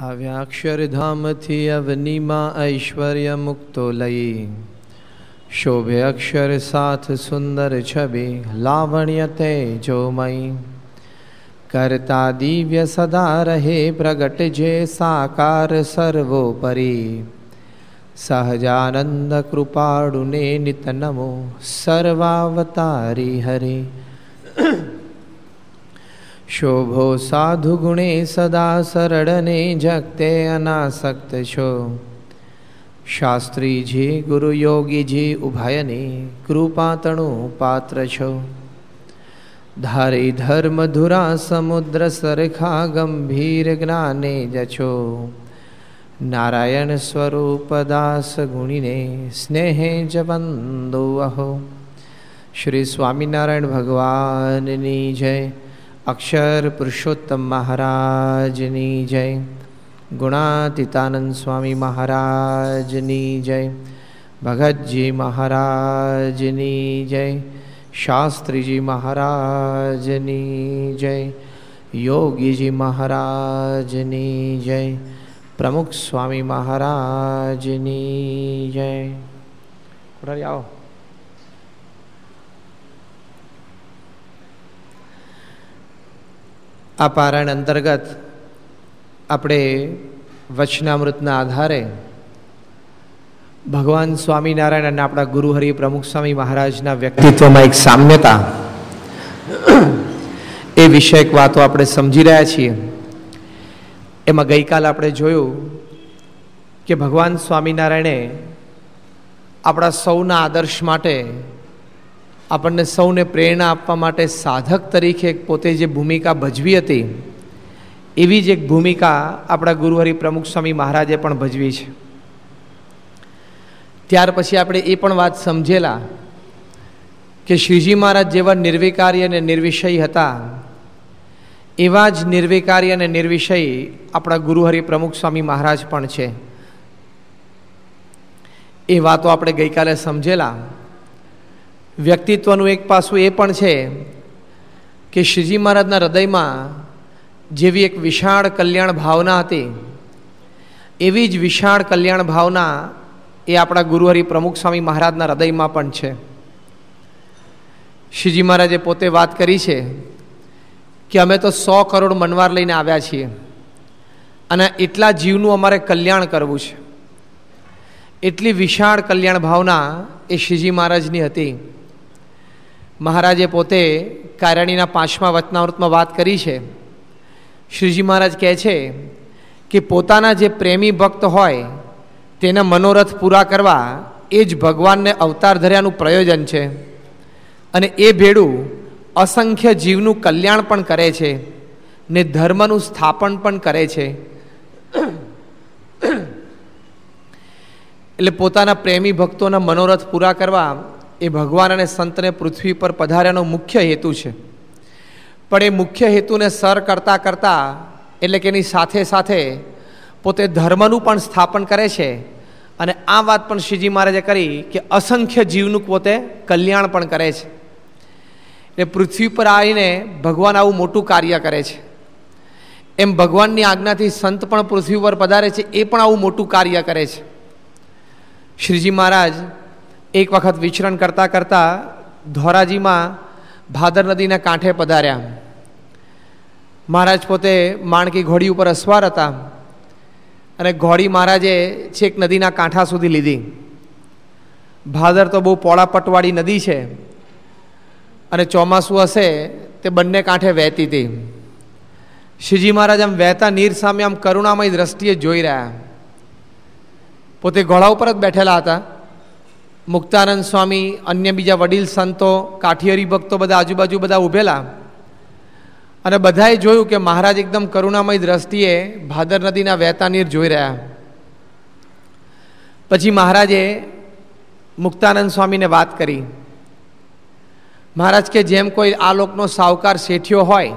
આવ્યા અક્ષરધામથી અવનીમાં ઐશ્વર્ય મુક્તો લઈ શોભે અક્ષર સાથ સુંદર છબી લાવણ્ય તેજોમય કરતા દિવ્ય સદા રહે પ્રગટ જે સાકાર સર્વોપરી સહજાનંદ કૃપાળુને નિત નમો સર્વાવતારી હરે શોભો સાધુ ગુણે સદા સરળને જગતે અનાસક્ત છો શાસ્ત્રીજી ગુરુ યોગીજી ઉભયની કૃપાતણું પાત્ર છો ધારી ધર્મ ધુરા સમુદ્ર સરખા ગંભીર જ્ઞાને જછો નારાયણ સ્વરૂપ દાસ ગુણીને સ્નેહે જવંદો અહો શ્રી સ્વામિનારાયણ ભગવાનની જય અક્ષર પુરુષોત્તમ મહારાજની જય ગુણાતીતાનંદ સ્વામી મહારાજની જય ભગતજી મહારાજની જય શાસ્ત્રીજી મહારાજની જય યોગીજી મહારાજની જય પ્રમુખ સ્વામી મહારાજની જય કોઠારી આવો આ પારાયણ અંતર્ગત આપણે વચનામૃતના આધારે ભગવાન સ્વામિનારાયણ અને આપણા ગુરુ હરિ પ્રમુખ સ્વામી મહારાજના વ્યક્તિત્વમાં એક સામ્યતા એ વિષયક વાતો આપણે સમજી રહ્યા છીએ. એમાં ગઈકાલ આપણે જોયું કે ભગવાન સ્વામિનારાયણે આપણા સૌના આદર્શ માટે આપણને સૌને પ્રેરણા આપવા માટે સાધક તરીકે પોતે જે ભૂમિકા ભજવી હતી, એવી જ એક ભૂમિકા આપણા ગુરુહરિ પ્રમુખ સ્વામી મહારાજે પણ ભજવી છે. ત્યાર પછી આપણે એ પણ વાત સમજેલા કે શ્રીજી મહારાજ જેવા નિર્વિકારી અને નિર્વિષય હતા, એવા જ નિર્વિકારી અને નિર્વિષય આપણા ગુરુહરિ પ્રમુખ સ્વામી મહારાજ પણ છે. એ વાતો આપણે ગઈકાલે સમજેલા. વ્યક્તિત્વનું એક પાસું એ પણ છે કે શ્રીજી મહારાજના હૃદયમાં જેવી એક વિશાળ કલ્યાણ ભાવના હતી, એવી જ વિશાળ કલ્યાણ ભાવના એ આપણા ગુરુહરિ પ્રમુખ સ્વામી મહારાજના હૃદયમાં પણ છે. શ્રીજી મહારાજે પોતે વાત કરી છે કે અમે તો સો કરોડ મનવાર લઈને આવ્યા છીએ અને એટલા જીવનું અમારે કલ્યાણ કરવું છે. એટલી વિશાળ કલ્યાણ ભાવના એ શ્રીજી મહારાજની હતી. મહારાજે પોતે કારણીના પાંચમા વચનાવૃતમાં વાત કરી છે. શ્રીજી મહારાજ કહે છે કે પોતાના જે પ્રેમી ભક્ત હોય, તેના મનોરથ પૂરા કરવા એ જ ભગવાનને અવતાર ધર્યાનું પ્રયોજન છે. અને એ ભેડું અસંખ્ય જીવનું કલ્યાણ પણ કરે છે ને ધર્મનું સ્થાપન પણ કરે છે. એટલે પોતાના પ્રેમી ભક્તોના મનોરથ પૂરા કરવા એ ભગવાન અને સંતને પૃથ્વી પર પધાર્યાનો મુખ્ય હેતુ છે. પણ એ મુખ્ય હેતુને સર કરતાં કરતાં, એટલે કે એની સાથે સાથે પોતે ધર્મનું પણ સ્થાપન કરે છે. અને આ વાત પણ શ્રીજી મહારાજે કરી કે અસંખ્ય જીવનું પોતે કલ્યાણ પણ કરે છે. એટલે પૃથ્વી પર આવીને ભગવાન આવું મોટું કાર્ય કરે છે. એમ ભગવાનની આજ્ઞાથી સંત પણ પૃથ્વી પર પધારે છે, એ પણ આવું મોટું કાર્ય કરે છે. શ્રીજી મહારાજ એક વખત વિચરણ કરતાં કરતાં ધોરાજીમાં ભાદર નદીના કાંઠે પધાર્યા. મહારાજ પોતે માણકી ઘોડી ઉપર અસવાર હતા અને ઘોડી મહારાજે છેક નદીના કાંઠા સુધી લીધી. ભાદર તો બહુ પોળાપટવાળી નદી છે અને ચોમાસું હશે તે બંને કાંઠે વહેતી હતી. શ્રીજી મહારાજ આમ વહેતા નીર સામે આમ કરુણામય દ્રષ્ટિએ જોઈ રહ્યા. પોતે ઘોડા ઉપર જ બેઠેલા હતા. મુક્તાનંદ સ્વામી, અન્ય બીજા વડીલ, સંતો કાઠિયરી ભક્તો બધા આજુબાજુ બધા ઊભેલા. અને બધાએ જોયું કે મહારાજ એકદમ કરુણામય દ્રષ્ટિએ ભાદર નદીના વહેતાનીર જોઈ રહ્યા. પછી મહારાજે મુક્તાનંદ સ્વામીને વાત કરી. મહારાજ કે જેમ કોઈ આ લોકનો સાવકાર શેઠિયો હોય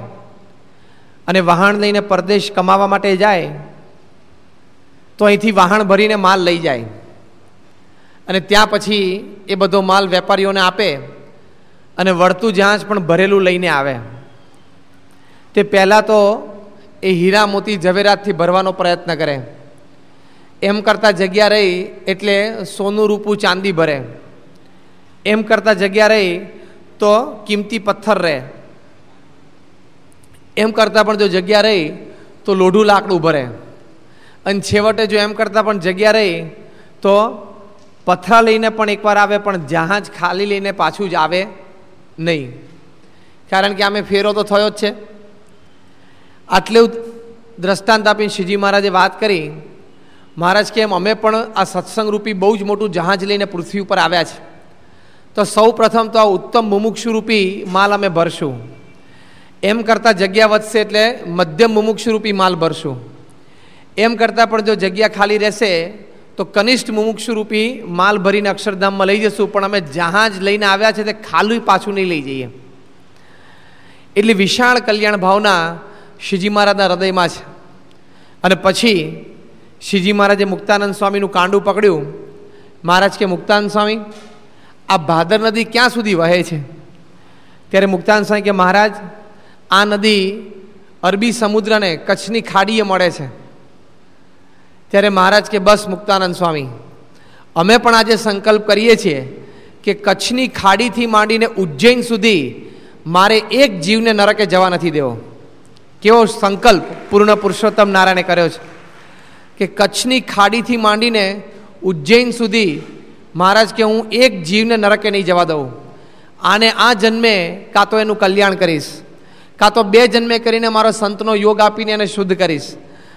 અને વહાણ લઈને પરદેશ કમાવા માટે જાય, તો અહીંથી વાહણ ભરીને માલ લઈ જાય. અને ત્યાં પછી એ બધો માલ વેપારીઓને આપે અને વળતું જહાજ પણ ભરેલું લઈને આવે. તે પહેલાં તો એ હીરા મોતી ઝવેરાતથી ભરવાનો પ્રયત્ન કરે. એમ કરતાં જગ્યા રહી એટલે સોનું રૂપું ચાંદી ભરે. એમ કરતાં જગ્યા રહી તો કિંમતી પથ્થર રહે. એમ કરતાં પણ જો જગ્યા રહી તો લોઢું લાકડું ભરે. અને છેવટે જો એમ કરતાં પણ જગ્યા રહી તો પથરા લઈને પણ એકવાર આવે, પણ જહાજ ખાલી લઈને પાછું જ આવે નહીં. કારણ કે આમે ફેરો તો થયો જ છે. આટલું દ્રષ્ટાંત આપીને શ્રીજી મહારાજે વાત કરી, મહારાજ કે એમ, અમે પણ આ સત્સંગરૂપી બહુ જ મોટું જહાજ લઈને પૃથ્વી ઉપર આવ્યા છે. તો સૌ પ્રથમ તો આ ઉત્તમ મુમુક્ષુરૂપી માલ અમે ભરશું. એમ કરતાં જગ્યા વધશે એટલે મધ્યમ મુમુક્ષુરૂપી માલ ભરશું. એમ કરતાં પણ જો જગ્યા ખાલી રહેશે તો કનિષ્ઠ મુમુક્ષુરૂપી માલ ભરીને અક્ષરધામમાં લઈ જશું, પણ અમે જહાજ લઈને આવ્યા છે તે ખાલી પાછું નહીં લઈ જઈએ. એટલી વિશાળ કલ્યાણ ભાવના શ્રીજી મહારાજના હૃદયમાં છે. અને પછી શ્રીજી મહારાજે મુક્તાનંદ સ્વામીનું કાંડું પકડ્યું. મહારાજ કે, મુક્તાનંદ સ્વામી, આ ભાદર નદી ક્યાં સુધી વહે છે? ત્યારે મુક્તાનંદ સ્વામી કે, મહારાજ, આ નદી અરબી સમુદ્રને કચ્છની ખાડીએ મળે છે. ત્યારે મહારાજ કે, બસ મુક્તાનંદ સ્વામી, અમે પણ આજે સંકલ્પ કરીએ છીએ કે કચ્છની ખાડીથી માંડીને ઉજ્જૈન સુધી મારે એક જીવને નરકે જવા નથી દેવો. કેવો સંકલ્પ, પૂર્ણ પુરુષોત્તમ નારાયણે કર્યો છે. કે કચ્છની ખાડીથી માંડીને ઉજ્જૈન સુધી મહારાજ કે, હું એક જીવને નરકે નહીં જવા દઉં. આને આ જન્મે કાં તો એનું કલ્યાણ કરીશ, કાં તો બે જન્મે કરીને મારો સંતનો યોગ આપીને એને શુદ્ધ કરીશ.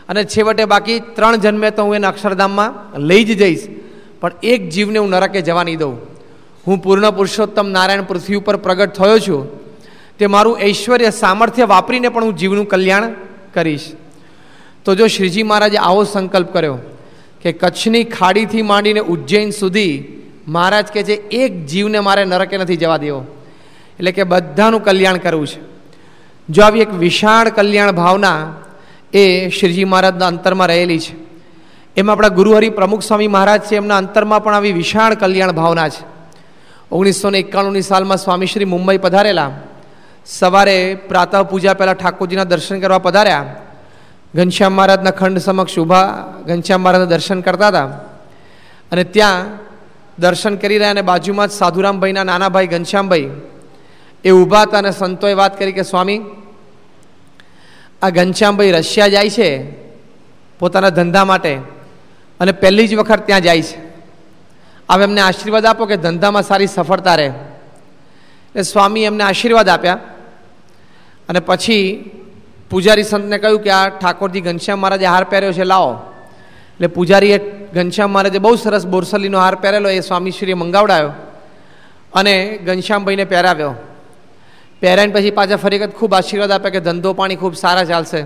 અને છેવટે બાકી ત્રણ જન્મે તો હું એને અક્ષરધામમાં લઈ જ જઈશ. પણ એક જીવને હું નરકે જવા નહીં દઉં. હું પૂર્ણ પુરુષોત્તમ નારાયણ પૃથ્વી ઉપર પ્રગટ થયો છું. તે મારું ઐશ્વર્ય સામર્થ્ય વાપરીને પણ હું જીવનું કલ્યાણ કરીશ. તો જો શ્રીજી મહારાજે આવો સંકલ્પ કર્યો કે કચ્છની ખાડીથી માંડીને ઉજ્જૈન સુધી મહારાજ કે છે, એક જીવને મારે નરકે નથી જવા દેવો. એટલે કે બધાનું કલ્યાણ કરવું છે. જો આવી એક વિશાળ કલ્યાણ ભાવના એ શ્રીજી મહારાજના અંતરમાં રહેલી છે. એમાં આપણા ગુરુહરિ પ્રમુખ સ્વામી મહારાજ છે, એમના અંતરમાં પણ આવી વિશાળ કલ્યાણ ભાવના છે. ઓગણીસો ને એકાણુંની સાલમાં સ્વામીશ્રી મુંબઈ પધારેલા, સવારે પ્રાતઃ પૂજા પહેલાં ઠાકોરજીના દર્શન કરવા પધાર્યા. ઘનશ્યામ મહારાજના ખંડ સમક્ષ ઊભા ઘનશ્યામ મહારાજના દર્શન કરતા હતા. અને ત્યાં દર્શન કરી રહ્યા અને બાજુમાં જ સાધુરામભાઈના નાના ભાઈ ઘનશ્યામભાઈ, એ ઊભા હતા અને સંતોએ વાત કરી કે સ્વામી આ ઘનશ્યામભાઈ રશિયા જાય છે પોતાના ધંધા માટે અને પહેલી જ વખત ત્યાં જાય છે. આમ એમને આશીર્વાદ આપો કે ધંધામાં સારી સફળતા રહે. એટલે સ્વામી એમને આશીર્વાદ આપ્યા અને પછી પૂજારી સંતને કહ્યું કે આ ઠાકોરજી ઘનશ્યામ મહારાજે હાર પહેર્યો છે, લાવો. એટલે પૂજારીએ ઘનશ્યામ મહારાજે બહુ સરસ બોરસલીનો હાર પહેરેલો, એ સ્વામીશ્રીએ મંગાવડાયો અને ઘનશ્યામભાઈને પહેરાવ્યો. પહેરાઈને પછી પાછા ફરી વખત ખૂબ આશીર્વાદ આપે કે ધંધો પાણી ખૂબ સારા ચાલશે.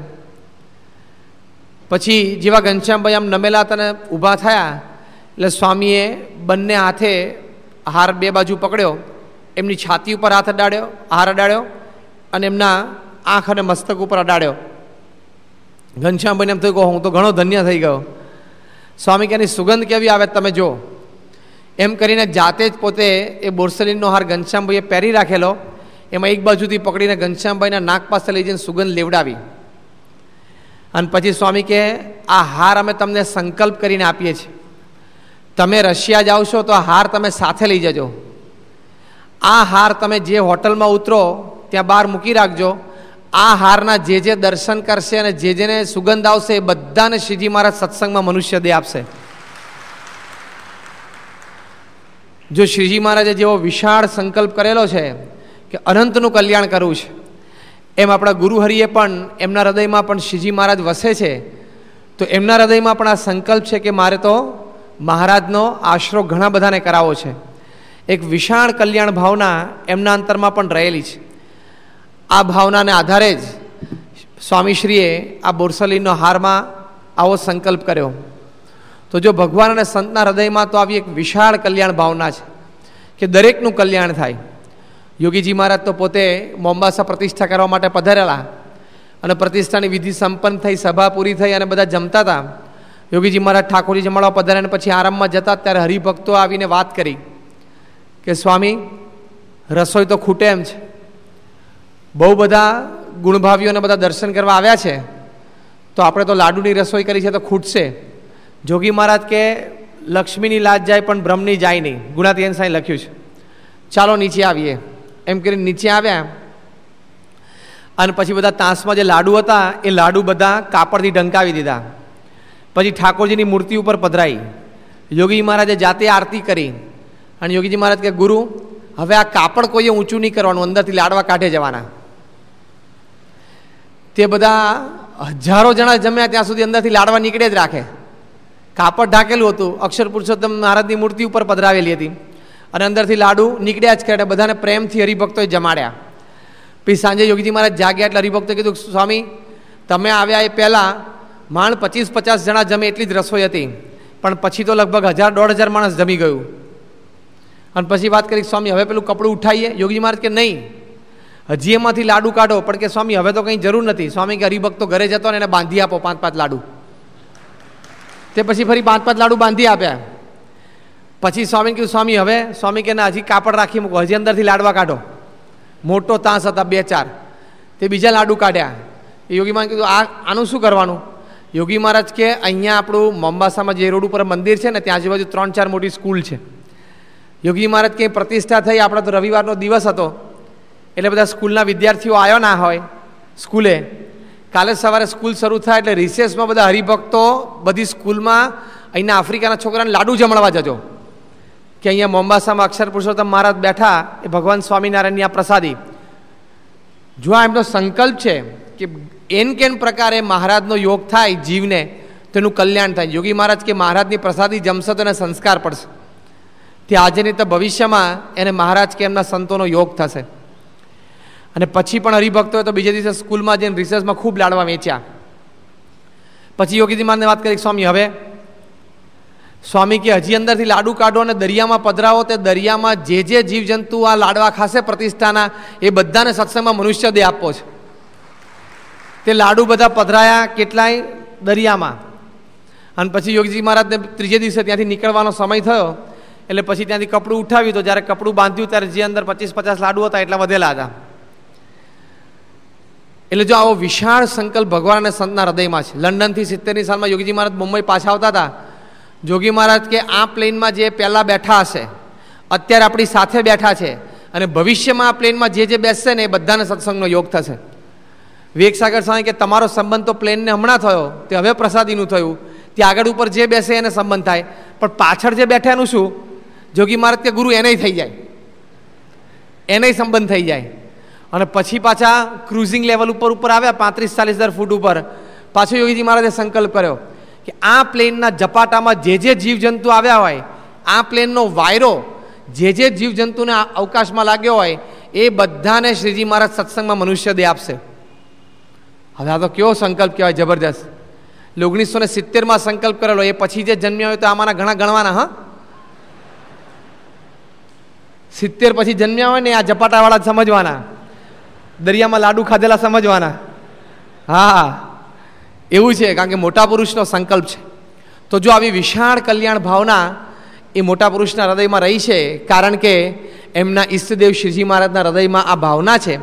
પછી જેવા ઘનશ્યામભાઈ આમ નમેલા તને ઊભા થયા, એટલે સ્વામીએ બંને હાથે હાર બે બાજુ પકડ્યો, એમની છાતી ઉપર હાથ અડાડ્યો, હાર અડાડ્યો અને એમના આંખ અને મસ્તક ઉપર અડાડ્યો. ઘનશ્યામભાઈને એમ થયું કહો હું તો ઘણો ધન્ય થઈ ગયો. સ્વામી કે સુગંધ કેવી આવે તમે જો એમ કરીને જાતે જ પોતે એ બોરસલીનનો હાર ઘનશ્યામભાઈએ પહેરી રાખેલો. એમાં એક બાજુથી પકડીને ઘનશ્યામભાઈના નાક પાસે લઈ જઈને સુગંધ લેવડાવી. અને પછી સ્વામી કે આ હાર અમે તમને સંકલ્પ કરીને આપીએ છીએ. તમે રશિયા જાઓ છો તો આ હાર તમે સાથે લઈ જજો. આ હાર તમે જે હોટલમાં ઉતરો ત્યાં બહાર મૂકી રાખજો. આ હારના જે જે દર્શન કરશે અને જે જેને સુગંધ આવશે એ બધાને શ્રીજી મહારાજ સત્સંગમાં મનુષ્ય દે આપશે. જો શ્રીજી મહારાજે જેવો વિશાળ સંકલ્પ કરેલો છે કે અનંતનું કલ્યાણ કરવું છે. એમ આપણા ગુરુહરિએ પણ એમના હૃદયમાં પણ શ્રીજી મહારાજ વસે છે. તો એમના હૃદયમાં પણ આ સંકલ્પ છે કે મારે તો મહારાજનો આશરો ઘણા બધાને કરાવવો છે. એક વિશાળ કલ્યાણ ભાવના એમના અંતરમાં પણ રહેલી છે. આ ભાવનાને આધારે જ સ્વામીશ્રીએ આ બોરસલીનો હારમાં આવો સંકલ્પ કર્યો. તો જો ભગવાન અને સંતના હૃદયમાં તો આવી એક વિશાળ કલ્યાણ ભાવના છે કે દરેકનું કલ્યાણ થાય. યોગીજી મહારાજ તો પોતે મોમ્બાસા પ્રતિષ્ઠા કરવા માટે પધારેલા. અને પ્રતિષ્ઠાની વિધિ સંપન્ન થઈ, સભા પૂરી થઈ અને બધા જમતા હતા. યોગીજી મહારાજ ઠાકોરજી જમાડવા પધાર્યા અને પછી આરામમાં જતા ત્યારે હરિભક્તો આવીને વાત કરી કે, સ્વામી, રસોઈ તો ખૂટે એમ છે. બહુ બધા ગુણભાવીઓને બધા દર્શન કરવા આવ્યા છે. તો આપણે તો લાડુની રસોઈ કરી છે તો ખૂટશે. જોગી મહારાજ કે, લક્ષ્મીની લાજ જાય પણ બ્રહ્મની જાય નહીં. ગુણાતીયન સાંઈ લખ્યું છે. ચાલો નીચે આવીએ. એમ કરીને નીચે આવ્યા. અને પછી બધા તાંસમાં જે લાડુ હતા, એ લાડુ બધા કાપડથી ઢંકાવી દીધા. પછી ઠાકોરજીની મૂર્તિ ઉપર પધરાઈ. યોગી મહારાજે જાતે આરતી કરી. અને યોગીજી મહારાજ કે, ગુરુ, હવે આ કાપડ કોઈએ ઊંચું નહીં કરવાનું, અંદરથી લાડવા કાઢે જવાના. તે બધા હજારો જણા જમ્યા, ત્યાં સુધી અંદરથી લાડવા નીકળે જ રાખે. કાપડ ઢાકેલું હતું. અક્ષર પુરુષોત્તમ મહારાજની મૂર્તિ ઉપર પધરાવેલી હતી. અને અંદરથી લાડુ નીકળ્યા જ કરે બધાને પ્રેમથી હરિભક્તોએ જમાડ્યા. પછી સાંજે યોગીજી મહારાજ જાગ્યા એટલે હરિભક્તોએ કીધું, સ્વામી, તમે આવ્યા એ પહેલાં માણ પચીસ પચાસ જણા જમે એટલી જ રસોઈ હતી. પણ પછી તો લગભગ હજાર, દોઢ હજાર માણસ જમી ગયું. અને પછી વાત કરી, સ્વામી, હવે પેલું કપડું ઉઠાવીએ યોગીજી મહારાજ કે, નહીં. હજી એમાંથી લાડુ કાઢો. પણ કે, સ્વામી, હવે તો કંઈ જરૂર નથી. સ્વામી કે, હરિભક્તો ઘરે જતો ને એને બાંધી આપો પાંચ પાંચ લાડુ. તે પછી ફરી પાંચ પાંચ લાડુ બાંધી આપ્યા. પછી સ્વામી કીધું, સ્વામી, હવે સ્વામી કે હજી કાપડ રાખી મૂકો, હજી અંદરથી લાડવા કાઢો. મોટો તાંસ હતા, બે ચાર. તે બીજા લાડુ કાઢ્યા. એ યોગી મહારાજ કીધું, આ, આનું શું કરવાનું? યોગી મહારાજ કે, અહીંયા આપણું મોમ્બાસામાં જે રોડ ઉપર મંદિર છે ને, ત્યાં આજુબાજુ ત્રણ ચાર મોટી સ્કૂલ છે. યોગી મહારાજ કે, પ્રતિષ્ઠા થઈ, આપણે તો રવિવારનો દિવસ હતો. એટલે બધા સ્કૂલના વિદ્યાર્થીઓ આવ્યો ના હોય સ્કૂલે. કાલે સવારે સ્કૂલ શરૂ થાય એટલે રિસેસમાં બધા હરિભક્તો બધી સ્કૂલમાં અહીંના આફ્રિકાના છોકરાને લાડુ જમણવા જજો. કે અહીંયા મોમ્બાસામાં અક્ષર પુરુષોત્તમ મહારાજ બેઠા એ ભગવાન સ્વામિનારાયણની આ પ્રસાદી. જો આ એમનો સંકલ્પ છે કે એન કેન પ્રકારે મહારાજનો યોગ થાય જીવને તેનું કલ્યાણ થાય. યોગી મહારાજ કે મહારાજની પ્રસાદી જમશે તો એને સંસ્કાર પડશે. તે આજે નહીં તો ભવિષ્યમાં એને મહારાજ કે એમના સંતોનો યોગ થશે. અને પછી પણ હરિભક્તોએ તો બીજે દિવસે સ્કૂલમાં જઈને રિસર્ચમાં ખૂબ લાડવા વેચ્યા. પછી યોગીજી માને વાત કરી, સ્વામી, હવે સ્વામી કે, હજી અંદરથી લાડુ કાઢો અને દરિયામાં પધરાવો. તે દરિયામાં જે જે જીવજંતુ આ લાડવા ખાશે પ્રતિષ્ઠાના, એ બધાને સત્સંગમાં મનુષ્ય દે આપવો છે. તે લાડુ બધા પધરાયા કેટલાય દરિયામાં. અને પછી યોગીજી મહારાજને ત્રીજે દિવસે ત્યાંથી નીકળવાનો સમય થયો. એટલે પછી ત્યાંથી કપડું ઉઠાવ્યું. તો જ્યારે કપડું બાંધ્યું, ત્યારે જે અંદર પચીસ પચાસ લાડુ હતા એટલા વધેલા હતા. એટલે જો આવો વિશાળ સંકલ્પ ભગવાન અને સંતના હૃદયમાં છે. લંડનથી સિત્તેરની સાલમાં યોગીજી મહારાજ મુંબઈ પાછા આવતા હતા. જોગી મહારાજ કે આ પ્લેનમાં જે પહેલાં બેઠા હશે, અત્યારે આપણી સાથે બેઠા છે અને ભવિષ્યમાં આ પ્લેનમાં જે જે બેસશે ને એ બધાને સત્સંગનો યોગ થશે. વિવેક સાગર સ્વામી કે તમારો સંબંધ તો પ્લેનને હમણાં થયો, તે હવે પ્રસાદીનું થયું. ત્યાં આગળ ઉપર જે બેસે એને સંબંધ થાય. પણ પાછળ જે બેઠાનું શું? જોગી મહારાજ કે ગુરુ એને થઈ જાય. એને સંબંધ થઈ જાય. અને પછી પાછા ક્રુઝિંગ લેવલ ઉપર ઉપર આવ્યા પાંત્રીસ ચાલીસ હજાર ફૂટ ઉપર. પાછો યોગીજી મહારાજે સંકલ્પ કર્યો. કે આ પ્લેનના ઝપાટામાં જે જે જીવજંતુ આવ્યા હોય, આ પ્લેનનો વાયરો જે જે જીવજંતુને અવકાશમાં લાગ્યો હોય, એ બધાને શ્રીજી મહારાજ સત્સંગમાં મનુષ્ય દે આપશે. હવે આ તો કેવો સંકલ્પ કહેવાય જબરદસ્ત એટલે ઓગણીસો ને સિત્તેરમાં સંકલ્પ કરેલો, એ પછી જે જન્મ્યા હોય તો આમાંના ઘણા ગણવાના, હા? સિત્તેર પછી જન્મ્યા હોય ને આ ઝપાટાવાળા સમજવાના. દરિયામાં લાડુ ખાધેલા સમજવાના. હા. એવું છે, કારણ કે મોટા પુરુષનો સંકલ્પ છે. તો જો આવી વિશાળ કલ્યાણ ભાવના એ મોટા પુરુષના હૃદયમાં રહી છે, કારણ કે એમના ઈષ્ટદેવ શ્રીજી મહારાજના હૃદયમાં આ ભાવના છે,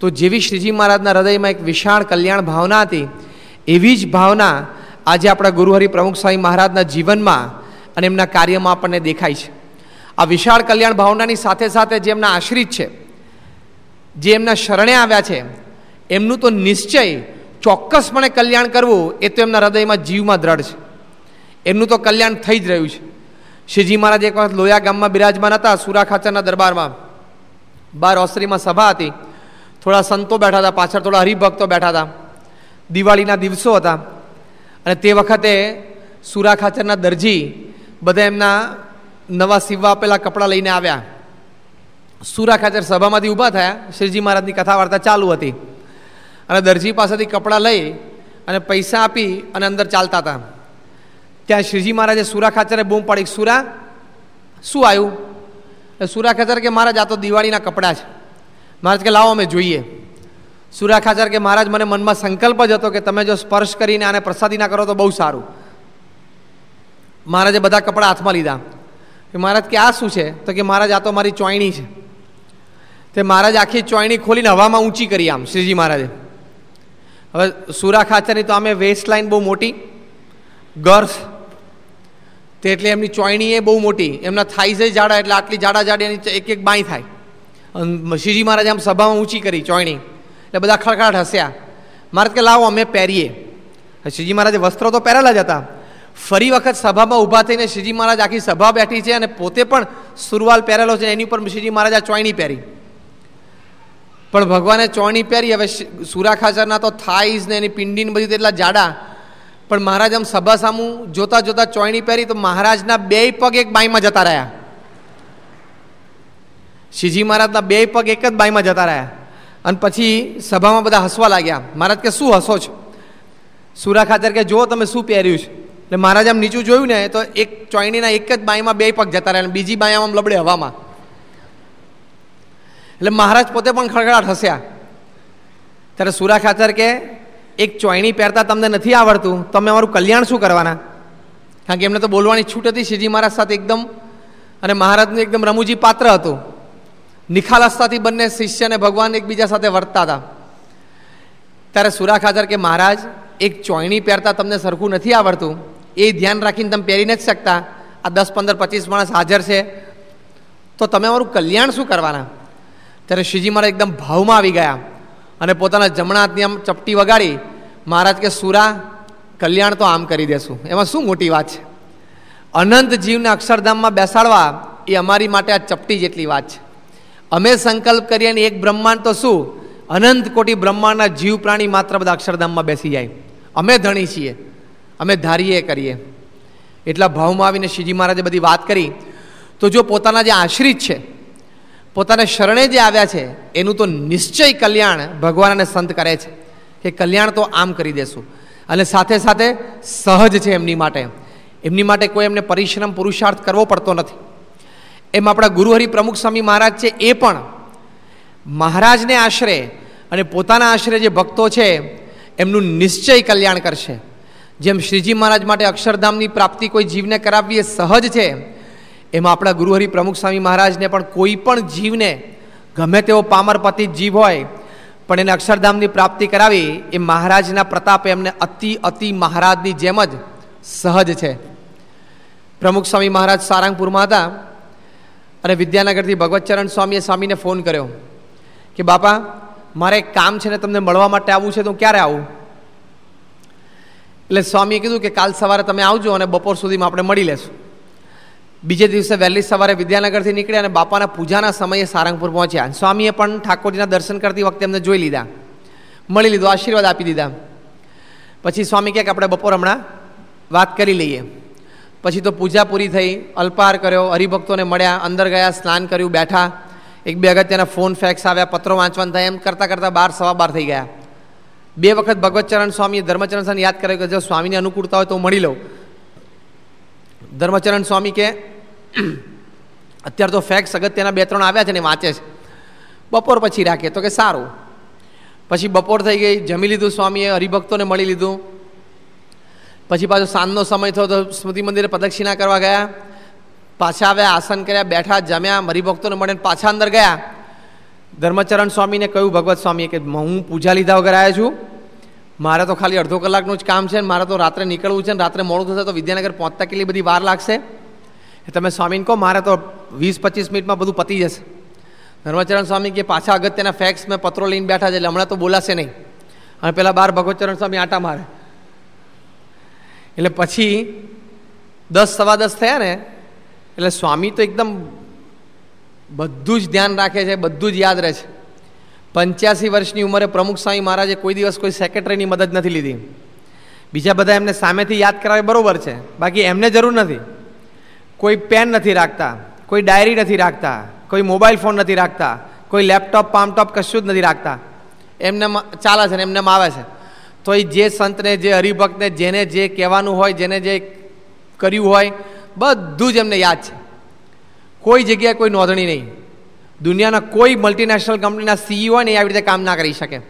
તો જેવી શ્રીજી મહારાજના હૃદયમાં એક વિશાળ કલ્યાણ ભાવના હતી, એવી જ ભાવના આજે આપણા ગુરુહરિ પ્રમુખ સ્વામી મહારાજના જીવનમાં અને એમના કાર્યમાં આપણને દેખાય છે. આ વિશાળ કલ્યાણ ભાવનાની સાથે સાથે જે એમના આશ્રિત છે, જે એમના શરણે આવ્યા છે, એમનું તો નિશ્ચય ચોક્કસપણે કલ્યાણ કરવું એ તો એમના હૃદયમાં જીવમાં દ્રઢ છે. એમનું તો કલ્યાણ થઈ જ રહ્યું છે. શ્રીજી મહારાજ એક વખત લોયા ગામમાં બિરાજમાન હતા સુરા ખાચરના દરબારમાં. બાર ઓસરીમાં સભા હતી. થોડા સંતો બેઠા હતા, પાછળ થોડા હરિભક્તો બેઠા હતા. દિવાળીના દિવસો હતા. અને તે વખતે સુરા ખાચરના દરજી બધા એમના નવા સીવવા આપેલા કપડાં લઈને આવ્યા. સુરા ખાચર સભામાંથી ઊભા થયા. શ્રીજી મહારાજની કથા વાર્તા ચાલુ હતી. અને દરજી પાસેથી કપડાં લઈ અને પૈસા આપી અને અંદર ચાલતા હતા. ત્યાં શ્રીજી મહારાજે સુરા ખાચરે બૂમ પાડી, સુરા, શું આવ્યું? સુરા ખાચર કે, મહારાજ, આ તો દિવાળીના કપડાં છે. મહારાજ કે, લાવો, અમે જોઈએ. સુરા ખાચર કે, મહારાજ, મને મનમાં સંકલ્પ જ હતો કે તમે જો સ્પર્શ કરીને આને પ્રસાદી ના કરો તો બહુ સારું. મહારાજે બધા કપડાં હાથમાં લીધા. કે, મહારાજ, કે આ શું છે? તો કે, મહારાજ, આ તો મારી ચોયણી છે. તે મહારાજ આખી ચોયણી ખોલીને હવામાં ઊંચી કરી આમ, શ્રીજી મહારાજે. હવે સુરા ખાચરની તો અમે વેસ્ટ લાઇન બહુ મોટી ગર્લ્સ તે એટલે એમની ચોયણી એ બહુ મોટી, એમના થાઈઝ જાડા, એટલે આટલી જાડા જાડી એની એક એક બાઈ થાય. શ્રીજી મહારાજે આમ સભામાં ઊંચી કરી ચોયણી, એટલે બધા ખડખડાટ હસ્યા. મારે કે, લાવો, અમે પહેરીએ. શ્રીજી મહારાજે વસ્ત્રો તો પહેરેલા જ હતા. ફરી વખત સભામાં ઊભા થઈને શ્રીજી મહારાજ આખી સભા બેઠી છે અને પોતે પણ સુરવાલ પહેરેલો છે એની ઉપર શ્રીજી મહારાજ આ ચોયણી પહેરી. પણ ભગવાને ચોણી પહેરી, હવે સુરા ખાચરના તો થાઈઝ ને એની પિંડીને બધું એટલા જાડા. પણ મહારાજ આમ સભા સામું જોતા જોતા ચોયણી પહેરી તો મહારાજના બે પગ એક બાઈમાં જતા રહ્યા. શ્રીજી મહારાજના બે પગ એક જ બાઈમાં જતા રહ્યા. અને પછી સભામાં બધા હસવા લાગ્યા. મહારાજ કે, શું હસો છો? સુરા ખાચર કે, જુઓ તમે શું પહેર્યું છે. એટલે મહારાજ આમ નીચું જોયું ને, તો એક ચોયણીના એક જ બાઈમાં બે પગ જતા રહ્યા બીજી બાઈ આમ લબડે હવામાં. એટલે મહારાજ પોતે પણ ખળખળાટ હસ્યા. ત્યારે સુરા ખાચર કે, એક ચોયણી પહેરતા તમને નથી આવડતું, તમે અમારું કલ્યાણ શું કરવાના? કારણ કે એમને તો બોલવાની છૂટ હતી શ્રીજી મહારાજ સાથે એકદમ, અને મહારાજનું એકદમ રમૂજી પાત્ર હતું. નિખાલસતાથી બંને શિષ્ય અને ભગવાન એકબીજા સાથે વર્તતા હતા. ત્યારે સુરા ખાચર કે, મહારાજ, એક ચોયણી પહેરતા તમને સરખું નથી આવડતું. એ ધ્યાન રાખીને તમે પહેરી નથી શકતા. આ દસ, પંદર, પચીસ માણસ હાજર છે. તો તમે અમારું કલ્યાણ શું કરવાના? ત્યારે શ્રીજી મહારાજ એકદમ ભાવમાં આવી ગયા અને પોતાના જમણા હાથની આમ ચપટી વગાડી, મહારાજ કે સુરા, કલ્યાણ તો આમ કરી દેશું. એમાં શું મોટી વાત છે? અનંત જીવને અક્ષરધામમાં બેસાડવા એ અમારી માટે આ ચપટી જેટલી વાત છે. અમે સંકલ્પ કરીએ અને એક બ્રહ્માંડ તો શું? અનંત કોટી બ્રહ્માંડના જીવ પ્રાણી માત્ર બધા અક્ષરધામમાં બેસી જાય. અમે ધણી છીએ. અમે ધારીએ કરીએ. એટલા ભાવમાં આવીને શ્રીજી મહારાજે બધી વાત કરી. તો જો પોતાના જે આશ્રિત છે પોતાના શરણે જે આવ્યા છે, એનું તો નિશ્ચય કલ્યાણ ભગવાન અને સંત કરે છે કે કલ્યાણ તો આમ કરી દેશું. અને સાથે સાથે સહજ છે એમની માટે. એમની માટે કોઈ એમને પરિશ્રમ પુરુષાર્થ કરવો પડતો નથી. એમ આપણા ગુરુહરિ પ્રમુખ સ્વામી મહારાજ છે, એ પણ મહારાજને આશરે અને પોતાના આશરે જે ભક્તો છે, એમનું નિશ્ચય કલ્યાણ કરશે. જેમ શ્રીજી મહારાજ માટે અક્ષરધામની પ્રાપ્તિ કોઈ જીવને કરાવવી એ સહજ છે એમાં આપણા ગુરુહરિ પ્રમુખ સ્વામી મહારાજને પણ કોઈ પણ જીવને, ગમે તેવો પામરપતિ જીવ હોય, પણ એને અક્ષરધામની પ્રાપ્તિ કરાવી, એ મહારાજના પ્રતાપે એમને અતિ અતિ મહારાજની જેમ જ સહજ છે. પ્રમુખ સ્વામી મહારાજ સારંગપુરમાં હતા, અને વિદ્યાનગરથી ભગવતચરણ સ્વામીએ સ્વામીને ફોન કર્યો કે, બાપા, મારે એક કામ છે ને તમને મળવા માટે આવવું છે, તો હું ક્યારે આવું? એટલે સ્વામીએ કીધું કે, કાલ સવારે તમે આવજો અને બપોર સુધીમાં આપણે મળી લેશું. બીજે દિવસે વહેલી સવારે વિદ્યાનગરથી નીકળ્યા અને બાપાના પૂજાના સમયે સારંગપુર પહોંચ્યા. સ્વામીએ પણ ઠાકોરજીના દર્શન કરતી વખતે એમને જોઈ લીધા. મળી લીધું, આશીર્વાદ આપી દીધા. પછી સ્વામી કહે કે આપણે બપોર હમણાં વાત કરી લઈએ. પછી તો પૂજા પૂરી થઈ અલ્પાર કર્યો, હરિભક્તોને મળ્યા, અંદર ગયા, સ્નાન કર્યું, બેઠા. એક બે અગત્યના ફોન, ફેક્સ આવ્યા, પત્રો વાંચવાનું થાય, એમ કરતાં કરતાં બાર, સવા બાર થઈ ગયા. બે વખત ભગવતચરણ સ્વામીએ ધર્મચરણ સ્વામી યાદ કર્યો કે જો સ્વામીની અનુકૂળતા હોય તો મળી લઉં. ધર્મચરણ સ્વામી કે, અત્યારે તો ફેક્સ અગત્યના બે ત્રણ આવ્યા છે ને વાંચે છે. બપોર પછી રાખે. તો કે સારું. પછી બપોર થઈ ગઈ, જમી લીધું સ્વામીએ, હરિભક્તોને મળી લીધું. પછી પાછો સાંજનો સમય થયો તો સ્મૃતિ મંદિરે પ્રદક્ષિણા કરવા ગયા. પાછા આવ્યા, આસન કર્યા, બેઠા, જમ્યા, હરિભક્તોને મળીને પાછા અંદર ગયા. ધર્મચરણ સ્વામીને કહ્યું ભગવત સ્વામીએ કે, હું પૂજા લીધા વગર આવ્યા છું. મારે તો ખાલી અડધો કલાકનું જ કામ છે મારે તો રાત્રે નીકળવું છે ને રાત્રે મોડું થશે તો વિદ્યાનગર પહોંચતા કેટલી બધી વાર લાગશે? તમે સ્વામીને કહો, મારે તો વીસ પચીસ મિનિટમાં બધું પતી જશે. ધર્મચરણ સ્વામી કે પાછા અગત્યના ફેક્સ મેં પત્રો લઈને બેઠા છે એટલે હમણાં તો બોલાશે નહીં. અને પેલા બાર ભગવતચરણ સ્વામી આટા મારે. એટલે પછી દસ સવા દસ થયા ને, એટલે સ્વામી તો એકદમ બધું જ ધ્યાન રાખે છે, બધું જ યાદ રહે છે. પંચ્યાસી વર્ષની ઉંમરે પ્રમુખ સ્વામી મહારાજે કોઈ દિવસ કોઈ સેક્રેટરીની મદદ નથી લીધી. બીજા બધા એમને સામેથી યાદ કરાવે બરાબર છે. બાકી એમને જરૂર નથી. કોઈ પેન નથી રાખતા, કોઈ ડાયરી નથી રાખતા, કોઈ મોબાઈલ ફોન નથી રાખતા, કોઈ લેપટોપ પામટોપ કશું જ નથી રાખતા. એમને ચાલે છે ને એમને આવે છે. તો એ જે સંતને, જે હરિભક્તને જેને જે કહેવાનું હોય, જેને જે કર્યું હોય, બધું જ એમને યાદ છે. કોઈ જગ્યાએ કોઈ નોંધણી નહીં. દુનિયાના કોઈ મલ્ટીનેશનલ કંપનીના સીઈઓ ને આવી રીતે કામ ના કરી શકે.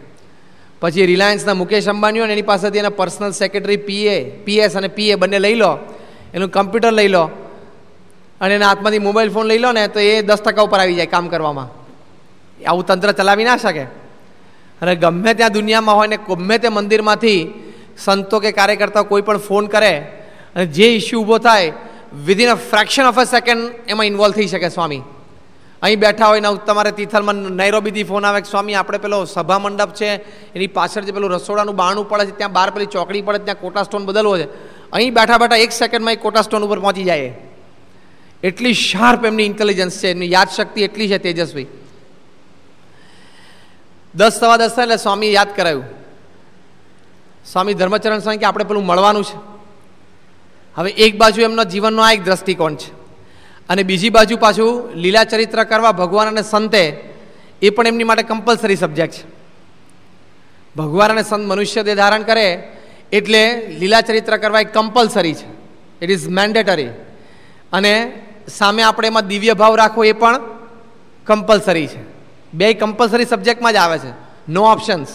પછી રિલાયન્સના મુકેશ અંબાની હોય ને એની પાસેથી એના પર્સનલ સેક્રેટરી પીએ પીએસ અને પીએ બંને લઈ લો. એનું કમ્પ્યુટર લઈ લો. અને એના હાથમાંથી મોબાઈલ ફોન લઈ લો ને તો એ દસ ટકા ઉપર આવી જાય કામ કરવામાં. આવું તંત્ર ચલાવી ના શકે. અને ગમે ત્યાં દુનિયામાં હોય ને ગમે તે મંદિરમાંથી સંતો કે કાર્યકર્તાઓ કોઈ પણ ફોન કરે અને જે ઇસ્યુ ઊભો થાય within a fraction of a second એમાં ઇન્વોલ્વ થઈ શકે, સ્વામી. અહીં બેઠા હોય ને તમારે તિથલમાં નૈરોબીથી ફોન આવે કે સ્વામી, આપણે પેલો સભા મંડપ છે, એની પાછળ જે પેલું રસોડાનું બાણું પડે છે, ત્યાં બહાર પેલી ચોકડી પડે, ત્યાં કોટા સ્ટોન બદલવો છે. અહીં બેઠા બેઠા એક સેકન્ડમાં એ કોટા સ્ટોન ઉપર પહોંચી જાય એટલી શાર્પ એમની ઇન્ટેલિજન્સ છે, એમની યાદશક્તિ એટલી છે તેજસ્વી. દસ સવા દસ એટલે સ્વામી યાદ કરાયું સ્વામી ધર્મચરણ સ્વામી કે આપણે પેલું મળવાનું છે. હવે એક બાજુ એમનો જીવનનો આ એક દ્રષ્ટિકોણ છે. અને બીજી બાજુ પાછું લીલા ચરિત્ર કરવા ભગવાન અને સંતે એ પણ એમની માટે કમ્પલસરી સબ્જેક્ટ છે. ભગવાન અને સંત મનુષ્ય દેહ ધારણ કરે, એટલે લીલા ચરિત્ર કરવા એ કમ્પલસરી છે. ઇટ ઇઝ મેન્ડેટરી અને સામે આપણે એમાં દિવ્ય ભાવ રાખવો એ પણ કમ્પલસરી છે. બે કમ્પલસરી સબ્જેક્ટમાં જ આવે છે. નો ઓપ્શન્સ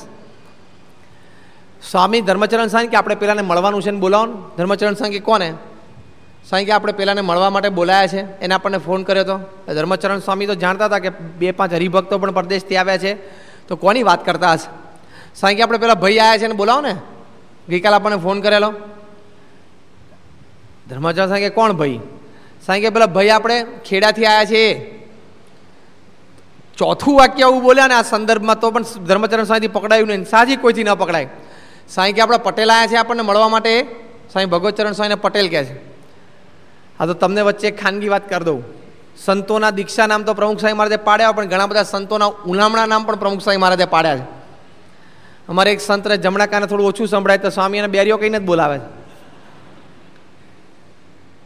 સ્વામી ધર્મચરણ સ્વામી કે આપણે પેલાને મળવાનું છે ને બોલાવો ધર્મચરણ સ્વામી કે કોને? સ્વામી કે આપણે પેલાને મળવા માટે બોલાયા છે? એને આપણને ફોન કર્યો હતો ધર્મચરણ સ્વામી તો જાણતા હતા કે બે પાંચ હરિભક્તો પણ પરદેશથી આવ્યા છે. તો કોની વાત કરતા હશે? સાંઈ કે આપણે પેલા ભાઈ આવ્યા છે ને બોલાવો ને. ગઈકાલે આપણને ફોન કરેલો. ધર્મચરણ સાંઈ કે, કોણ ભાઈ? સાંઈ કે, પેલા ભાઈ આપણે ખેડાથી આવ્યા છે ચોથું વાક્ય આવું બોલ્યા ને આ સંદર્ભમાં તો પણ ધર્મચરણ સ્વામીથી પકડાયું નહીં. સાજી કોઈથી ન પકડાય. સાંઈ કે, આપણે પટેલ આવ્યા છે આપણને મળવા માટે. સાંઈ ભગવતચરણ સ્વામીને પટેલ કહે છે. હા તો તમને વચ્ચે એક ખાનગી વાત કરી દઉં. સંતોના દીક્ષા નામ તો પ્રમુખ સાહેબ મહારાજે પાડ્યા પણ ઘણા બધા સંતોના ઉલામણા નામ પણ પ્રમુખ સાહેબ મહારાજે પાડ્યા છે. અમારે એક સંતને જમણા કાને થોડું ઓછું સંભળાય તો સ્વામી અને બેરીઓ કહીને જ બોલાવે છે.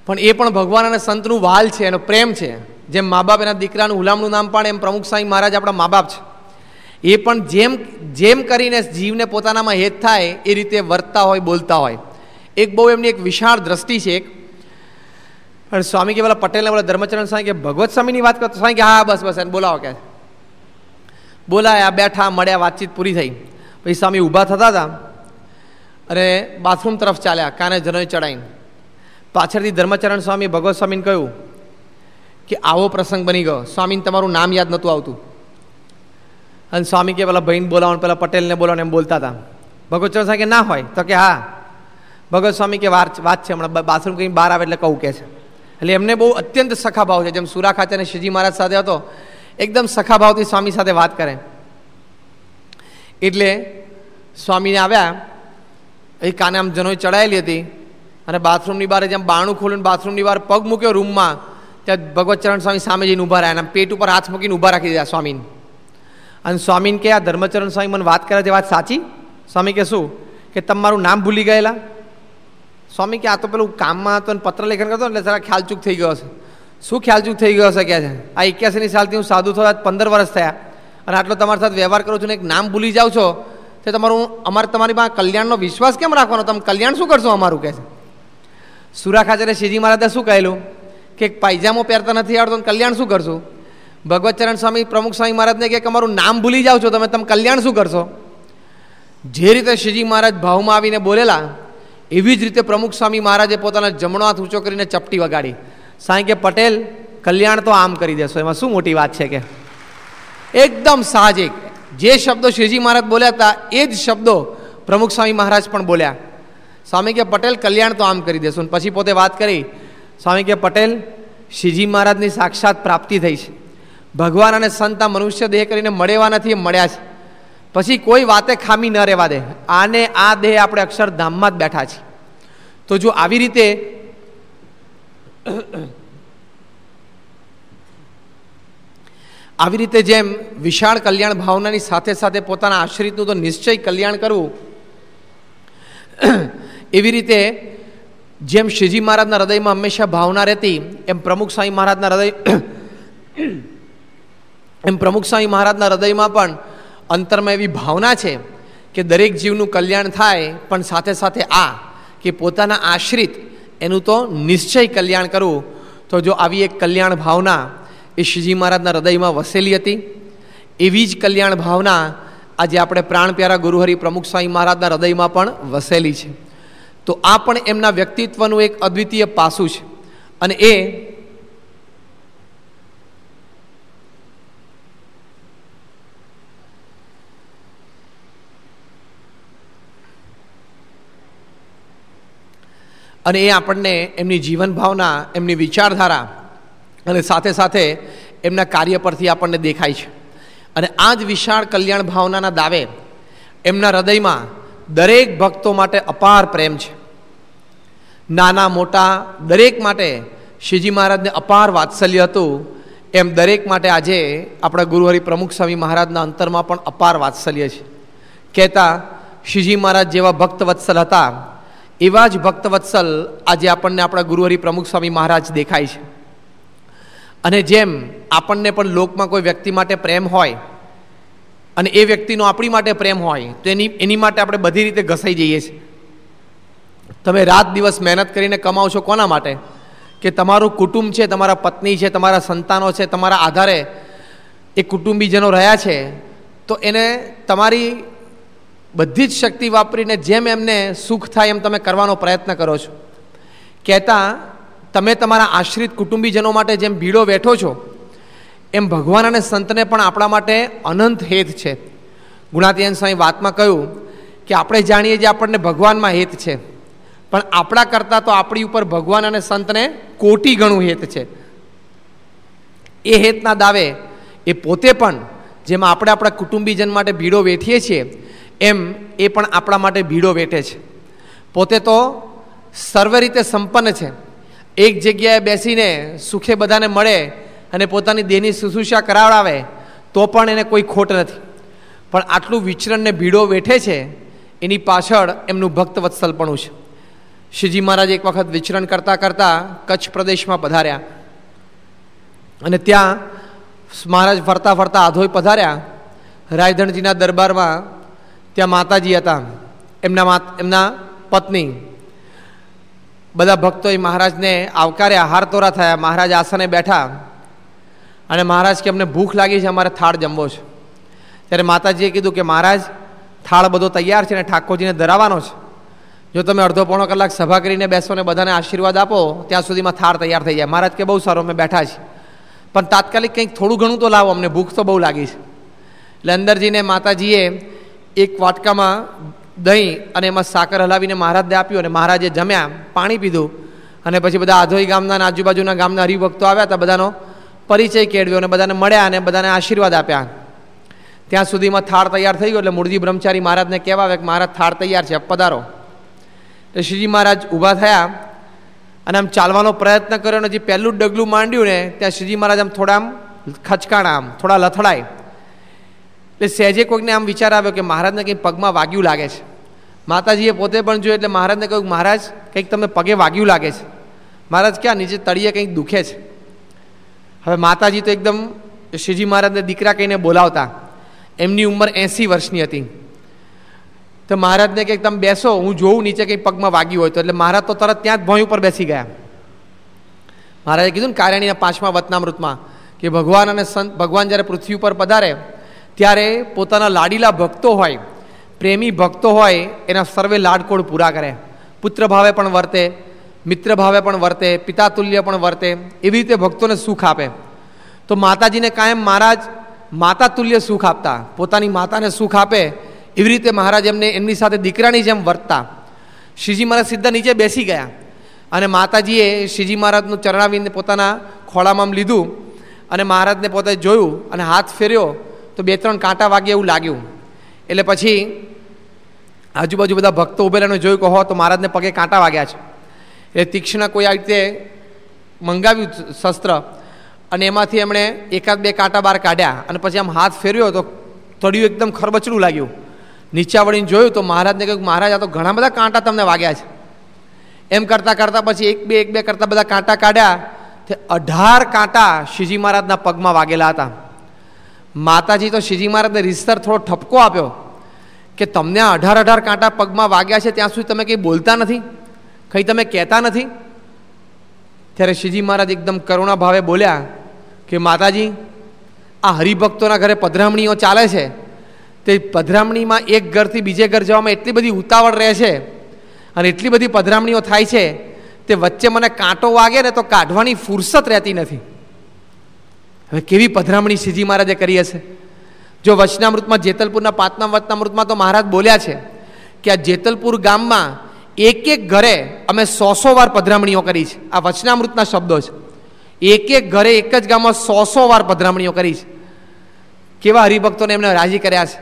પણ એ પણ ભગવાન અને સંતનું વાલ છે, એનો પ્રેમ છે. જેમ મા બાપ એના દીકરાનું હુલામણું નામ પાડે, એમ પ્રમુખ સ્વામી મહારાજ આપણા મા બાપ છે. એ પણ જેમ જેમ કરીને જીવને પોતાનામાં હેત થાય, એ રીતે વર્તતા હોય, બોલતા હોય. એક બહુ એમની એક વિશાળ દ્રષ્ટિ છે એક. પણ સ્વામી કે પેલા પટેલને બોલા ધર્મચરણ સ્વામી કે ભગવત સ્વામીની વાત કરતો સ્વામી કે, હા, બસ બસ, એને બોલાવો કે બોલાયા બેઠા, મળ્યા, વાતચીત પૂરી થઈ. પછી સ્વામી ઊભા થતા હતા. અને બાથરૂમ તરફ ચાલ્યા, કાને જનોઈ ચડાવીને પાછળથી ધર્મચરણ સ્વામી ભગવત સ્વામીને કહ્યું કે, આવો પ્રસંગ બની ગયો. સ્વામીને તમારું નામ યાદ નહોતું આવતું. અને સ્વામી કે, પેલા ભાઈને બોલાવો પેલા પટેલને બોલાવો એમ બોલતા હતા. ભગવતચરણ સ્વામી કે, ના હોય. તો કે, હા. ભગવત સ્વામી કે વાત વાત છે, હમણાં બાથરૂમ કંઈ બહાર આવે એટલે કહું કે છે. એટલે એમને બહુ અત્યંત સખા ભાવ છે. જેમ સુરા ખાતે અને શ્રીજી મહારાજ સાથે હતો, એકદમ સખા ભાવથી સ્વામી સાથે વાત કરે. એટલે સ્વામીને આવ્યા, એ કાને આમ જનોઈ ચડાયેલી હતી અને બાથરૂમની બહાર જેમ બાણું ખોલીને બાથરૂમની બહાર પગ મૂક્યો રૂમમાં. ત્યાં ભગવતચરણ સ્વામી સામે ઊભા રહ્યા અને પેટ ઉપર હાથ મૂકીને ઊભા રાખી દીધા સ્વામીને. અને સ્વામીને કે, આ ધર્મચરણ સ્વામી મને વાત કરે છે વાત સાચી? સ્વામી કે, શું? કે તમારું નામ ભૂલી ગયેલા? સ્વામી કે આ તો પેલું કામમાં હતો પત્ર લેખન કરતો એટલે જરા ખ્યાલચૂક થઈ ગયો છે શું ખ્યાલચૂક થઈ ગયો હશે કે છે? આ એક્યાસીની સાલથી હું સાધુ થયા પંદર વર્ષ થયા. અને આટલો તમારી સાથે વ્યવહાર કરું છું ને એક નામ ભૂલી જાઉં છો, તે તમારું અમારે તમારી પાસે કલ્યાણનો વિશ્વાસ કેમ રાખવાનો? તમે કલ્યાણ શું કરશો અમારું કહે છે? સુરાખાચાર્ય ખાચરે શ્રીજી મહારાજે શું કહેલું? કે પાયજામો પહેરતા નથી આવડતો કલ્યાણ શું કરશું? ભગવતચરણ સ્વામી, પ્રમુખ સ્વામી મહારાજને કે અમારું નામ ભૂલી જાઓ છો તમે તમે કલ્યાણ શું કરશો? જે રીતે શ્રીજી મહારાજ ભાવમાં આવીને બોલેલા એવી જ રીતે પ્રમુખ સ્વામી મહારાજે પોતાના જમણો હાથ ઊંચો કરીને ચપટી વગાડી. સાંઈ કે, પટેલ, કલ્યાણ તો આમ કરી દેશો. એમાં શું મોટી વાત છે કે? એકદમ સાહજિક. જે શબ્દો શ્રીજી મહારાજ બોલ્યા હતા, એ જ શબ્દો પ્રમુખ સ્વામી મહારાજ પણ બોલ્યા. સ્વામી કે, પટેલ, કલ્યાણ તો આમ કરી દેશો. પછી પોતે વાત કરી. સ્વામી કે, પટેલ, શ્રીજી મહારાજની સાક્ષાત પ્રાપ્તિ થઈ છે. ભગવાન અને સંતા મનુષ્ય દેહ કરીને મળેવા નથી મળ્યા છે. પછી કોઈ વાતે ખામી ન રહેવા દે. આને આ દેહ આપણે અક્ષરધામમાં જ બેઠા છીએ. તો જો આવી રીતે આવી રીતે જેમ વિશાળ કલ્યાણ ભાવનાની સાથે સાથે પોતાના આશ્રિતનું તો નિશ્ચય કલ્યાણ કરવું, એવી રીતે જેમ શ્રીજી મહારાજના હૃદયમાં હંમેશા ભાવના રહેતી, એમ પ્રમુખ સ્વામી મહારાજના હૃદય, એમ પ્રમુખ સ્વામી મહારાજના હૃદયમાં પણ અંતરમાં એવી ભાવના છે કે દરેક જીવનું કલ્યાણ થાય, પણ સાથે સાથે આ કે પોતાના આશ્રિત એનું તો નિશ્ચય કલ્યાણ કરવું. તો જો આવી એક કલ્યાણ ભાવના એ શ્રીજી મહારાજના હૃદયમાં વસેલી હતી, એવી જ કલ્યાણ ભાવના આજે આપણે પ્રાણ પ્યારા ગુરુહરિ પ્રમુખ સ્વામી મહારાજના હૃદયમાં પણ વસેલી છે. તો આ પણ એમના વ્યક્તિત્વનું એક અદ્વિતીય પાસું છે. અને એ અને એ આપણને એમની જીવન ભાવના એમની વિચારધારા અને સાથે સાથે એમના કાર્ય પરથી આપણને દેખાય છે. અને આ જ વિશાળ કલ્યાણ ભાવનાના દાવે એમના હૃદયમાં દરેક ભક્તો માટે અપાર પ્રેમ છે. નાના, મોટા, દરેક માટે શ્રીજી મહારાજને અપાર વાત્સલ્ય હતું. એમ દરેક માટે આજે આપણા ગુરુહરિ પ્રમુખ સ્વામી મહારાજના અંતરમાં પણ અપાર વાત્સલ્ય છે. કહેતા શ્રીજી મહારાજ જેવા ભક્ત વત્સલ હતા. એવા જ ભક્તવત્સલ આજે આપણને આપણા ગુરુહરિ પ્રમુખ સ્વામી મહારાજ દેખાય છે. અને જેમ આપણને પણ લોકમાં કોઈ વ્યક્તિ માટે પ્રેમ હોય, અને એ વ્યક્તિનો આપણી માટે પ્રેમ હોય, તો એની એની માટે આપણે બધી રીતે ઘસાઈ જઈએ છીએ. તમે રાત દિવસ મહેનત કરીને કમાવ છો કોના માટે? કે તમારું કુટુંબ છે, તમારા પત્ની છે, તમારા સંતાનો છે, તમારા આધારે એ કુટુંબીજનો રહ્યા છે, તો એને તમારી બધી જ શક્તિ વાપરીને જેમ એમને સુખ થાય એમ તમે કરવાનો પ્રયત્ન કરો છો. કહેતા, તમે તમારા આશ્રિત કુટુંબીજનો માટે જેમ ભીડો બેઠો છો, એમ ભગવાન અને સંતને પણ આપણા માટે અનંત હેત છે. ગુણાતીયન સ્વામી વાતમાં કહ્યું કે, આપણે જાણીએ જે આપણને ભગવાનમાં હેત છે, પણ આપણા કરતાં તો આપણી ઉપર ભગવાન અને સંતને કોટી ગણું હેત છે. એ હેતના દાવે એ પોતે પણ, જેમાં આપણે આપણા કુટુંબીજન માટે ભીડો વેઠીએ છીએ એમ એ પણ આપણા માટે ભીડો વેઠે છે. પોતે તો સર્વ રીતે સંપન્ન છે. એક જગ્યાએ બેસીને સુખે બધાને મળે અને પોતાની દેહની શુશ્રૂષા કરાવડાવે, તો પણ એને કોઈ ખોટ નથી. પણ આટલું વિચરણને ભીડો વેઠે છે, એની પાછળ એમનું ભક્ત વત્સલપણું છે. શ્રીજી મહારાજ એક વખત વિચરણ કરતાં કરતાં કચ્છ પ્રદેશમાં પધાર્યા. અને ત્યાં મહારાજ ફરતા ફરતા આધોઈ પધાર્યા. રાયધણજીના દરબારમાં ત્યાં માતાજી હતા. એમના મા, એમના પત્ની. બધા ભક્તોએ મહારાજને આવકાર્યા હારતોરા થયા. મહારાજ આસને બેઠા. અને મહારાજ કે, અમને ભૂખ લાગી છે, અમારે થાળ જમવો છે. ત્યારે માતાજીએ કીધું કે, મહારાજ, થાળ બધો તૈયાર છે અને ઠાકોરજીને ધરાવવાનો છે. જો તમે અડધો પોણો કલાક સભા કરીને બેસો ને બધાને આશીર્વાદ આપો, ત્યાં સુધીમાં થાળ તૈયાર થઈ જાય. મહારાજ કે, બહુ સારો, અમે બેઠા છીએ. પણ તાત્કાલિક કંઈક થોડું ઘણું તો લાવો, અમને ભૂખ તો બહુ લાગી છે. એટલે અંદરજીને માતાજીએ એક વાટકામાં દહીં અને એમાં સાકર હલાવીને મહારાજને આપ્યું અને મહારાજે જમ્યા, પાણી પીધું. અને પછી બધા આધોઈ ગામના આજુબાજુના ગામના હરિભક્તો આવ્યા હતા, બધાનો પરિચય કેળવ્યો અને બધાને મળ્યા અને બધાને આશીર્વાદ આપ્યા. ત્યાં સુધીમાં થાળ તૈયાર થઈ ગયો એટલે મૂળજી બ્રહ્મચારી મહારાજને કહેવા આવે કે મહારાજ, થાળ તૈયાર છે, પધારો. એટલે શ્રીજી મહારાજ ઊભા થયા અને આમ ચાલવાનો પ્રયત્ન કર્યો અને જે પહેલું ડગલું માંડ્યું ને, ત્યાં શ્રીજી મહારાજ આમ થોડા આમ ખચકાણા, આમ થોડા લથડાય. એટલે સહેજે કોઈકને આમ વિચાર આવ્યો કે મહારાજને કંઈક પગમાં વાગ્યું લાગે છે. માતાજીએ પોતે પણ જોયું એટલે મહારાજને કહ્યું, મહારાજ, કંઈક તમને પગે વાગ્યું લાગે છે. મહારાજ ક્યાં? નીચે તળીએ કંઈક દુખે છે. હવે માતાજી તો એકદમ શ્રીજી મહારાજને દીકરા કહીને બોલાવતા. એમની ઉંમર એંસી વર્ષની હતી. તો મહારાજને કંઈક તમે બેસો, હું જોઉં નીચે કંઈક પગમાં વાગ્યું હોય તો. એટલે મહારાજ તો તરત ત્યાં જ ભોંય ઉપર બેસી ગયા. મહારાજે કીધું ને, કારણીના પાંચમા વતનામૃતમાં કે ભગવાન અને સંત, ભગવાન જ્યારે પૃથ્વી ઉપર પધારે ત્યારે પોતાના લાડીલા ભક્તો હોય, પ્રેમી ભક્તો હોય, એના સર્વે લાડકોડ પૂરા કરે. પુત્ર ભાવે પણ વર્તે, મિત્ર ભાવે પણ વર્તે, પિતા તુલ્ય પણ વર્તે, એવી રીતે ભક્તોને સુખ આપે. તો માતાજીને કાયમ મહારાજ માતા તુલ્ય સુખ આપતા, પોતાની માતાને સુખ આપે, એવી રીતે મહારાજ એમને એમની સાથે દીકરાની જેમ વર્તતા. શ્રીજી મહારાજ સીધા નીચે બેસી ગયા અને માતાજીએ શ્રીજી મહારાજનું ચરણાવીને પોતાના ખોળામાં લીધું અને મહારાજને પોતે જોયું અને હાથ ફેર્યો તો બે ત્રણ કાંટા વાગે એવું લાગ્યું. એટલે પછી આજુબાજુ બધા ભક્તો ઉભેલાને જોયું કહો તો મહારાજને પગે કાંટા વાગ્યા છે. એટલે તીક્ષ્ણ કોઈ આવી રીતે મંગાવ્યું શસ્ત્ર અને એમાંથી એમણે એકાદ બે કાંટા બહાર કાઢ્યા અને પછી આમ હાથ ફેર્યો તો તળિયું એકદમ ખરબચડું લાગ્યું. નીચા વળીને જોયું તો મહારાજને કહ્યું મહારાજ, આ તો ઘણા બધા કાંટા તમને વાગ્યા છે. એમ કરતાં કરતાં પછી એક બે એક બે કરતાં બધા કાંટા કાઢ્યા. તે અઢાર કાંટા શ્રીજી મહારાજના પગમાં વાગેલા હતા. માતાજી તો શ્રીજી મહારાજને રીસર થોડો ઠપકો આપ્યો કે તમને અઢાર અઢાર કાંટા પગમાં વાગ્યા છે, ત્યાં સુધી તમે કંઈ બોલતા નથી? કંઈ તમે કહેતા નથી? ત્યારે શ્રીજી મહારાજ એકદમ કરુણા ભાવે બોલ્યા કે માતાજી, આ હરિભક્તોના ઘરે પધરામણીઓ ચાલે છે. તે પધરામણીમાં એક ઘરથી બીજે ઘર જવામાં એટલી બધી ઉતાવળ રહે છે અને એટલી બધી પધરામણીઓ થાય છે, તે વચ્ચે મને કાંટો વાગે ને તો કાઢવાની ફુરસત રહેતી નથી. હવે કેવી પધરામણી શ્રીજી મહારાજે કરી હશે? જો વચનામૃતમાં, જેતલપુરના પાંચમા વચનામૃતમાં તો મહારાજ બોલ્યા છે કે આ જેતલપુર ગામમાં એક એક ઘરે અમે સો સો વાર પધરામણીઓ કરી છે. આ વચનામૃતના શબ્દો છે. એક એક ઘરે એક જ ગામમાં સો સો વાર પધરામણીઓ કરી છે. કેવા હરિભક્તોને એમને રાજી કર્યા છે.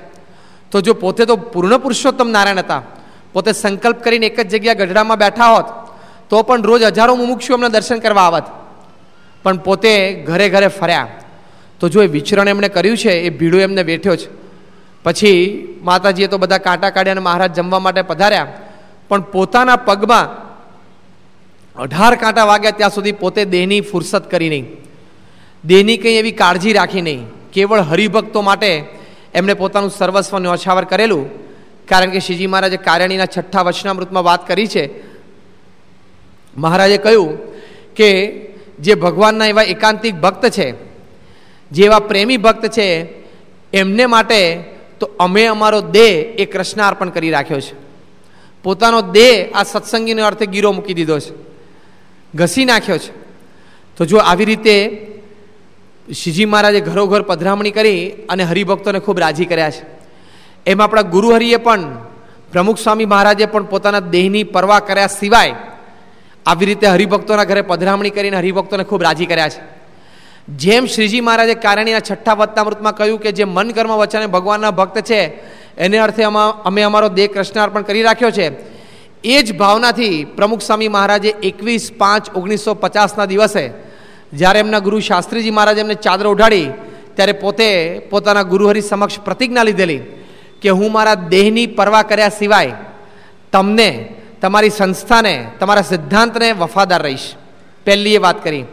તો જો પોતે તો પૂર્ણ પુરુષોત્તમ નારાયણ હતા, પોતે સંકલ્પ કરીને એક જ જગ્યા ગઢડામાં બેઠા હોત, તો પણ રોજ હજારો મુમુક્ષુ એમને દર્શન કરવા આવત. પણ પોતે ઘરે ઘરે ફર્યા. તો જો એ વિચરણ એમણે કર્યું છે, એ ભીડો એમને વેઠ્યો છે. પછી માતાજીએ તો બધા કાંટા કાઢ્યા અને મહારાજ જમવા માટે પધાર્યા. પણ પોતાના પગમાં અઢાર કાંટા વાગ્યા ત્યાં સુધી પોતે દેહની ફુરસત કરી નહીં. દેહની કંઈ એવી કાળજી રાખી નહીં. કેવળ હરિભક્તો માટે એમણે પોતાનું સર્વસ્વ ન્યોછાવર કરેલું. કારણ કે શ્રીજી મહારાજે કારણીના છઠ્ઠા વચનામૃતમાં વાત કરી છે. મહારાજે કહ્યું કે જે ભગવાનના એવા એકાંતિક ભક્ત છે, જે એવા પ્રેમી ભક્ત છે, એમને માટે તો અમે અમારો દેહ એ કૃષ્ણ અર્પણ કરી રાખ્યો છે. પોતાનો દેહ આ સત્સંગીનો અર્થે ગીરો મૂકી દીધો છે. ઘસી નાખ્યો છે. તો જો આવી રીતે શ્રીજી મહારાજે ઘરોઘર પધરામણી કરી અને હરિભક્તોને ખૂબ રાજી કર્યા છે. એમ આપણા ગુરુહરિએ પણ, પ્રમુખ સ્વામી મહારાજે પણ પોતાના દેહની પરવા કર્યા સિવાય આવી રીતે હરિભક્તોના ઘરે પધરામણી કરીને હરિભક્તોને ખૂબ રાજી કર્યા છે. જેમ શ્રીજી મહારાજે કારણીના છઠ્ઠા વત્તામૃતમાં કહ્યું કે જે મન, કર્મ, વચને ભગવાનના ભક્ત છે, એને અર્થે અમે અમારો દેહ કૃષ્ણાર્પણ કરી રાખ્યો છે. એ જ ભાવનાથી પ્રમુખ સ્વામી મહારાજે એકવીસ પાંચ ઓગણીસો પચાસના દિવસે જ્યારે એમના ગુરુ શાસ્ત્રીજી મહારાજ એમને ચાદર ઉઢાડી, ત્યારે પોતે પોતાના ગુરુહરિ સમક્ષ પ્રતિજ્ઞા લીધેલી કે હું મારા દેહની પરવા કર્યા સિવાય તમને તમારી સંસ્થાને, તમારા સિદ્ધાંતને વફાદાર રહીશ. પહેલી એ વાત કરી.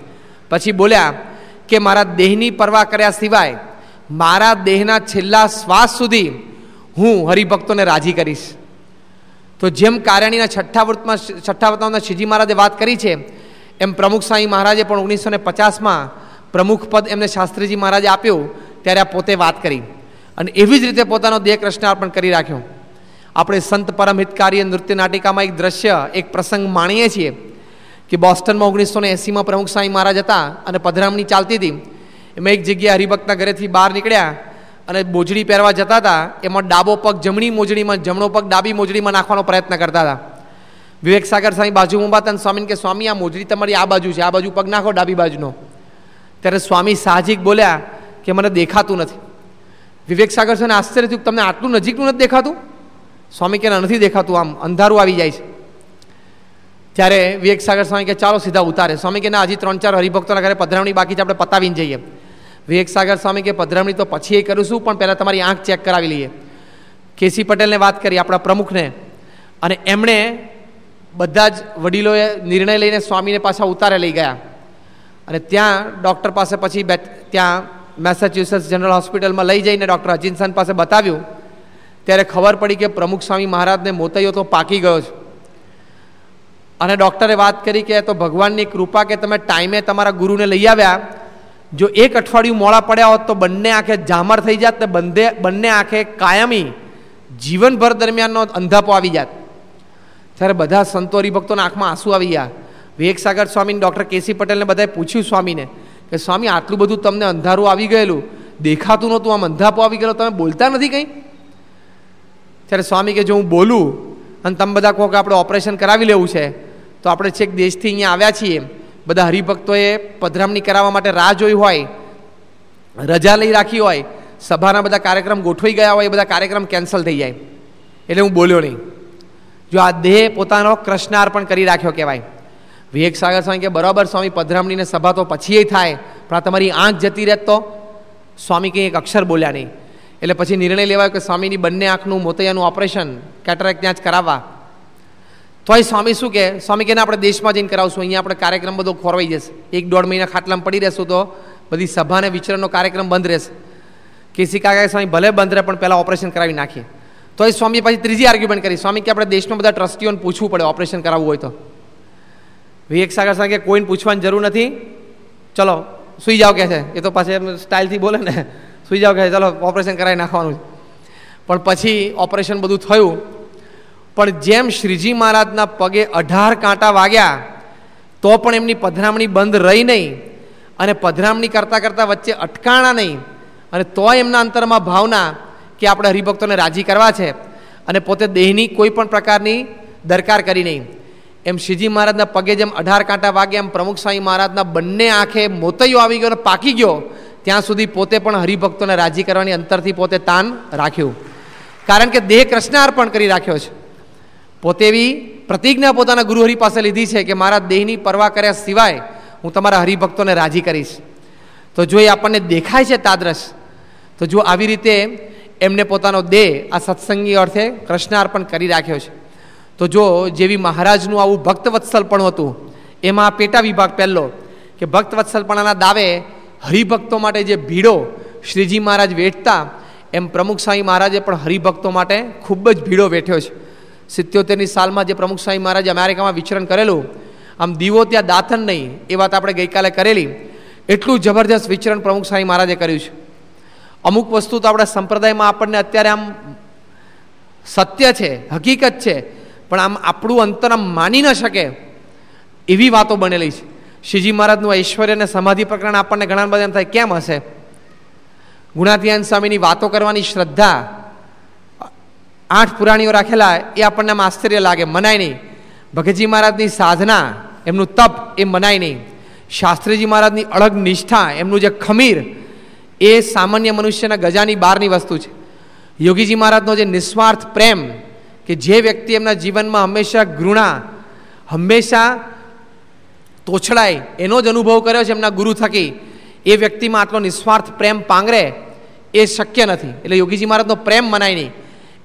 પછી બોલ્યા કે મારા દેહની પરવા કર્યા સિવાય મારા દેહના છેલ્લા શ્વાસ સુધી હું હરિભક્તોને રાજી કરીશ. તો જેમ કારણીના છઠ્ઠા વૃત્તમાં છઠ્ઠા વૃત્તમાં શ્રીજી મહારાજે વાત કરી છે, એમ પ્રમુખ સ્વામી મહારાજે પણ ઓગણીસો ને પચાસમાં પ્રમુખ પદ એમને શાસ્ત્રીજી મહારાજે આપ્યું, ત્યારે આ પોતે વાત કરી. અને એવી જ રીતે પોતાનો દેહ કૃષ્ણ અર્પણ કરી રાખ્યો. આપણે સંત પરમ હિતકારી નૃત્ય નાટિકામાં એક દ્રશ્ય, એક પ્રસંગ માણીએ છીએ કે બોસ્ટનમાં ઓગણીસો ને એંસીમાં પ્રમુખ સ્વામી મહારાજ હતા અને પધરામણી ચાલતી હતી. એમાં એક જગ્યાએ હરિભક્તના ઘરેથી બહાર નીકળ્યા અને બોજડી પહેરવા જતા હતા. એમાં ડાબો પગ જમણી મોજડીમાં, જમણો પગ ડાબી મોજડીમાં નાખવાનો પ્રયત્ન કરતા હતા. વિવેક સાગર સ્વામી બાજુ ઊભા હતા સ્વામીને કે, સ્વામી, આ મોજડી તમારી આ બાજુ છે, આ બાજુ પગ નાખો, ડાબી બાજુનો. ત્યારે સ્વામી સાહજિક બોલ્યા કે, મને દેખાતું નથી. વિવેક સાગર સ્વામીને આશ્ચર્ય થયું તમને આટલું નજીકનું નથી દેખાતું? સ્વામી કે નથી દેખાતું, આમ અંધારું આવી જાય છે. ત્યારે વિવેક સાગર સ્વામી કે ચાલો સીધા ઉતારે. સ્વામી કે ના હજી ત્રણ ચાર હરિભક્તોના ઘરે પધરાવણી બાકી છે, આપણે પતાવીને જઈએ. વિવેક સાગર સ્વામી કે પધરાવણી તો પછી એ કરીશું પણ પહેલાં તમારી આંખ ચેક કરાવી લઈએ. કેસી પટેલને વાત કરી, આપણા પ્રમુખને. અને એમણે બધા જ વડીલોએ નિર્ણય લઈને સ્વામીને પાછા ઉતારે લઈ ગયા. અને ત્યાં ડૉક્ટર પાસે પછી ત્યાં મેસેચ્યુસેટ્સ જનરલ હોસ્પિટલમાં લઈ જઈને ડૉક્ટર અજિનસન પાસે બતાવ્યું ત્યારે ખબર પડી કે પ્રમુખ સ્વામી મહારાજને મોતૈયો તો પાકી ગયો છે. અને ડૉક્ટરે વાત કરી કે તો ભગવાનની કૃપા કે તમે ટાઈમે તમારા ગુરુને લઈ આવ્યા. જો એક અઠવાડિયું મોડા પડ્યા હોત તો બંને આંખે જામર થઈ જાત ને બંને બંને આંખે કાયમી જીવનભર દરમિયાનનો અંધાપો આવી જાત. ત્યારે બધા સંતો હરિભક્તોના આંખમાં આંસુ આવી ગયા. વિવેક સાગર ડૉક્ટર કેસી પટેલને બધાએ પૂછ્યું સ્વામીને કે સ્વામી, આટલું બધું તમને અંધારું આવી ગયેલું. દેખાતું નહોતું, આમ અંધાપો આવી ગયેલો. તમે બોલતા નથી કંઈ? ત્યારે સ્વામી કે જો હું બોલું અને તમે બધા કહો કે આપણે ઓપરેશન કરાવી લેવું છે, તો આપણે છેક દેશથી અહીંયા આવ્યા છીએ. બધા હરિભક્તોએ પધરામણી કરાવવા માટે રાહ જોઈ હોય, રજા લઈ રાખી હોય, સભાના બધા કાર્યક્રમ ગોઠવાઈ ગયા હોય, એ બધા કાર્યક્રમ કેન્સલ થઈ જાય. એટલે હું બોલ્યો નહીં. જો આ દેહ પોતાનો કૃષ્ણાર્પણ કરી રાખ્યો કહેવાય. વિવેક સાગર સ્વામી કે બરાબર સ્વામી પધરામણીને સભા તો પછી થાય, પણ આ તમારી આંખ જતી રહેત તો? સ્વામી કંઈ એક અક્ષર બોલ્યા નહીં. એટલે પછી નિર્ણય લેવાયો કે સ્વામીની બંને આંખનું મોતૈયાનું ઓપરેશન કેટરેક ત્યાં જ કરાવવા. તોય સ્વામી શું કે, સ્વામી કે આપણે દેશમાં જઈને કરાવશું, અહીંયા આપણે કાર્યક્રમ બધો ખોરવાઈ જશે. એક દોઢ મહિના ખાટલામાં પડી રહેશું તો બધી સભાને વિચરણનો કાર્યક્રમ બંધ રહેશે. કેસી કાકા સ્વામી ભલે બંધ રહે, પણ પહેલાં ઓપરેશન કરાવી નાખીએ. તો એ સ્વામી પછી ત્રીજી આર્ગ્યુમેન્ટ કરી, સ્વામી કે આપણે દેશમાં બધા ટ્રસ્ટીઓને પૂછવું પડે ઓપરેશન કરાવવું હોય તો. વિવેક સાગર સાહેબ કે, કોઈને પૂછવાની જરૂર નથી. ચલો, સુઈ જાઓ કે છે. એ તો પાછી સ્ટાઇલથી બોલે ને. સુઈ જાઓ કે ચાલો ઓપરેશન કરાવી નાખવાનું. પણ પછી ઓપરેશન બધું થયું. પણ જેમ શ્રીજી મહારાજના પગે અઢાર કાંટા વાગ્યા, તો પણ એમની પધરામણી બંધ રહી નહીં અને પધરામણી કરતાં કરતાં વચ્ચે અટકાણા નહીં. અને તો એમના અંતરમાં ભાવના કે આપણે હરિભક્તોને રાજી કરવા છે અને પોતે દેહની કોઈ પણ પ્રકારની દરકાર કરી નહીં. એમ શ્રીજી મહારાજના પગે જેમ અઢાર કાંટા વાગે એમ પ્રમુખ સ્વામી મહારાજના બંને આંખે મોતૈયો આવી ગયો અને પાકી ગયો. ત્યાં સુધી પોતે પણ હરિભક્તોને રાજી કરવાની અંતરથી પોતે તાન રાખ્યું. કારણ કે દેહ કૃષ્ણ અર્પણ કરી રાખ્યો છે. પોતે એવી પ્રતિજ્ઞા પોતાના ગુરુહરિ પાસે લીધી છે કે મારા દેહની પરવા કર્યા સિવાય હું તમારા હરિભક્તોને રાજી કરીશ. તો જો એ આપણને દેખાય છે તાદ્રશ તો જો આવી રીતે એમને પોતાનો દેહ આ સત્સંગી અર્થે કૃષ્ણાર્પણ કરી રાખ્યો છે. તો જો જેવી મહારાજનું આવું ભક્તવત્સલપણું હતું, એમાં પેટા વિભાગ પહેલો કે ભક્તવત્સલપણાના દાવે હરિભક્તો માટે જે ભીડો શ્રીજી મહારાજ વેઠતા, એમ પ્રમુખ સ્વામી મહારાજે પણ હરિભક્તો માટે ખૂબ જ ભીડો વેઠ્યો છે. સિત્યોતેરની સાલમાં જે પ્રમુખ સ્વામી મહારાજે અમેરિકામાં વિચરણ કરેલું, આમ દીવો ત્યાં દાથન નહીં, એ વાત આપણે ગઈકાલે કરેલી. એટલું જબરજસ્ત વિચરણ પ્રમુખ સ્વામી મહારાજે કર્યું છે. અમુક વસ્તુ તો આપણા સંપ્રદાયમાં આપણને અત્યારે આમ સત્ય છે, હકીકત છે, પણ આમ આપણું અંતર આમ માની ન શકે એવી વાતો બનેલી છે. શ્રીજી મહારાજનું ઐશ્વર્ય અને સમાધિ પ્રકરણ આપણને ઘણા બધા એમ થાય, કેમ હશે? ગુણાધ્યાન સ્વામીની વાતો કરવાની શ્રદ્ધા આઠ પુરાણીઓ રાખેલા, એ આપણને આમ આશ્ચર્ય લાગે, મનાય નહીં. ભગતજી મહારાજની સાધના, એમનું તપ, એ મનાય નહીં. શાસ્ત્રીજી મહારાજની અળગ નિષ્ઠા, એમનું જે ખમીર, એ સામાન્ય મનુષ્યના ગજાની બહારની વસ્તુ છે. યોગીજી મહારાજનો જે નિસ્વાર્થ પ્રેમ, કે જે વ્યક્તિ એમના જીવનમાં હંમેશા ઘૃણા, હંમેશા તોછડાય એનો જ અનુભવ કર્યો છે એમના ગુરુ થકી. એ વ્યક્તિમાં આટલો નિસ્વાર્થ પ્રેમ પાંગરે એ શક્ય નથી. એટલે યોગીજી મહારાજનો પ્રેમ મનાય નહીં.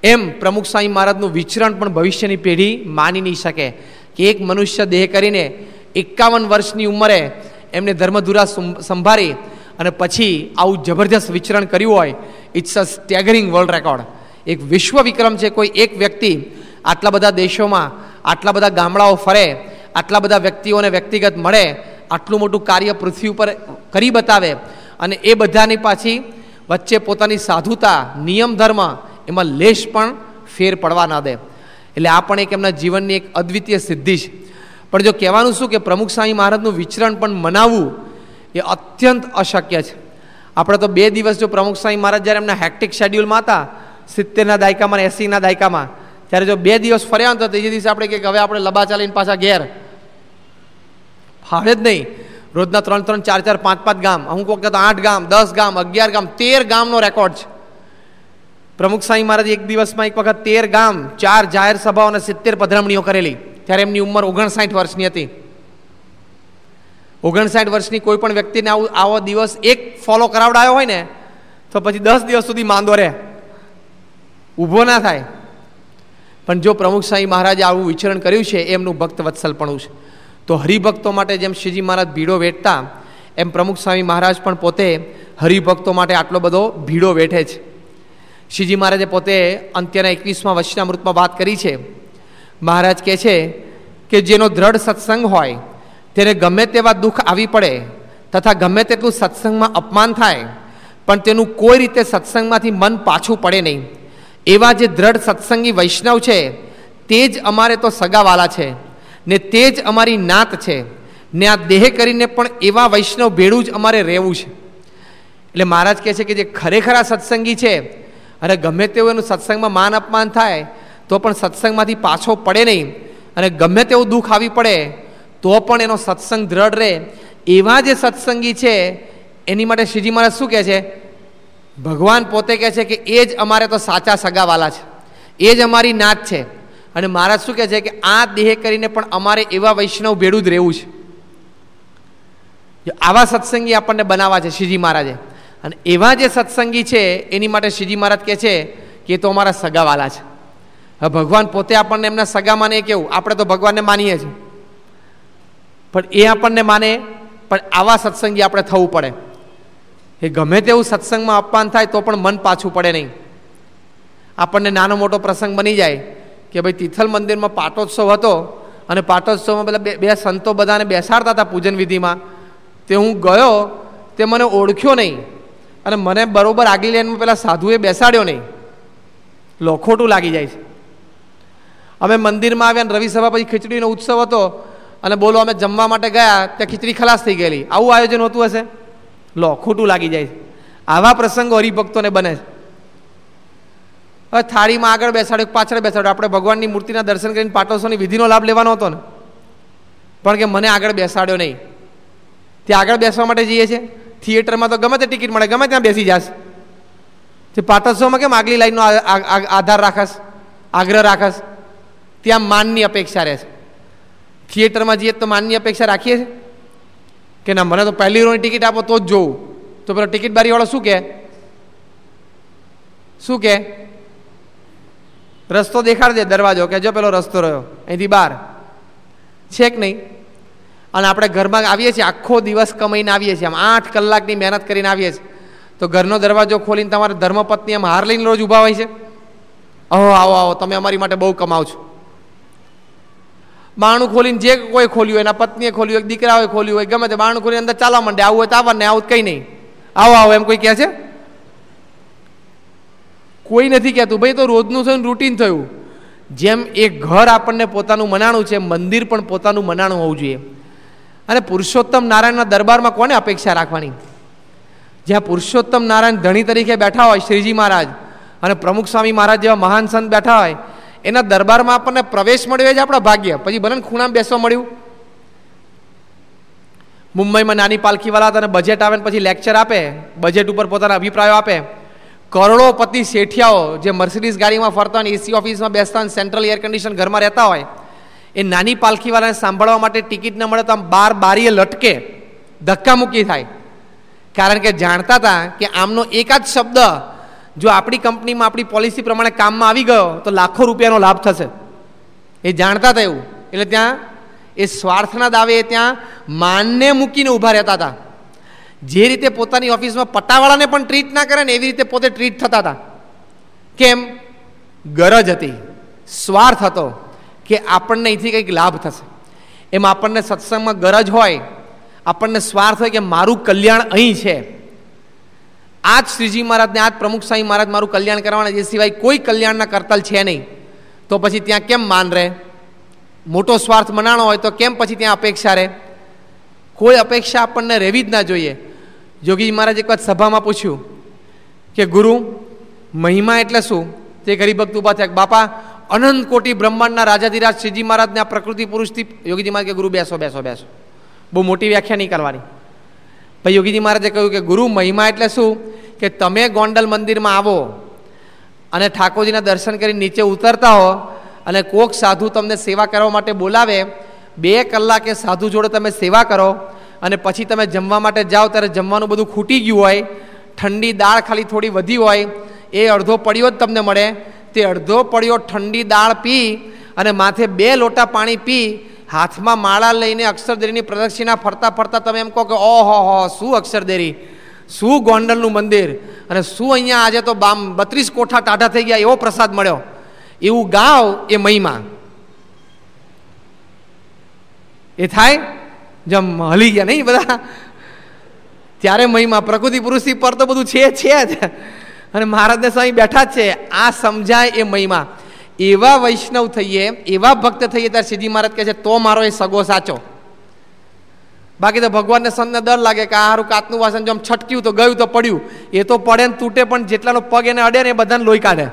એમ પ્રમુખ સ્વામી મહારાજનું વિચરણ પણ ભવિષ્યની પેઢી માની નહીં શકે કે એક મનુષ્ય દેહ કરીને એકાવન વર્ષની ઉંમરે એમને ધર્મધુરા સંભાળી અને પછી આવું જબરજસ્ત વિચરણ કર્યું હોય it's a staggering world record એક વિશ્વ વિક્રમ છે કોઈ એક વ્યક્તિ આટલા બધા દેશોમાં, આટલા બધા ગામડાઓ ફરે આટલા બધા વ્યક્તિઓને વ્યક્તિગત મળે, આટલું મોટું કાર્ય પૃથ્વી ઉપર કરી બતાવે અને એ બધાની પાછી વચ્ચે પોતાની સાધુતા, નિયમ ધર્મ, એમાં લેશ પણ ફેર પડવા ના દે. એટલે આ પણ એક એમના જીવનની એક અદ્વિતીય સિદ્ધિ છે. પણ જો કહેવાનું શું કે પ્રમુખ સ્વામી મહારાજનું વિચરણ પણ મનાવવું એ અત્યંત અશક્ય છે. આપણે તો બે દિવસ જો પ્રમુખ સ્વામી મહારાજ જ્યારે એમના હેક્ટિક શેડ્યુલમાં હતા, સિત્તેરના દાયકામાં એંસીના દાયકામાં, ત્યારે જો બે દિવસ ફર્યા તો ત્રીજે દિવસે આપણે કે હવે આપણે લબા ચાલીને પાછા ઘેર ફાળે જ નહીં. રોજના ત્રણ ત્રણ, ચાર ચાર, પાંચ પાંચ ગામ. અમુક વખત આઠ ગામ, દસ ગામ, અગિયાર ગામ, તેર ગામનો રેકોર્ડ છે. પ્રમુખ સાંઈ મહારાજ એક દિવસમાં એક વખત તેર ગામ, ચાર જાહેર સભાઓ અને સિત્તેર પધરામણીઓ કરેલી. ત્યારે એમની ઉંમર ઓગણસાઠ વર્ષની હતી. ઓગણસાઠ વર્ષની કોઈ પણ વ્યક્તિને આવું, આવો દિવસ એક ફોલો કરાવડાયો હોય ને, તો પછી દસ દિવસ સુધી માંદો રહે. ઊભો ના થાય. પણ જો પ્રમુખ સાંઈ મહારાજે આવું વિચરણ કર્યું છે, એમનું ભક્ત વત્સલપણું છે તો હરિભક્તો માટે જેમ શ્રીજી મહારાજ ભીડો વેઠતા, એમ પ્રમુખ સ્વામી મહારાજ પણ પોતે હરિભક્તો માટે આટલો બધો ભીડો વેઠે છે. શ્રીજી મહારાજે પોતે અંત્યના એકવીસમાં વચનામૃતમાં વાત કરી છે. મહારાજ કહે છે કે જેનો દ્રઢ સત્સંગ હોય, તેને ગમે તેવા દુઃખ આવી પડે તથા ગમે તેટલું સત્સંગમાં અપમાન થાય, પણ તેનું કોઈ રીતે સત્સંગમાંથી મન પાછું પડે નહીં. એવા જે દ્રઢ સત્સંગી વૈષ્ણવ છે, તે જ અમારે તો સગાવાલા છે. ને તે જ અમારી નાત છે. ને આ દેહ કરીને પણ એવા વૈષ્ણવ ભેળું જ અમારે રહેવું છે. એટલે મહારાજ કહે છે કે જે ખરેખર આ સત્સંગી છે, અને ગમે તેવું એનું સત્સંગમાં માન અપમાન થાય, તો પણ સત્સંગમાંથી પાછો પડે નહીં. અને ગમે તેવું દુઃખ આવી પડે, તો પણ એનો સત્સંગ દ્રઢ રહે. એવા જે સત્સંગી છે, એની માટે શ્રીજી મહારાજ શું કહે છે? ભગવાન પોતે કહે છે કે એ જ અમારે તો સાચા સગાવાલા છે. એ જ અમારી નાત છે. અને મહારાજ શું કહે છે કે આ દેહ કરીને પણ અમારે એવા વૈષ્ણવ ભેડું જ રહેવું છે. આવા સત્સંગી આપણને બનાવવા છે શ્રીજી મહારાજે. અને એવા જે સત્સંગી છે, એની માટે શ્રીજી મહારાજ કહે છે કે એ તો અમારા સગાવાલા છે. હવે ભગવાન પોતે આપણને એમના સગા માને કેવું? આપણે તો ભગવાનને માનીએ છીએ. પણ એ આપણને માને, પણ આવા સત્સંગી આપણે થવું પડે. એ ગમે તેવું સત્સંગમાં અપમાન થાય તો પણ મન પાછું પડે નહીં. આપણને નાનો મોટો પ્રસંગ બની જાય કે ભાઈ તિથલ મંદિરમાં પાટોત્સવ હતો અને પાટોત્સવમાં પેલા બે બે સંતો બધાને બેસાડતા હતા પૂજન વિધિમાં. તે હું ગયો, તે મને ઓળખ્યો નહીં. અને મને બરોબર આગલી લાઈનમાં પેલા સાધુએ બેસાડ્યો નહીં. લોખોટું લાગી જાય છે. અમે મંદિરમાં આવ્યા રવિ રવિસભા પછી ખીચડીનો ઉત્સવ હતો અને બોલો અમે જમવા માટે ગયા, ત્યાં ખીચડી ખલાસ થઈ ગયેલી. આવું આયોજન હોતું હશે? લો ખોટું લાગી જાય આવા પ્રસંગો હરિભક્તોને બને છે. હવે થાળીમાં આગળ બેસાડ્યો પાછળ બેસાડ્યો? આપણે ભગવાનની મૂર્તિના દર્શન કરીને પાટોત્સવની વિધિનો લાભ લેવાનો હતો ને. પણ કે મને આગળ બેસાડ્યો નહીં. ત્યાં આગળ બેસવા માટે જઈએ છીએ. થિયેટરમાં તો ગમે તે ટિકિટ મળે, ગમે ત્યાં બેસી જાશ. તે પાટોત્સવમાં કેમ આગલી લાઈનનો આધાર રાખસ આગ્રહ રાખસ ત્યાં માનની અપેક્ષા રહે છે થિયેટરમાં જઈએ તો માનની અપેક્ષા રાખીએ છીએ? કે ના, મને તો પહેલી રોની ટિકિટ આપો તો જ જોઉં. તો પેલો ટિકિટ બારીવાળો શું કહે? શું કહે? રસ્તો દેખાડ દે દરવાજો, કે જો પેલો રસ્તો રહ્યો, અહીંથી બહાર. છે કે નહીં? અને આપણે ઘરમાં આવીએ છીએ, આખો દિવસ કમાઈને આવીએ છીએ, આમ આઠ કલાકની મહેનત કરીને આવીએ છીએ. તો ઘરનો દરવાજો ખોલીને તમારા ધર્મપત્ની આમ હાર લઈને રોજ ઊભા હોય છે? અહો, આવો આવો, તમે અમારી માટે બહુ કમાવ છો. બાણું ખોલીને જે કોઈ ખોલ્યું એના પત્નીએ ખોલ્યું હોય દીકરાઓએ ખોલ્યું હોય, ગમે તે બાણું ખોલીને અંદર ચાલવા માંડે, આવું હોય તો આવવાનું આવું કંઈ નહીં. આવો આવો, એમ કોઈ કહે છે? કોઈ નથી કહેતું, ભાઈ, તો રોજનું છે રૂટીન થયું. જેમ એ ઘર આપણને પોતાનું મનાણું છે, મંદિર પણ પોતાનું મનાણું હોવું જોઈએ. અને પુરુષોત્તમ નારાયણના દરબારમાં કોને અપેક્ષા રાખવાની? જ્યાં પુરુષોત્તમ નારાયણ ધણી તરીકે બેઠા હોય, શ્રીજી મહારાજ અને પ્રમુખ સ્વામી મહારાજ જેવા મહાન સંત બેઠા હોય, એના દરબારમાં આપણને પ્રવેશ મળ્યો જ આપણા ભાગ્ય. પછી ભલે ખૂણામાં બેસવા મળ્યું. મુંબઈમાં નાની પાલખીવાળા હતા અને બજેટ આવે ને પછી લેક્ચર આપે બજેટ ઉપર પોતાના અભિપ્રાયો આપે. કરોડોપતિ શેઠિયાઓ જે મર્સિડીઝ ગાડીમાં ફરતા હોય એસી ઓફિસમાં બેસતા હોય સેન્ટ્રલ એર કન્ડિશન ઘરમાં રહેતા હોય, એ નાની પાલખીવાળાને સાંભળવા માટે ટિકિટ ન મળે તો આમ બાર બારીએ લટકે ધક્કામુક્કી થાય. કારણ કે જાણતા હતા કે આમનો એકાદ શબ્દ જો આપણી કંપનીમાં આપણી પોલિસી પ્રમાણે કામમાં આવી ગયો તો લાખો રૂપિયાનો લાભ થશે. એ જાણતા હતા એવું. એટલે ત્યાં એ સ્વાર્થના દાવે ત્યાં માનને મૂકીને ઊભા રહેતા હતા. જે રીતે પોતાની ઓફિસમાં પટ્ટાવાળાને પણ ટ્રીટ ના કરે ને એવી રીતે પોતે ટ્રીટ થતા હતા. કેમ? ગરજ હતી, સ્વાર્થ હતો કે આપણને અહીંથી કંઈક લાભ થશે. એમ આપણને સત્સંગમાં ગરજ હોય, આપણને સ્વાર્થ હોય કે મારું કલ્યાણ અહીં છે. આ જ શ્રીજી મહારાજને આ જ પ્રમુખ સ્વામી મહારાજ મારું કલ્યાણ કરવાના, જે સિવાય કોઈ કલ્યાણના કરતલ છે નહીં. તો પછી ત્યાં કેમ માન રહે? મોટો સ્વાર્થ મનાણો હોય તો કેમ પછી ત્યાં અપેક્ષા રહે? કોઈ અપેક્ષા આપણને રહેવી જ ના જોઈએ. જોગીજી મહારાજ એક વાત સભામાં પૂછ્યું કે, ગુરુ, મહિમા એટલે શું? તે ગરીબ ભક્ત ઊભા થયા બાપા, અનંત કોટી બ્રહ્માંડના રાજાધિરાજ શ્રીજી મહારાજને આ પ્રકૃતિ પુરુષથી યોગીજી મહારાજ કે, ગુરુ, બેસો બેસો બેસો. બહુ મોટી વ્યાખ્યા નહીં કરવાની. ભાઈ યોગીજી મહારાજે કહ્યું કે, ગુરુ, મહિમા એટલે શું? કે તમે ગોંડલ મંદિરમાં આવો અને ઠાકોરજીના દર્શન કરી નીચે ઉતરતા હો અને કોક સાધુ તમને સેવા કરવા માટે બોલાવે, બે કલાકે સાધુ જોડે તમે સેવા કરો અને પછી તમે જમવા માટે જાઓ ત્યારે જમવાનું બધું ખૂટી ગયું હોય, ઠંડી દાળ ખાલી થોડી વધી હોય, એ અડધો પડ્યો જ તમને મળે. તે અડધો પડ્યો ઠંડી દાળ પી અને માથે બે લોટા પાણી પી, હાથમાં માળા લઈને અક્ષરદેરીની પ્રદક્ષિણા ફરતા ફરતા તમે એમ કહો કે ઓહો, હો શું અક્ષરદેરી? શું ગોંડલનું મંદિર? અને શું અહીંયા આજે તો બામ બત્રીસ કોઠા ટાઢા થઈ ગયા? એવો પ્રસાદ મળ્યો. એવું ગાવ એ મહિમા. એ થાય? જેમ હલી ગયા નહીં બધા? ત્યારે મહિમા, પ્રકૃતિ પુરુષથી પર તો બધું છે છે જ. અને મહારાજને સ્વામી બેઠા છે. આ સમજાય એ મહિમા. એવા વૈષ્ણવ થઈએ, એવા ભક્ત થઈએ, ત્યારે સીધી મહારાજ કહે છે, તો મારો એ સગો સાચો. બાકી તો ભગવાનને સંતને ડર લાગે કે આ સારું કાચનું વાસણ જો છટક્યું તો ગયું તો પડ્યું. એ તો પડે ને તૂટે, પણ જેટલાનો પગ એને અડે ને એ બધાને લોહી કાઢે.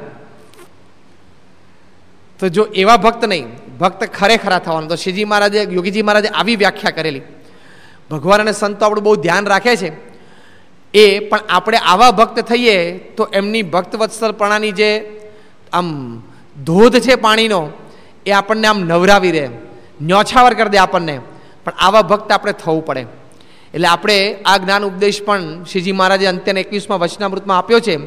તો જો એવા ભક્ત નહીં, ભક્ત ખરેખરા થવાનું. તો શ્રીજી મહારાજે, યોગીજી મહારાજે આવી વ્યાખ્યા કરેલી. ભગવાન અને સંતો આપણું બહુ ધ્યાન રાખે છે. એ પણ આપણે આવા ભક્ત થઈએ તો એમની ભક્તવત્સલપણાની જે આમ ધોધ છે પાણીનો, એ આપણને આમ નવરાવી રહે ન્યોછાવર કરી દે આપણને. પણ આવા ભક્ત આપણે થવું પડે. એટલે આપણે આ જ્ઞાન ઉપદેશ પણ શ્રીજી મહારાજે અંત્યના એકવીસમાં વચનામૃતમાં આપ્યો છે.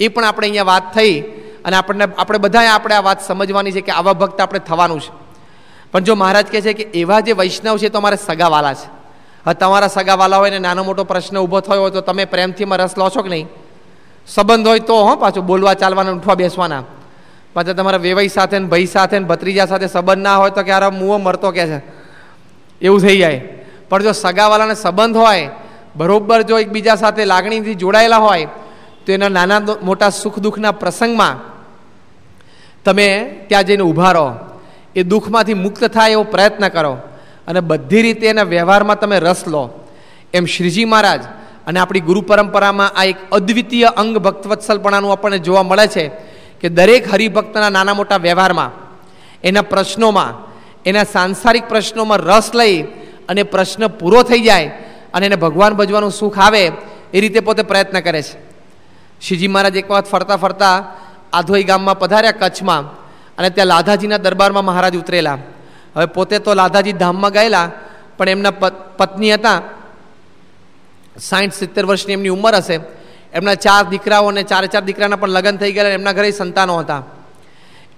એ પણ આપણે અહીંયા વાત થઈ. અને આપણને આપણે બધાએ આપણે આ વાત સમજવાની છે કે આવા ભક્ત આપણે થવાનું છે. પણ જો મહારાજ કહે છે કે એવા જે વૈષ્ણવ છે તો અમારે સગાવાલા છે. હવે તમારા સગાવાલા હોય ને નાનો મોટો પ્રશ્ન ઊભો થયો હોય તો તમે પ્રેમથી એમાં રસ લો છો કે નહીં? સંબંધ હોય તો, હો, પાછું બોલવા, ચાલવાના, ઉઠવા, બેસવાના. પાછા તમારા વેવાઈ સાથે ને ભાઈ સાથે ને ભત્રીજા સાથે સંબંધ ના હોય તો ક્યારે મુઓ મરતો કે છે? એવું થઈ જાય. પણ જો સગાવાલાને સંબંધ હોય, બરોબર જો એકબીજા સાથે લાગણીથી જોડાયેલા હોય, તો એના નાના મોટા સુખ દુઃખના પ્રસંગમાં તમે ત્યાં જઈને ઊભા રહો. એ દુઃખમાંથી મુક્ત થાય એવો પ્રયત્ન કરો. અને બધી રીતે એના વ્યવહારમાં તમે રસ લો. એમ શ્રીજી મહારાજ અને આપણી ગુરુ પરંપરામાં આ એક અદ્વિતીય અંગ ભક્તવત્સલપણાનું આપણને જોવા મળે છે કે દરેક હરિભક્તના નાના મોટા વ્યવહારમાં, એના પ્રશ્નોમાં, એના સાંસારિક પ્રશ્નોમાં રસ લઈ અને પ્રશ્ન પૂરો થઈ જાય અને એને ભગવાન ભજવાનું સુખ આવે, એ રીતે પોતે પ્રયત્ન કરે છે. શ્રીજી મહારાજ એક વખત ફરતા ફરતા આધોઈ ગામમાં પધાર્યા કચ્છમાં અને ત્યાં લાધાજીના દરબારમાં મહારાજ ઉતરેલા. હવે પોતે તો લાધાજી ધામમાં ગયેલા, પણ એમના પત્ની હતા સાઠ સિત્તેર વર્ષની એમની ઉંમર હશે. એમના ચાર દીકરાઓ અને ચારે ચાર દીકરાના પણ લગ્ન થઈ ગયેલા એમના ઘરે સંતાનો હતા.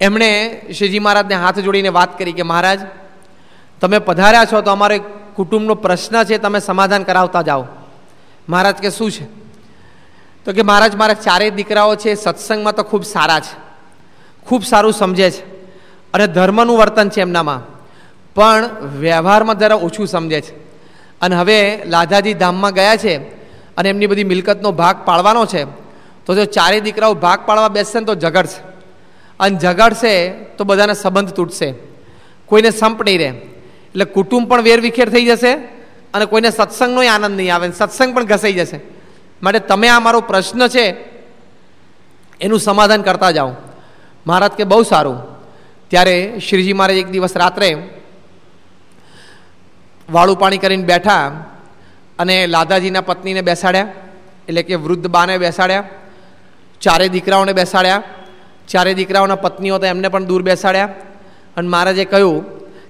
એમણે શ્રીજી મહારાજને હાથ જોડીને વાત કરી કે, મહારાજ, તમે પધાર્યા છો તો અમારે કુટુંબનો પ્રશ્ન છે, તમે સમાધાન કરાવતા જાઓ. મહારાજ કે, શું છે? તો કે મહારાજ, મારા ચારેય દીકરાઓ છે, સત્સંગમાં તો ખૂબ સારા છે. ખૂબ સારું સમજે છે. અને ધર્મનું વર્તન છે એમનામાં. પણ વ્યવહારમાં જરા ઓછું સમજે છે. અને હવે લાધાજી ધામમાં ગયા છે અને એમની બધી મિલકતનો ભાગ પાડવાનો છે, તો જો ચારેય દીકરાઓ ભાગ પાડવા બેસશે ને તો ઝઘડશે. અને ઝઘડશે તો બધાના સંબંધ તૂટશે. કોઈને સંપ નહીં રહે. એટલે કુટુંબ પણ વેરવિખેર થઈ જશે અને કોઈને સત્સંગનો આનંદ નહીં આવે. સત્સંગ પણ ઘસાઈ જશે. માટે તમે આ મારો પ્રશ્ન છે, એનું સમાધાન કરતા જાઓ. મહારાજ કે, બહુ સારું. ત્યારે શ્રીજી મહારાજ એક દિવસ રાત્રે વાળું પાણી કરીને બેઠા અને લાદાજીના પત્નીને બેસાડ્યા, એટલે કે વૃદ્ધ બાને બેસાડ્યા, ચારે દીકરાઓને બેસાડ્યા, ચારે દીકરાઓના પત્નીઓ તો એમને પણ દૂર બેસાડ્યા. અને મહારાજે કહ્યું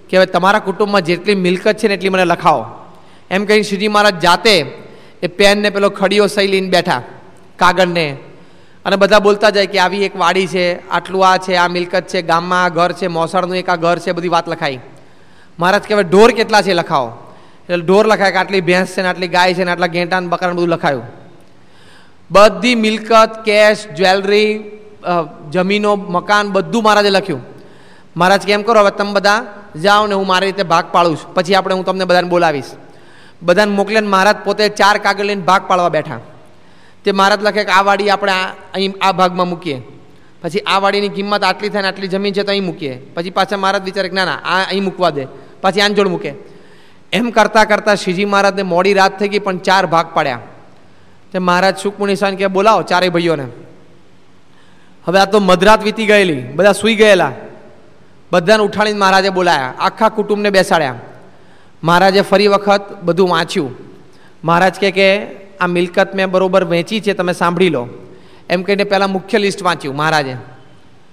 કે, હવે તમારા કુટુંબમાં જેટલી મિલકત છે ને એટલી મને લખાવો. એમ કહીને શ્રીજી મહારાજ જાતે એ પેનને પેલો ખડીઓ સહી લઈને બેઠા, કાગળને. અને બધા બોલતા જાય કે આવી એક વાડી છે, આટલું આ છે, આ મિલકત છે, ગામમાં આ ઘર છે, મોસાળનું એક આ ઘર છે, બધી વાત લખાઈ. મહારાજ કહેવાય, ઢોર કેટલા છે? લખાવો. એટલે ઢોર લખાય કે આટલી ભેંસ છે ને આટલી ગાય છે ને આટલા ઘેંટા બકરા બધું લખાયું. બધી મિલકત, કેશ, જ્વેલરી જમીનો, મકાન બધું મહારાજે લખ્યું. મહારાજ કેમ કરો, હવે તમે બધા જાઓ ને હું મારી રીતે ભાગ પાડું છું. પછી આપણે હું તમને બધાને બોલાવીશ. બધાને મોકલે મહારાજ પોતે ચાર કાગળ લઈને ભાગ પાડવા બેઠા. તે મહારાજ લખે કે આ વાડી આપણે અહીં આ ભાગમાં મૂકીએ. પછી આ વાડીની કિંમત આટલી થાય ને આટલી જમીન છે તો અહીં મૂકીએ. પછી પાછા મહારાજ વિચારે કે ના ના, આ અહીં મૂકવા દે. પાછી આંજોડ મૂકે. એમ કરતાં કરતાં શ્રીજી મહારાજને મોડી રાત થઈ ગઈ પણ ચાર ભાગ પાડ્યા. તે મહારાજ સુકમુનિ સ્વામી કે બોલાવો ચારેય ભાઈઓને. હવે આ તો મધરાત વીતી ગયેલી, બધા સૂઈ ગયેલા. બધાને ઉઠાડીને મહારાજે બોલાયા. આખા કુટુંબને બેસાડ્યા. મહારાજે ફરી વખત બધું વાંચ્યું. મહારાજ કહે કે, આ મિલકત મેં બરોબર વેચી છે, તમે સાંભળી લો. એમ કહીને પહેલાં મુખ્ય લિસ્ટ વાંચ્યું મહારાજે.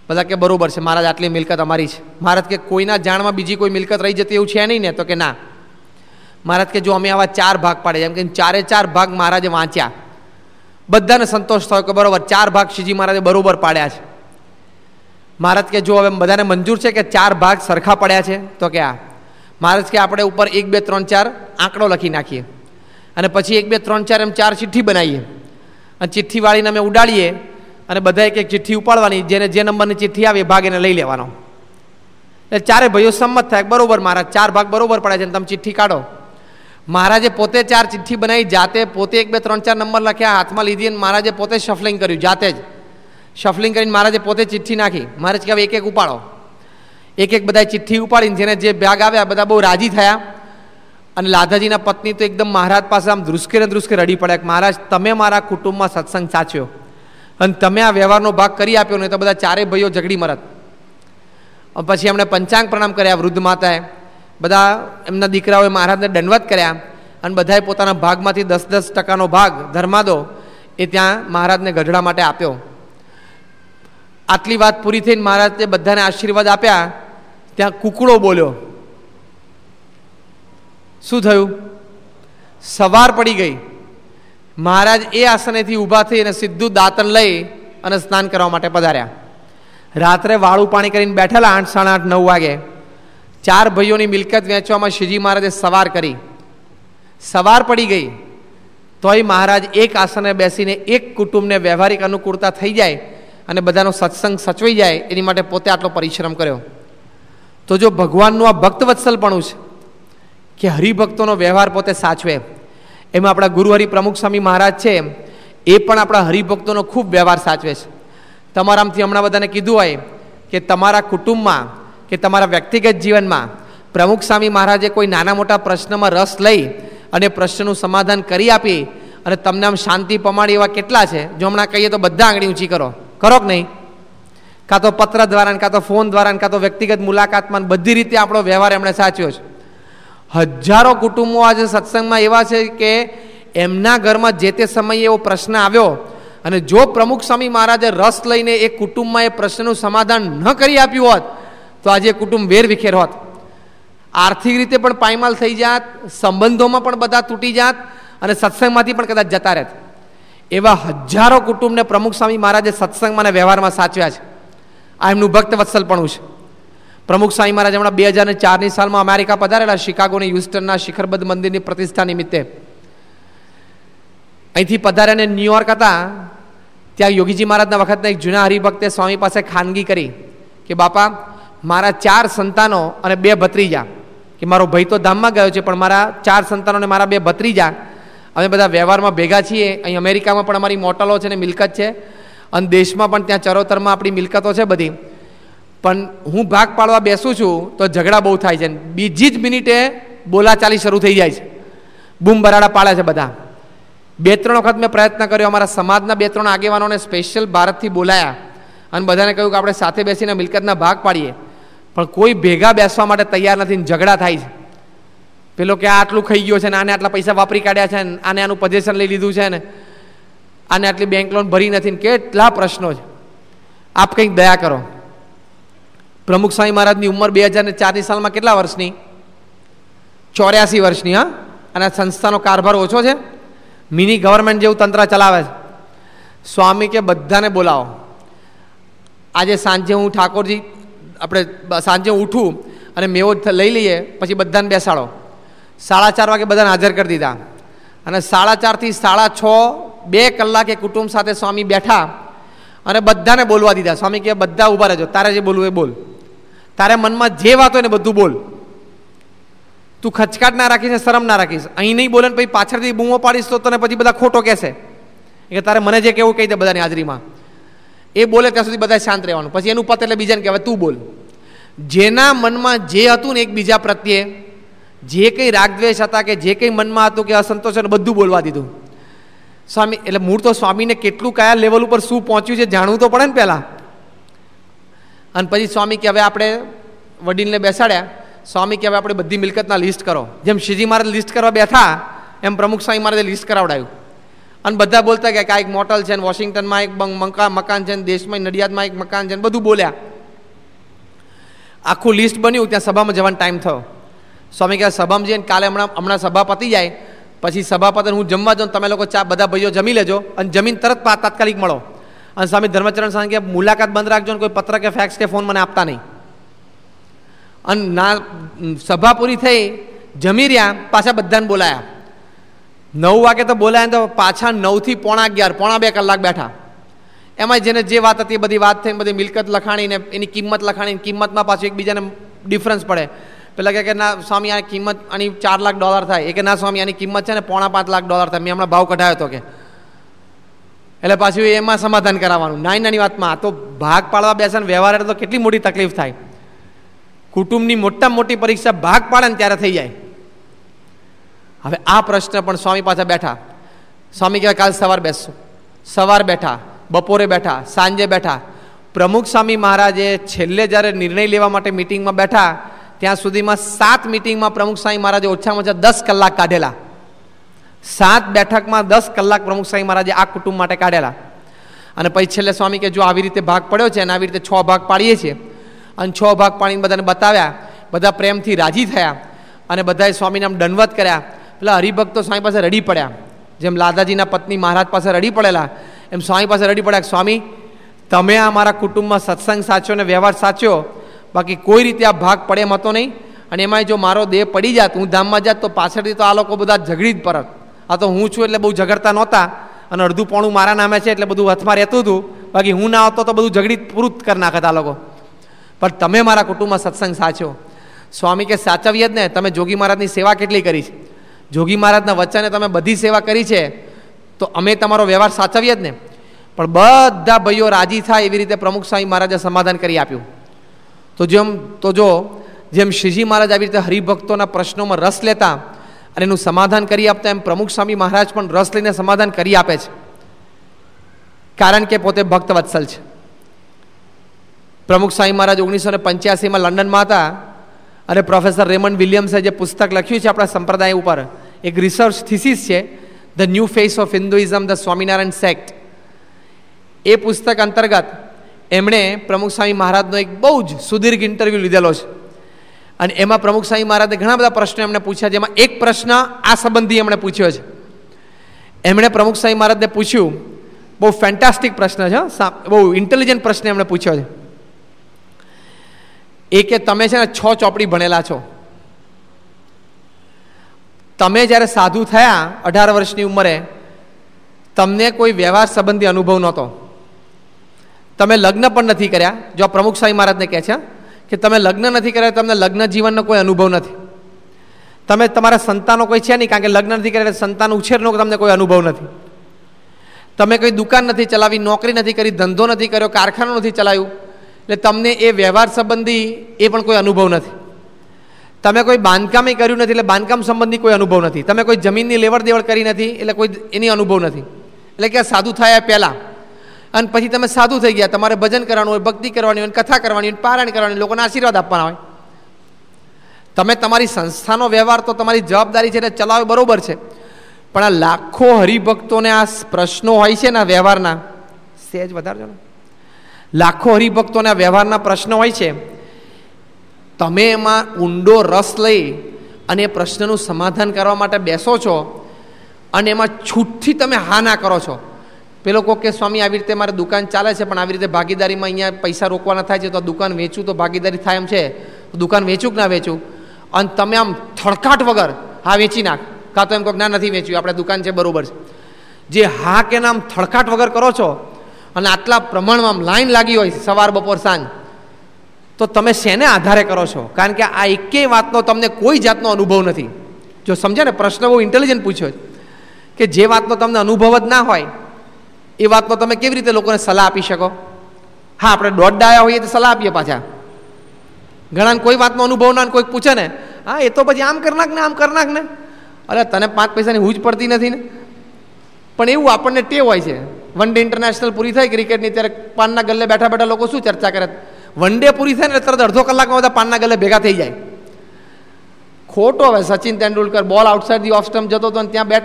બધા કે, બરોબર છે, મહારાજ, આટલી મિલકત અમારી છે. મહારાજ કે, કોઈના જાણમાં બીજી કોઈ મિલકત રહી જતી એવું છે નહીં ને? તો કે, ના. મહારાજ કે, જો અમે આવા ચાર ભાગ પાડે એમ કે ચારે ચાર ભાગ મહારાજે વાંચ્યા. બધાને સંતોષ થયો કે, બરોબર, ચાર ભાગ શ્રીજી મહારાજે બરોબર પાડ્યા છે. મહારાજ કે, જો હવે બધાને મંજૂર છે કે ચાર ભાગ સરખા પડ્યા છે? તો કે આ મહારાજ કે આપણે ઉપર એક, બે, ત્રણ, ચાર આંકડો લખી નાખીએ. અને પછી એક, બે, ત્રણ, ચાર એમ ચાર ચિઠ્ઠી બનાવીએ. અને ચિઠ્ઠી વાળીને અમે ઉડાડીએ અને બધાએ એક ચિઠ્ઠી ઉપાડવાની, જેને જે નંબરની ચિઠ્ઠી આવે ભાગ એને લઈ લેવાનો. એટલે ચારે ભાઈઓ સંમત થાય, બરોબર મહારાજ ચાર ભાગ બરોબર પડે છે અને તમે ચિઠ્ઠી કાઢો. મહારાજે પોતે ચાર ચિઠ્ઠી બનાવી, જાતે પોતે એક, બે, ત્રણ, ચાર નંબર લખ્યા, હાથમાં લીધી અને મહારાજે પોતે શફલિંગ કર્યું, જાતે જ. શફલિંગ કરીને મહારાજે પોતે ચિઠ્ઠી નાખી. મહારાજ કે એક એક ઉપાડો. એક એક બધા ચિઠ્ઠી ઉપાડીને જેને જે બેગ આવ્યા, બધા બહુ રાજી થયા. અને લાધાજીના પત્ની તો એકદમ મહારાજ પાસે આમ ધ્રુસકે ને ધ્રુસકે રડી પડ્યા કે, મહારાજ, તમે મારા કુટુંબમાં સત્સંગ સાચ્યો. અને તમે આ વ્યવહારનો ભાગ કરી આપ્યો ને તો બધા ચારે ભાઈઓ ઝઘડી મરત. પછી એમણે પંચાંગ પ્રણામ કર્યા વૃદ્ધ માતાએ. બધા એમના દીકરાઓએ મહારાજને દંડવત કર્યા અને બધાએ પોતાના ભાગમાંથી દસ દસ ટકાનો ભાગ ધર્માદો એ ત્યાં મહારાજને ગઢડા માટે આપ્યો. આટલી વાત પૂરી થઈને મહારાજે બધાને આશીર્વાદ આપ્યા. ત્યાં કુકડો બોલ્યો. શું થયું? સવાર પડી ગઈ. મહારાજ એ આસનેથી ઊભા થઈ અને સીધું દાંતણ લઈ અને સ્નાન કરવા માટે પધાર્યા. રાત્રે વાળું પાણી કરીને બેઠેલા આઠ, સાડા આઠ, નવ વાગે. ચાર ભાઈઓની મિલકત વેચવામાં શ્રીજી મહારાજે સવાર કરી. સવાર પડી ગઈ. તોય મહારાજ એક આસને બેસીને એક કુટુંબને વ્યવહારિક અનુકૂળતા થઈ જાય અને બધાનો સત્સંગ સચવાઈ જાય, એની માટે પોતે આટલો પરિશ્રમ કર્યો. તો જો ભગવાનનું આ ભક્તવત્સલપણું છે કે હરિભક્તોનો વ્યવહાર પોતે સાચવે, એમાં આપણા ગુરુ હરિ પ્રમુખ સ્વામી મહારાજ છે, એ પણ આપણા હરિભક્તોનો ખૂબ વ્યવહાર સાચવે છે. તમારામાંથી હમણાં બધાને કીધું હોય કે તમારા કુટુંબમાં કે તમારા વ્યક્તિગત જીવનમાં પ્રમુખ સ્વામી મહારાજે કોઈ નાના મોટા પ્રશ્નમાં રસ લઈ અને પ્રશ્નનું સમાધાન કરી આપી અને તમને આમ શાંતિ પમાડી એવા કેટલા છે? જો હમણાં કહીએ તો બધા આંગળી ઊંચી કરો. કરો કે નહીં? કાં તો પત્ર દ્વારા કાં તો ફોન દ્વારા કાં તો વ્યક્તિગત મુલાકાતમાં બધી રીતે આપણો વ્યવહાર એમણે સાચ્યો છે. હજારો કુટુંબો આજે સત્સંગમાં એવા છે કે એમના ઘરમાં જે તે સમયે એવો પ્રશ્ન આવ્યો અને જો પ્રમુખ સ્વામી મહારાજે રસ લઈને એ કુટુંબમાં એ પ્રશ્નનું સમાધાન ન કરી આપ્યું હોત, તો આજે કુટુંબ વેર વિખેર હોત. આર્થિક રીતે પણ પાયમાલ થઈ જાત, સંબંધોમાં પણ બધા તૂટી જાત અને સત્સંગમાંથી પણ કદાચ જતા રહેત. એવા હજારો કુટુંબને પ્રમુખ સ્વામી મહારાજે સત્સંગમાં અને વ્યવહારમાં સાચવ્યા છે. આ એમનું ભક્ત વત્સલપણું છે પ્રમુખ સ્વામી મહારાજ હમણાં બે હજાર ચારની સાલમાં અમેરિકા પધારેલા શિકાગોની યુસ્ટનના શિખરબદ્ધ મંદિરની પ્રતિષ્ઠા નિમિત્તે. અહીંથી પધાર્યા ન્યુયોર્ક હતા, ત્યાં યોગીજી મહારાજના વખતના એક જૂના હરિભક્તે સ્વામી પાસે ખાનગી કરી કે, બાપા, મારા ચાર સંતાનો અને બે ભત્રીજા. કે મારો ભાઈ તો ધામમાં ગયો છે, પણ મારા ચાર સંતાનો અને મારા બે ભત્રીજા. અમે બધા વ્યવહારમાં ભેગા છીએ. અહીં અમેરિકામાં પણ અમારી મોટલો છે ને મિલકત છે. અને દેશમાં પણ ત્યાં ચરોતરમાં આપણી મિલકતો છે બધી. પણ હું ભાગ પાડવા બેસું છું તો ઝઘડા બહુ થાય છે બીજી જ મિનિટે બોલાચાલી શરૂ થઈ જાય છે. બૂમ બરાડા પાડે છે બધા. બે ત્રણ વખત મેં પ્રયત્ન કર્યો, અમારા સમાજના બે ત્રણ આગેવાનોને સ્પેશિયલ ભારતથી બોલાયા અને બધાને કહ્યું કે આપણે સાથે બેસીને મિલકતના ભાગ પાડીએ. પણ કોઈ ભેગા બેસવા માટે તૈયાર નથી ઝઘડા થાય છે. પેલો કે આટલું ખાઈ ગયો છે ને, આને આટલા પૈસા વાપરી કાઢ્યા છે ને, આને આનું પજેશન લઈ લીધું છે ને. આને આટલી બેંક લોન ભરી નથી કેટલા પ્રશ્નો છે. આપ કંઈક દયા કરો. પ્રમુખ સ્વામી મહારાજની ઉંમર બે હજાર ને ચારની સાલમાં કેટલા વર્ષની? ચોર્યાસી વર્ષની, હા? અને સંસ્થાનો કારભાર ઓછો છે. મિની ગવર્મેન્ટ જેવું તંત્ર ચલાવે છે. સ્વામી કે બધાને બોલાવો. આજે સાંજે હું ઠાકોરજી, આપણે સાંજે ઉઠું અને મેવો લઈ લઈએ, પછી બધાને બેસાડો. સાડા ચાર વાગે બધાને હાજર કરી દીધા. અને સાડા ચારથી સાડા છ, બે કલાકે કુટુંબ સાથે સ્વામી બેઠા અને બધાને બોલવા દીધા. સ્વામી કે, બધા ઊભા રહેજો. તારે જે બોલવું એ બોલ. તારે મનમાં જે વાત હોય ને બધું બોલ. તું ખચકાટ ના રાખીશ ને શરમ ના રાખીશ. અહીં નહીં બોલે પછી પાછળથી બૂમો પાડીશ તો તને પછી બધા ખોટો કહેશે. કે, તારે મને જે કેવું કહી દે બધાની હાજરીમાં. એ બોલે ત્યાં સુધી બધા શાંત રહેવાનું. પછી એનું પત એટલે બીજાને કહેવાય, તું બોલ. જેના મનમાં જે હતું ને એકબીજા પ્રત્યે જે કંઈ રાગદ્વેષ હતા કે જે કંઈ મનમાં હતું કે અસંતોષ હતું, બધું બોલવા દીધું. સ્વામી, એટલે મૂળ તો સ્વામીને કેટલું કયા લેવલ ઉપર શું પહોંચ્યું છે જાણવું તો પડે ને પહેલાં. અને પછી સ્વામી કે હવે આપણે વડીલને બેસાડ્યા. સ્વામી કે હવે આપણે બધી મિલકતના લિસ્ટ કરો. જેમ શ્રીજી મહારાજ લિસ્ટ કરવા બેઠા, એમ પ્રમુખ સ્વામી મહારાજે લિસ્ટ કરાવડાયું. અને બધા બોલતા ગયા કે આ એક મોટલ છે ને વોશિંગ્ટનમાં એક મંકા, મકાન છે ને દેશમાં, નડિયાદમાં એક મકાન છે ને બધું બોલ્યા. આખું લિસ્ટ બન્યું, ત્યાં સભામાં જવાનો ટાઈમ થયો. સ્વામી કહે, સભામાં જઈને કાલે હમણાં હમણાં સભા પતી જાય. પછી સભાપતિ હું જમવા જાઉં તમે લોકો ચા બધા ભાઈઓ જમી લેજો અને જમીન તરત તાત્કાલિક મળો. અને સ્વામી ધર્મચરણ સાંજે મુલાકાત બંધ રાખજો કોઈ પત્ર કે ફેક્સ કે ફોન મને આપતા નહીં. અને ના સભા પૂરી થઈ, જમી રહ્યા, પાછા બધાને બોલાયા. નવ વાગે તો બોલાયા તો પાછા નવથી પોણા અગિયાર, પોણા બે કલાક બેઠા. એમાં જેને જે વાત હતી બધી વાત થઈ બધી મિલકત લખાણીને, એની કિંમત લખાણી કિંમતમાં પાછું એકબીજાને ડિફરન્સ પડે. પેલા કહે કે, ના, સ્વામી, આની કિંમત, આની ચાર લાખ ડોલર થાય. એ કે, ના, સ્વામી, આની કિંમત છે ને, પોણા પાંચ લાખ ડોલર થાય. મેં હમણાં ભાવ કઢાયો હતો કે. એટલે પાછું એમાં સમાધાન કરાવવાનું. નાની નાની વાતમાં તો ભાગ પાડવા બેસે ને વ્યવહાર તો કેટલી મોટી તકલીફ થાય. કુટુંબની મોટા મોટી પરીક્ષા ભાગ પાડે ને ત્યારે થઈ જાય. હવે આ પ્રશ્ન પણ સ્વામી પાસે બેઠા. સ્વામી કહેવાય, કાલ સવાર બેસશું. સવાર બેઠા, બપોરે બેઠા, સાંજે બેઠા. પ્રમુખ સ્વામી મહારાજે છેલ્લે જ્યારે નિર્ણય લેવા માટે મિટિંગમાં બેઠા ત્યાં સુધીમાં સાત મિટિંગમાં પ્રમુખ સ્વામી મહારાજે ઓછામાં ઓછા દસ કલાક કાઢેલા. સાત બેઠકમાં દસ કલાક પ્રમુખ સ્વામી મહારાજે આ કુટુંબ માટે કાઢેલા. અને પછી છેલ્લે સ્વામી કે જો આવી રીતે ભાગ પડ્યો છે અને આવી રીતે છ ભાગ પાડીએ છીએ, અને છ ભાગ પાડીને બધાને બતાવ્યા, બધા પ્રેમથી રાજી થયા અને બધાએ સ્વામીને આમ દંડવત કર્યા. પેલા હરિભક્તો સ્વામી પાસે રડી પડ્યા. જેમ લાદાજીના પત્ની મહારાજ પાસે રડી પડેલા, એમ સ્વામી પાસે રડી પડ્યા સ્વામી, તમે આ મારા કુટુંબમાં સત્સંગ સાચ્યો અને વ્યવહાર સાચ્યો બાકી કોઈ રીતે આ ભાગ પડે એમ હતો નહીં. અને એમાંય જો મારો દેહ પડી જાત, હું ધામમાં જાત, તો પાછળથી તો આ લોકો બધા ઝઘડી જ પરત. આ તો હું છું એટલે બહુ ઝઘડતા નહોતા. અને અડધું પોણું મારા નામે છે એટલે બધું હાથમાં રહેતું હતું. બાકી હું ના આવતો તો બધું ઝઘડી પૂરું કરી નાખતા લોકો. પણ તમે મારા કુટુંબમાં સત્સંગ સાચો સ્વામી કે સાચવીએ જ ને, તમે જોગી મહારાજની સેવા કેટલી કરી છે? જોગી મહારાજના વચ્ચેને તમે બધી સેવા કરી છે, તો અમે તમારો વ્યવહાર સાચવીએ જ ને. પણ બધા ભાઈઓ રાજી થાય એવી રીતે પ્રમુખ સ્વામી મહારાજે સમાધાન કરી આપ્યું. તો જેમ, તો જો, જેમ શ્રીજી મહારાજ આવી રીતે હરિભક્તોના પ્રશ્નોમાં રસ લેતા અને એનું સમાધાન કરી આપતા, એમ પ્રમુખ સ્વામી મહારાજ પણ રસ લઈને સમાધાન કરી આપે છે. કારણ કે પોતે ભક્ત વત્સલ છે. પ્રમુખ સ્વામી મહારાજ ઓગણીસો ને પંચ્યાસીમાં લંડનમાં હતા અને પ્રોફેસર રેમન્ડ વિલિયમ્સે જે પુસ્તક લખ્યું છે આપણા સંપ્રદાય ઉપર, એક રિસર્ચ થિસિસ છે the new face of Hinduism the Swaminarayan sect એ પુસ્તક અંતર્ગત એમણે પ્રમુખ સ્વામી મહારાજનો એક બહુ જ સુદીર્ઘ ઇન્ટરવ્યૂ લીધેલો છે. અને એમાં પ્રમુખ સ્વામી મહારાજે ઘણા બધા પ્રશ્નો એમણે પૂછ્યા, જેમાં એક પ્રશ્ન આ સંબંધી એમણે પૂછ્યો છે. એમણે પ્રમુખ સ્વામી મહારાજને પૂછ્યું, બહુ ફેન્ટાસ્ટિક પ્રશ્ન છે બહુ ઇન્ટેલિજન્ટ પ્રશ્ન એમણે પૂછ્યો છે. એ કે તમે છે ને છ ચોપડી ભણેલા છો. તમે જ્યારે સાધુ થયા અઢાર વર્ષની ઉંમરે, તમને કોઈ વ્યવહાર સંબંધી અનુભવ નહોતો. તમે લગ્ન પણ નથી કર્યા? જો પ્રમુખ સ્વામી મહારાજને કહે છે, કે તમે લગ્ન નથી કર્યા, તમને લગ્ન જીવનનો કોઈ અનુભવ નથી. તમે તમારા સંતાનો કોઈ છે નહીં, કારણ કે લગ્ન નથી કર્યા સંતાન ઉછેરનો તમને કોઈ અનુભવ નથી. તમે કોઈ દુકાન નથી ચલાવી, નોકરી નથી કરી, ધંધો નથી કર્યો, કારખાનું નથી ચલાવ્યું, એટલે તમને એ વ્યવહાર સંબંધી એ પણ કોઈ અનુભવ નથી. તમે કોઈ બાંધકામે કર્યું નથી એટલે બાંધકામ સંબંધી કોઈ અનુભવ નથી. તમે કોઈ જમીનની લેવડ દેવડ કરી નથી એટલે કોઈ એની અનુભવ નથી. એટલે કે સાદું થયા પહેલાં અને પછી તમે સાધુ થઈ ગયા. તમારે ભજન કરવાનું હોય, ભક્તિ કરવાની હોય, કથા કરવાની હોય, પારાયણ કરવાની લોકોને આશીર્વાદ આપવાના હોય. તમે તમારી સંસ્થાનો વ્યવહાર તો તમારી જવાબદારી છે એટલે ચલાવે બરોબર છે. પણ આ લાખો હરિભક્તોને આ પ્રશ્નો હોય છે ને વ્યવહારના સહેજ વધારજો ને. લાખો હરિભક્તોના વ્યવહારના પ્રશ્નો હોય છે. તમે એમાં ઊંડો રસ લઈ અને એ પ્રશ્નનું સમાધાન કરવા માટે બેસો છો અને એમાં છૂટથી તમે હા ના કરો છો. પેલો કહો કે, સ્વામી, આવી રીતે મારે દુકાન ચાલે છે, પણ આવી રીતે ભાગીદારીમાં અહીંયા પૈસા રોકવાના થાય છે, તો દુકાન વેચું તો ભાગીદારી થાય એમ છે. દુકાન વેચું કે ના વેચું? અને તમે આમ થડકાટ વગર હા વેચી નાખ. કાં તો એમ કહો ના, નથી વેચ્યું, આપણે દુકાન છે, બરાબર છે. જે હા કે નામ થડકાટ વગર કરો છો, અને આટલા પ્રમાણમાં આમ લાઈન લાગી હોય સવાર, બપોર, સાંજ, તો તમે શેને આધારે કરો છો? કારણ કે આ એકેય વાતનો તમને કોઈ જાતનો અનુભવ નથી. જો સમજે ને, પ્રશ્ન બહુ ઇન્ટેલિજન્ટ પૂછ્યો કે જે વાતનો તમને અનુભવ જ ના હોય એ વાતનો તમે કેવી રીતે લોકોને સલાહ આપી શકો? હા, આપણે દોઢ આવ્યા હોઈએ તો સલાહ આપીએ પાછા. ઘણાને કોઈ વાતનો અનુભવ ના કોઈ પૂછે ને, હા, એ તો પછી આમ કર નાખ ને, આમ કર નાખ ને. અરે, તને પાંચ પૈસાની હૂજ પડતી નથી ને? પણ એવું આપણને ટેવ હોય છે. વન ડે ઇન્ટરનેશનલ પૂરી થઈ ક્રિકેટની, ત્યારે પાનના ગલ્લે બેઠા બેઠા લોકો શું ચર્ચા કરે? વન ડે પૂરી થાય ને તરત અડધો કલાકમાં બધા પાનના ગલ્લે ભેગા થઈ જાય. ખોટો હવે સચિન તેંડુલકર બોલ આઉટસાઇડ ધી ઓફ સ્ટમ્પ જતો હતો અને ત્યાં બેટ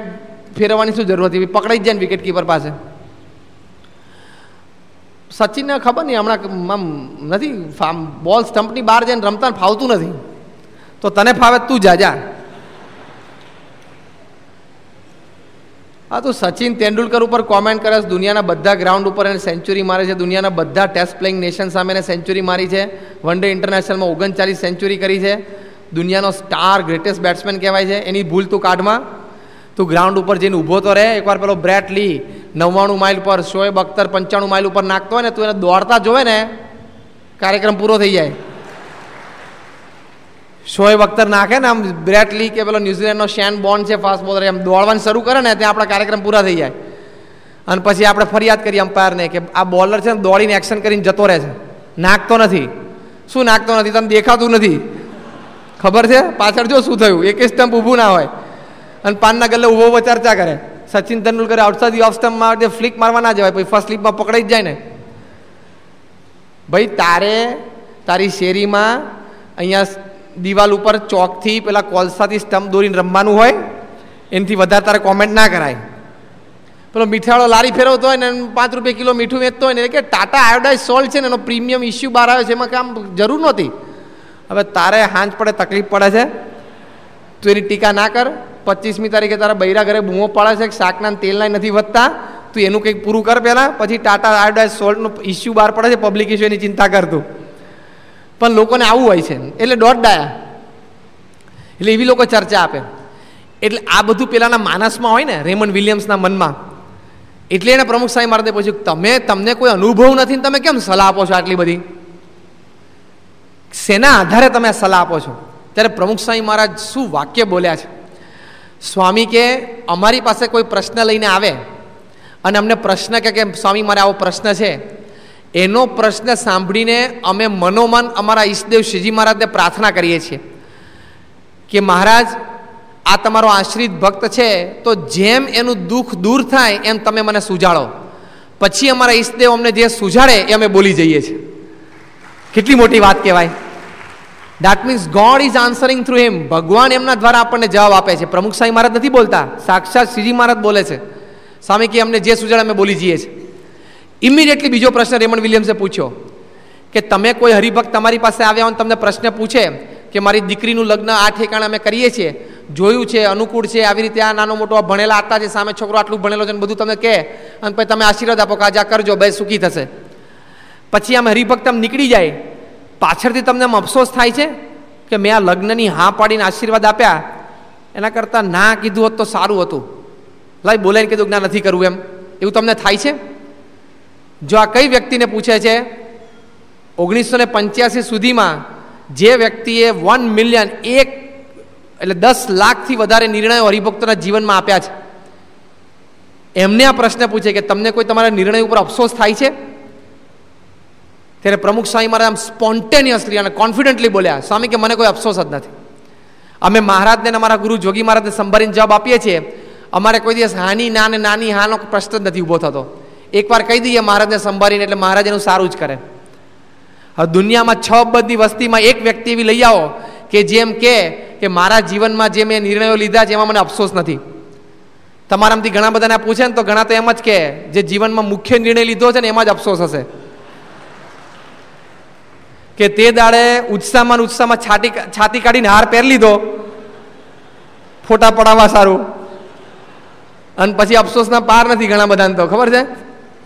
ફેરવવાની શું જરૂર હતી? પકડાઈ જાય ને વિકેટ કીપર પાસે. સચિનને ખબર નહીં, હમણાં આમ નથી બોલ સ્ટમ્પની બહાર જઈને રમતા ફાવતું નથી. તો તને ફાવે તું જા જા. હા, તો સચિન તેંડુલકર ઉપર કોમેન્ટ કરે છે, દુનિયાના બધા ગ્રાઉન્ડ ઉપર એને સેન્ચુરી મારે છે, દુનિયાના બધા ટેસ્ટ પ્લેઇંગ નેશન સામે એને સેન્ચુરી મારી છે. વન ડે ઇન્ટરનેશનલમાં ઓગણચાલીસ સેન્ચુરી કરી છે. દુનિયાનો સ્ટાર ગ્રેટેસ્ટ બેટ્સમેન કહેવાય છે. એની ભૂલ તું કાઢમાં. તું ગ્રાઉન્ડ ઉપર જઈને ઊભો તો રહે. એકવાર પેલો બ્રેટ લી. નવ્વાણું માઇલ પર શોએબ અખ્તર પંચાણું માઇલ ઉપર નાખતો હોય ને, તું એને દોડતા જોવે ને, કાર્યક્રમ પૂરો થઈ જાય. શોએબ અખ્તર નાખે ને, આમ બ્રેટ લી કે પેલો ન્યુઝીલેન્ડનો શેન બોન્ડ છે, ફાસ્ટ બોલર, એમ દોડવાનું શરૂ કરે ને, ત્યાં આપણા કાર્યક્રમ પૂરા થઈ જાય. અને પછી આપણે ફરિયાદ કરીએ અમ્પાયરને કે આ બોલર છે ને, દોડીને એક્શન કરીને જતો રહે છે. નાખતો નથી. શું નાખતો નથી? તને દેખાતું નથી. ખબર છે? પાછળ જો શું થયું? એક સ્ટમ્પ ઊભું ના હોય. અને પાનના ગલ્લે ઊભો ઊભો ચર્ચા કરે. સચિન તેંડુલકરે આઉટસાઇડ ઓફ સ્ટમ્પમાં જે ફ્લિક મારવા ના જવાય, પછી ફર્સ્ટ સ્લીપમાં પકડાઈ જ જાય ને. ભાઈ, તારે તારી શેરીમાં અહીંયા દિવાલ ઉપર ચોકથી પેલા કોલસાથી સ્ટમ્પ દોરીને રમવાનું હોય, એનાથી વધારે તારે કોમેન્ટ ના કરાય. પેલો મીઠાવાળો લારી ફેરવતો હોય ને પાંચ રૂપિયા કિલો મીઠું વેચતો હોય ને કે ટાટા આયોડાઇઝ સોલ્ટ છે ને, એનો પ્રીમિયમ ઇસ્યુ બહાર આવે છે, એમાં કામ જરૂર નહોતી. હવે તારે હાંજ પડે, તકલીફ પડે છે. તું એની ટીકા ના કર. પચીસમી તારીખે તારા બૈરા ઘરે બૂમો પાડે છે કે શાકના તેલના નથી વધતા? તું એનું કંઈક પૂરું કર પહેલાં, પછી ટાટા આયોડાઇઝ સોલ્ટનો ઇસ્યુ બહાર પડે છે પબ્લિક ઇસ્યુ એની ચિંતા કરતું પણ લોકોને આવું હોય છે. એટલે દોઢ ડાયા. એટલે એવી લોકો ચર્ચા આપે. એટલે આ બધું પેલાના માનસમાં હોય ને રેમન્ડ વિલિયમ્સના મનમાં. એટલે એને પ્રમુખ સાહેબ મારે પૂછ્યું, તમે, તમને કોઈ અનુભવ નથી ને તમે કેમ સલાહ આપો છો આટલી બધી? શેના આધારે તમે સલાહ આપો છો. ત્યારે પ્રમુખ સ્વામી મહારાજ શું વાક્ય બોલ્યા છે? સ્વામી કે અમારી પાસે કોઈ પ્રશ્ન લઈને આવે અને અમને પ્રશ્ન કે સ્વામી મારે આવો પ્રશ્ન છે, એનો પ્રશ્ન સાંભળીને અમે મનોમન અમારા ઈષ્ટદેવ શ્રીજી મહારાજને પ્રાર્થના કરીએ છીએ કે મહારાજ, આ તમારો આશ્રિત ભક્ત છે, તો જેમ એનું દુઃખ દૂર થાય એમ તમે મને સુજાડો. પછી અમારા ઈષ્ટદેવ અમને જે સુજાડે એ અમે બોલી જઈએ છીએ. કેટલી મોટી વાત કહેવાય. That means God is answering through him ભગવાન એમના દ્વારા આપણને જવાબ આપે છે. પ્રમુખ સાંઈ મહારાજ નથી બોલતા. સાક્ષાત શ્રીજી મહારાજ બોલે છે. સ્વામી કે અમને જે સૂચન અમે બોલી જઈએ છીએ. ઇમિડિયેટલી બીજો પ્રશ્ન રેમન વિલિયમ્સે પૂછ્યો કે તમે કોઈ હરિભક્ત તમારી પાસે આવ્યા હોય તમને પ્રશ્ન પૂછે કે મારી દીકરીનું લગ્ન આ ઠેકાણે અમે કરીએ છીએ? જોયું છે, અનુકૂળ છે, આવી રીતે આ નાનો મોટો ભણેલા હતા જે સામે છોકરો આટલું ભણેલો છે બધું તમને કહે અને પછી તમે આશીર્વાદ આપો કે આજે આ કરજો, બે સુખી થશે. પછી આમ હરિભક્ત આમ નીકળી જાય. પાછળથી તમને અફસોસ થાય છે કે મેં આ લગ્નની હા પાડીને આશીર્વાદ આપ્યા? એના કરતાં ના કીધું હોત તો સારું હતું. લાઈ બોલાઈને કીધું ના, નથી કરવું એમ. એવું તમને થાય છે? જો આ કઈ વ્યક્તિને પૂછે છે? ઓગણીસો ને પંચ્યાસી સુધીમાં જે વ્યક્તિએ વન મિલિયન એક એટલે દસ લાખથી વધારે નિર્ણયો હરિભક્તોના જીવનમાં આપ્યા છે. એમને આ પ્રશ્ન પૂછે કે તમને કોઈ તમારા નિર્ણય ઉપર અફસોસ થાય છે? ત્યારે પ્રમુખ સ્વામી મારા આમ સ્પોન્ટેનિયસલી અને કોન્ફિડન્ટલી બોલ્યા, સ્વામી, કે મને કોઈ અફસોસ જ નથી. અમે મહારાજને અમારા ગુરુ જોગી મહારાજને સંભાળીને જવાબ આપીએ છીએ. અમારે કોઈ દિવસ હાની, ના ને નાની, હાનો પ્રશ્ન જ નથી ઊભો થતો. એકવાર કહી દઈએ મહારાજને સંભાળીને એટલે મહારાજ એનું સારું જ કરે. હવે દુનિયામાં છ બધી વસ્તીમાં એક વ્યક્તિ એવી લઈ આવો કે જેમ કે કે મારા જીવનમાં જે મેં નિર્ણયો લીધા છે એમાં મને અફસોસ નથી. તમારામાંથી ઘણા બધાને પૂછે ને તો ઘણા તો એમ જ કે, જે જીવનમાં મુખ્ય નિર્ણય લીધો છે ને એમાં જ અફસોસ હશે. કે તે દાડે ઉત્સાહમાં ઉત્સાહમાં છાતી છાતી કાઢીને હાર પહેરી લીધો. ફોટા પડાવવા સારું. અને પછી અફસોસના પાર નથી ઘણા બધાને તો, ખબર છે?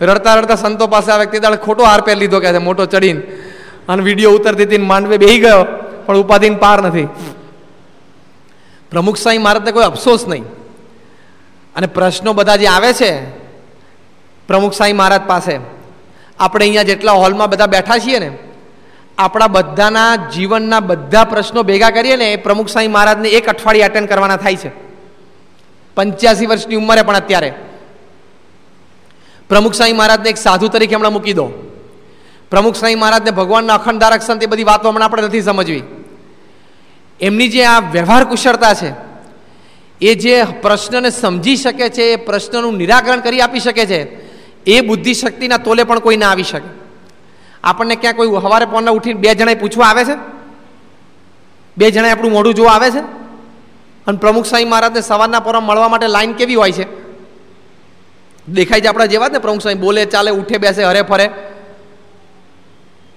રડતા રડતા સંતો પાસે આવે તે દાડે ખોટો હાર પહેરી લીધો કે છે, મોટો ચડીને. અને વીડિયો ઉતરતી હતી માંડવે બેહી ગયો, પણ ઉપાધિને પાર નથી. પ્રમુખ સાંઈ મહારાજને કોઈ અફસોસ નહીં. અને પ્રશ્નો બધા જે આવે છે, પ્રમુખ સાંઈ મહારાજ પાસે, આપણે અહીંયા જેટલા હોલમાં બધા બેઠા છીએ ને આપણા બધાના જીવનના બધા પ્રશ્નો ભેગા કરીએ ને, એ પ્રમુખ સાંઈ મહારાજને એક અઠવાડિયે અટેન્ડ કરવાના થાય છે. પંચ્યાસી વર્ષની ઉંમરે પણ અત્યારે. પ્રમુખ સાંઈ મહારાજને એક સાધુ તરીકે હમણાં મૂકી દો. પ્રમુખ સાંઈ મહારાજને ભગવાનના અખંડ સંત એ બધી વાતો હમણાં આપણે નથી સમજવી. એમની જે આ વ્યવહાર કુશળતા છે, એ જે પ્રશ્નને સમજી શકે છે, એ પ્રશ્નનું નિરાકરણ કરી આપી શકે છે, એ બુદ્ધિ શક્તિના તોલે પણ કોઈ ના આવી શકે. આપણને ક્યાં કોઈ સવારે પોરના ઉઠીને બે જણાએ પૂછવા આવે છે? બે જણાએ આપણું મોઢું જોવા આવે છે? અને પ્રમુખ સાંઈ મહારાજને સવારના પોરા મળવા માટે લાઈન કેવી હોય છે? દેખાય છે આપણા જેવા જ ને પ્રમુખ સાંઈ બોલે, ચાલે, ઉઠે, બેસે, હરે, ફરે.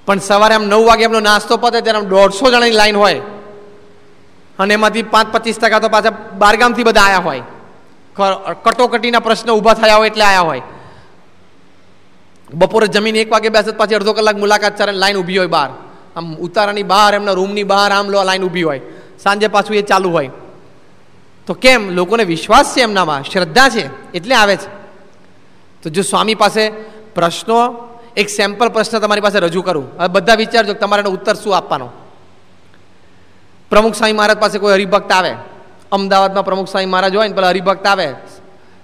પણ સવારે આમ નવ વાગે એમનો નાસ્તો પતે ત્યારે આમ દોઢસો જણાની લાઈન હોય. અને એમાંથી પાંચ પચીસ ટકા તો પાછા બારગામથી બધા આવ્યા હોય. કટોકટીના પ્રશ્ન ઊભા થયા હોય એટલે આવ્યા હોય. બપોરે જમીન એક વાગે બેસે પાછી અડધો કલાક મુલાકાત ચાલે લાઈન ઊભી હોય બહાર. આમ ઉતારાની બહાર, એમના રૂમની બહાર આમ લો, લાઈન ઊભી હોય. સાંજે પાછું એ ચાલુ હોય. તો કેમ? લોકોને વિશ્વાસ છે એમનામાં. શ્રદ્ધા છે. એટલે આવે છે. તો જો સ્વામી પાસે પ્રશ્નો, એક સેમ્પલ પ્રશ્ન તમારી પાસે રજૂ કરું. હવે બધા વિચારજો તમારે ઉત્તર શું આપવાનો. પ્રમુખ સ્વામી મહારાજ પાસે કોઈ હરિભક્ત આવે? અમદાવાદમાં પ્રમુખ સ્વામી મહારાજ હોય ને, પેલા હરિભક્ત આવે.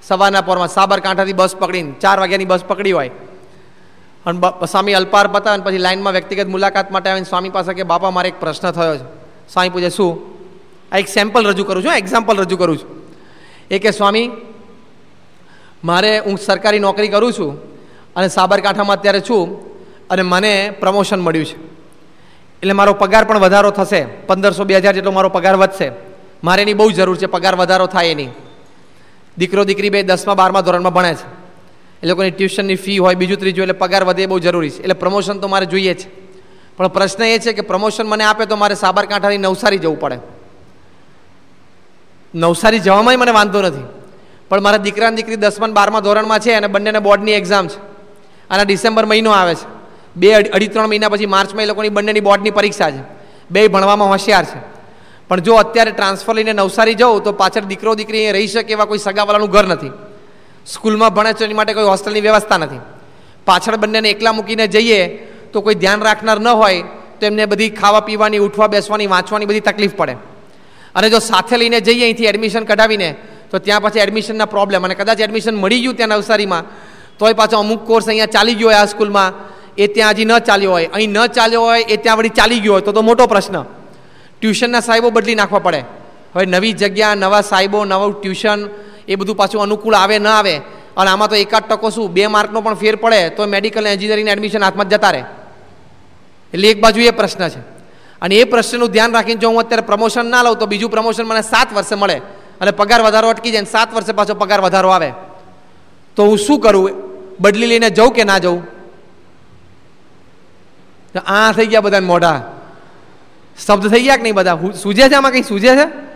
સવારના પોરમાં સાબરકાંઠાથી બસ પકડીને, ચાર વાગ્યાની બસ પકડી હોય. અને સ્વામી અલ્પાર પતા અને પછી લાઈનમાં વ્યક્તિગત મુલાકાત માટે આવીને સ્વામી પાસે કે, બાપા, મારે એક પ્રશ્ન થયો છે. સ્વામી પૂછે, શું? આ એક સેમ્પલ રજૂ કરું છું એક્ઝામ્પલ રજૂ કરું છું. એ કે, સ્વામી, મારે હું સરકારી નોકરી કરું છું અને સાબરકાંઠામાં અત્યારે છું અને મને પ્રમોશન મળ્યું છે. એટલે મારો પગાર પણ વધારો થશે, પંદરસો બે હજાર જેટલો મારો પગાર વધશે. મારે એની બહુ જરૂર છે, પગાર વધારો થાય એની. દીકરો દીકરી બે દસમા બારમા ધોરણમાં ભણે છે. એ લોકોની ટ્યુશનની ફી હોય, બીજું ત્રીજું, એટલે પગાર વધે બહુ જરૂરી છે. એટલે પ્રમોશન તો મારે જોઈએ છે પણ પ્રશ્ન એ છે કે પ્રમોશન મને આપે તો મારે સાબરકાંઠાથી નવસારી જવું પડે. નવસારી જવામાંય મને વાંધો નથી. પણ મારા દીકરા દીકરી દસમા બારમા ધોરણમાં છે અને બંનેને બોર્ડની એક્ઝામ છે. અને ડિસેમ્બર મહિનો આવે છે. બે અઢી ત્રણ મહિના પછી માર્ચમાં એ લોકોની બંનેની બોર્ડની પરીક્ષા છે. બે ભણવામાં હોશિયાર છે. પણ જો અત્યારે ટ્રાન્સફર લઈને નવસારી જાઉં તો પાછળ દીકરો દીકરી રહી શકે એવા કોઈ સગાવાલાનું ઘર નથી. સ્કૂલમાં ભણે છે એની માટે કોઈ હોસ્ટેલની વ્યવસ્થા નથી. પાછળ બંનેને એકલા મૂકીને જઈએ તો કોઈ ધ્યાન રાખનાર ન હોય તો એમને બધી ખાવા પીવાની, ઉઠવા બેસવાની, વાંચવાની બધી તકલીફ પડે. અને જો સાથે લઈને જઈએ અહીંથી એડમિશન કઢાવીને, તો ત્યાં પછી એડમિશનના પ્રોબ્લેમ અને કદાચ એડમિશન મળી ગયું ત્યાં નવસારીમાં, તોય પાછો અમુક કોર્સ અહીંયા ચાલી ગયો હોય આ સ્કૂલમાં. એ ત્યાં હજી ન ચાલ્યો હોય. અહીં ન ચાલ્યો હોય, એ ત્યાં વળી ચાલી ગયો હોય. તો તો મોટો પ્રશ્ન. ટ્યુશનના સાહેબો બદલી નાખવા પડે. હવે નવી જગ્યા, નવા સાહેબો, નવું ટ્યુશન એ બધું પાછું અનુકૂળ આવે, ન આવે. અને આમાં તો એકાદ ટકો શું? બે માર્કનો પણ ફેર પડે તો મેડિકલ એન્જિનિયરિંગ એડમિશન હાથમાં જતા રહે. એટલે એક બાજુ એ પ્રશ્ન છે. અને એ પ્રશ્નનું ધ્યાન રાખીને જો હું અત્યારે પ્રમોશન ના લઉં તો બીજું પ્રમોશન મને સાત વર્ષે મળે. અને પગાર વધારો અટકી જાય સાત વર્ષે પાછો પગાર વધારો આવે. તો હું શું કરું? બદલી લઈને જઉં કે ના જઉં? આ થઈ ગયા બધા મોઢા. શબ્દ થઈ ગયા કે નહીં બધા? સૂજે છે આમાં કંઈ? સૂજે છે?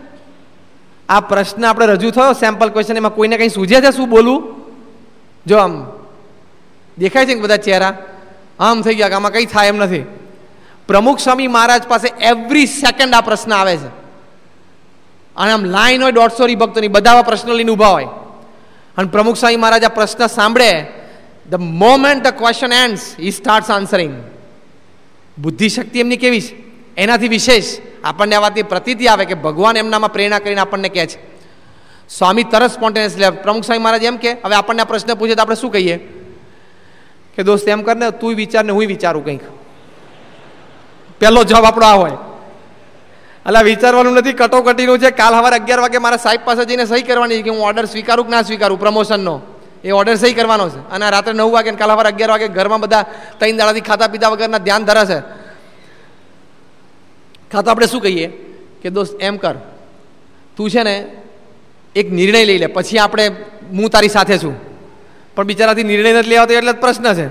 આ પ્રશ્ન આપણે રજૂ થયો સેમ્પલ ક્વેશ્ચન એમાં કોઈને કંઈ સૂઝે છે શું બોલવું? જો આમ દેખાય છે ને બધા ચહેરા? આમ થઈ ગયા કે આમાં કંઈ થાય એમ નથી. પ્રમુખ સ્વામી મહારાજ પાસે એવરી સેકન્ડ આ પ્રશ્ન આવે છે. અને આમ લાઈન હોય દોઢસો ભક્તોની, બધા આવા પ્રશ્નો લઈને ઊભા હોય. અને પ્રમુખ સ્વામી મહારાજ આ પ્રશ્ન સાંભળે the moment the question ends he starts answering બુદ્ધિ શક્તિ એમની કેવી છે? એનાથી વિશેષ. આપણને આ વાતની પ્રતીતિ આવે કે ભગવાન એમનામાં પ્રેરણા કરીને આપણને કહે છે. સ્વામી તરત સ્પોન્ટેનિયસ લે. પ્રમુખ સ્વામી મહારાજ એમ કે, હવે આપણને પ્રશ્ન પૂછે તો આપણે શું કહીએ? કે, દોસ્ત, એમ કર ને, તું વિચાર ને હું વિચારું કંઈક. પહેલો જવાબ આપણો આ હોય. એટલે વિચારવાનું નથી, કટોકટીનું છે. કાલ સવારે અગિયાર વાગે મારા સાહેબ પાસે જઈને સહી કરવાની કે હું ઓર્ડર સ્વીકારું કે ના સ્વીકારું પ્રમોશનનો એ ઓર્ડર સહી કરવાનો છે. અને રાત્રે નવ વાગે કાલ સવારે અગિયાર વાગે ઘરમાં બધા ત્રણ દાડાથી ખાતા પીતા વગરના ધ્યાન ધરે છે. કાં તો આપણે શું કહીએ? કે દોસ્ત, એમ કર. તું છે ને એક નિર્ણય લઈ લે, પછી આપણે હું તારી સાથે છું. પણ બિચારાથી નિર્ણય નથી લેવાતો એટલે જ પ્રશ્ન છે.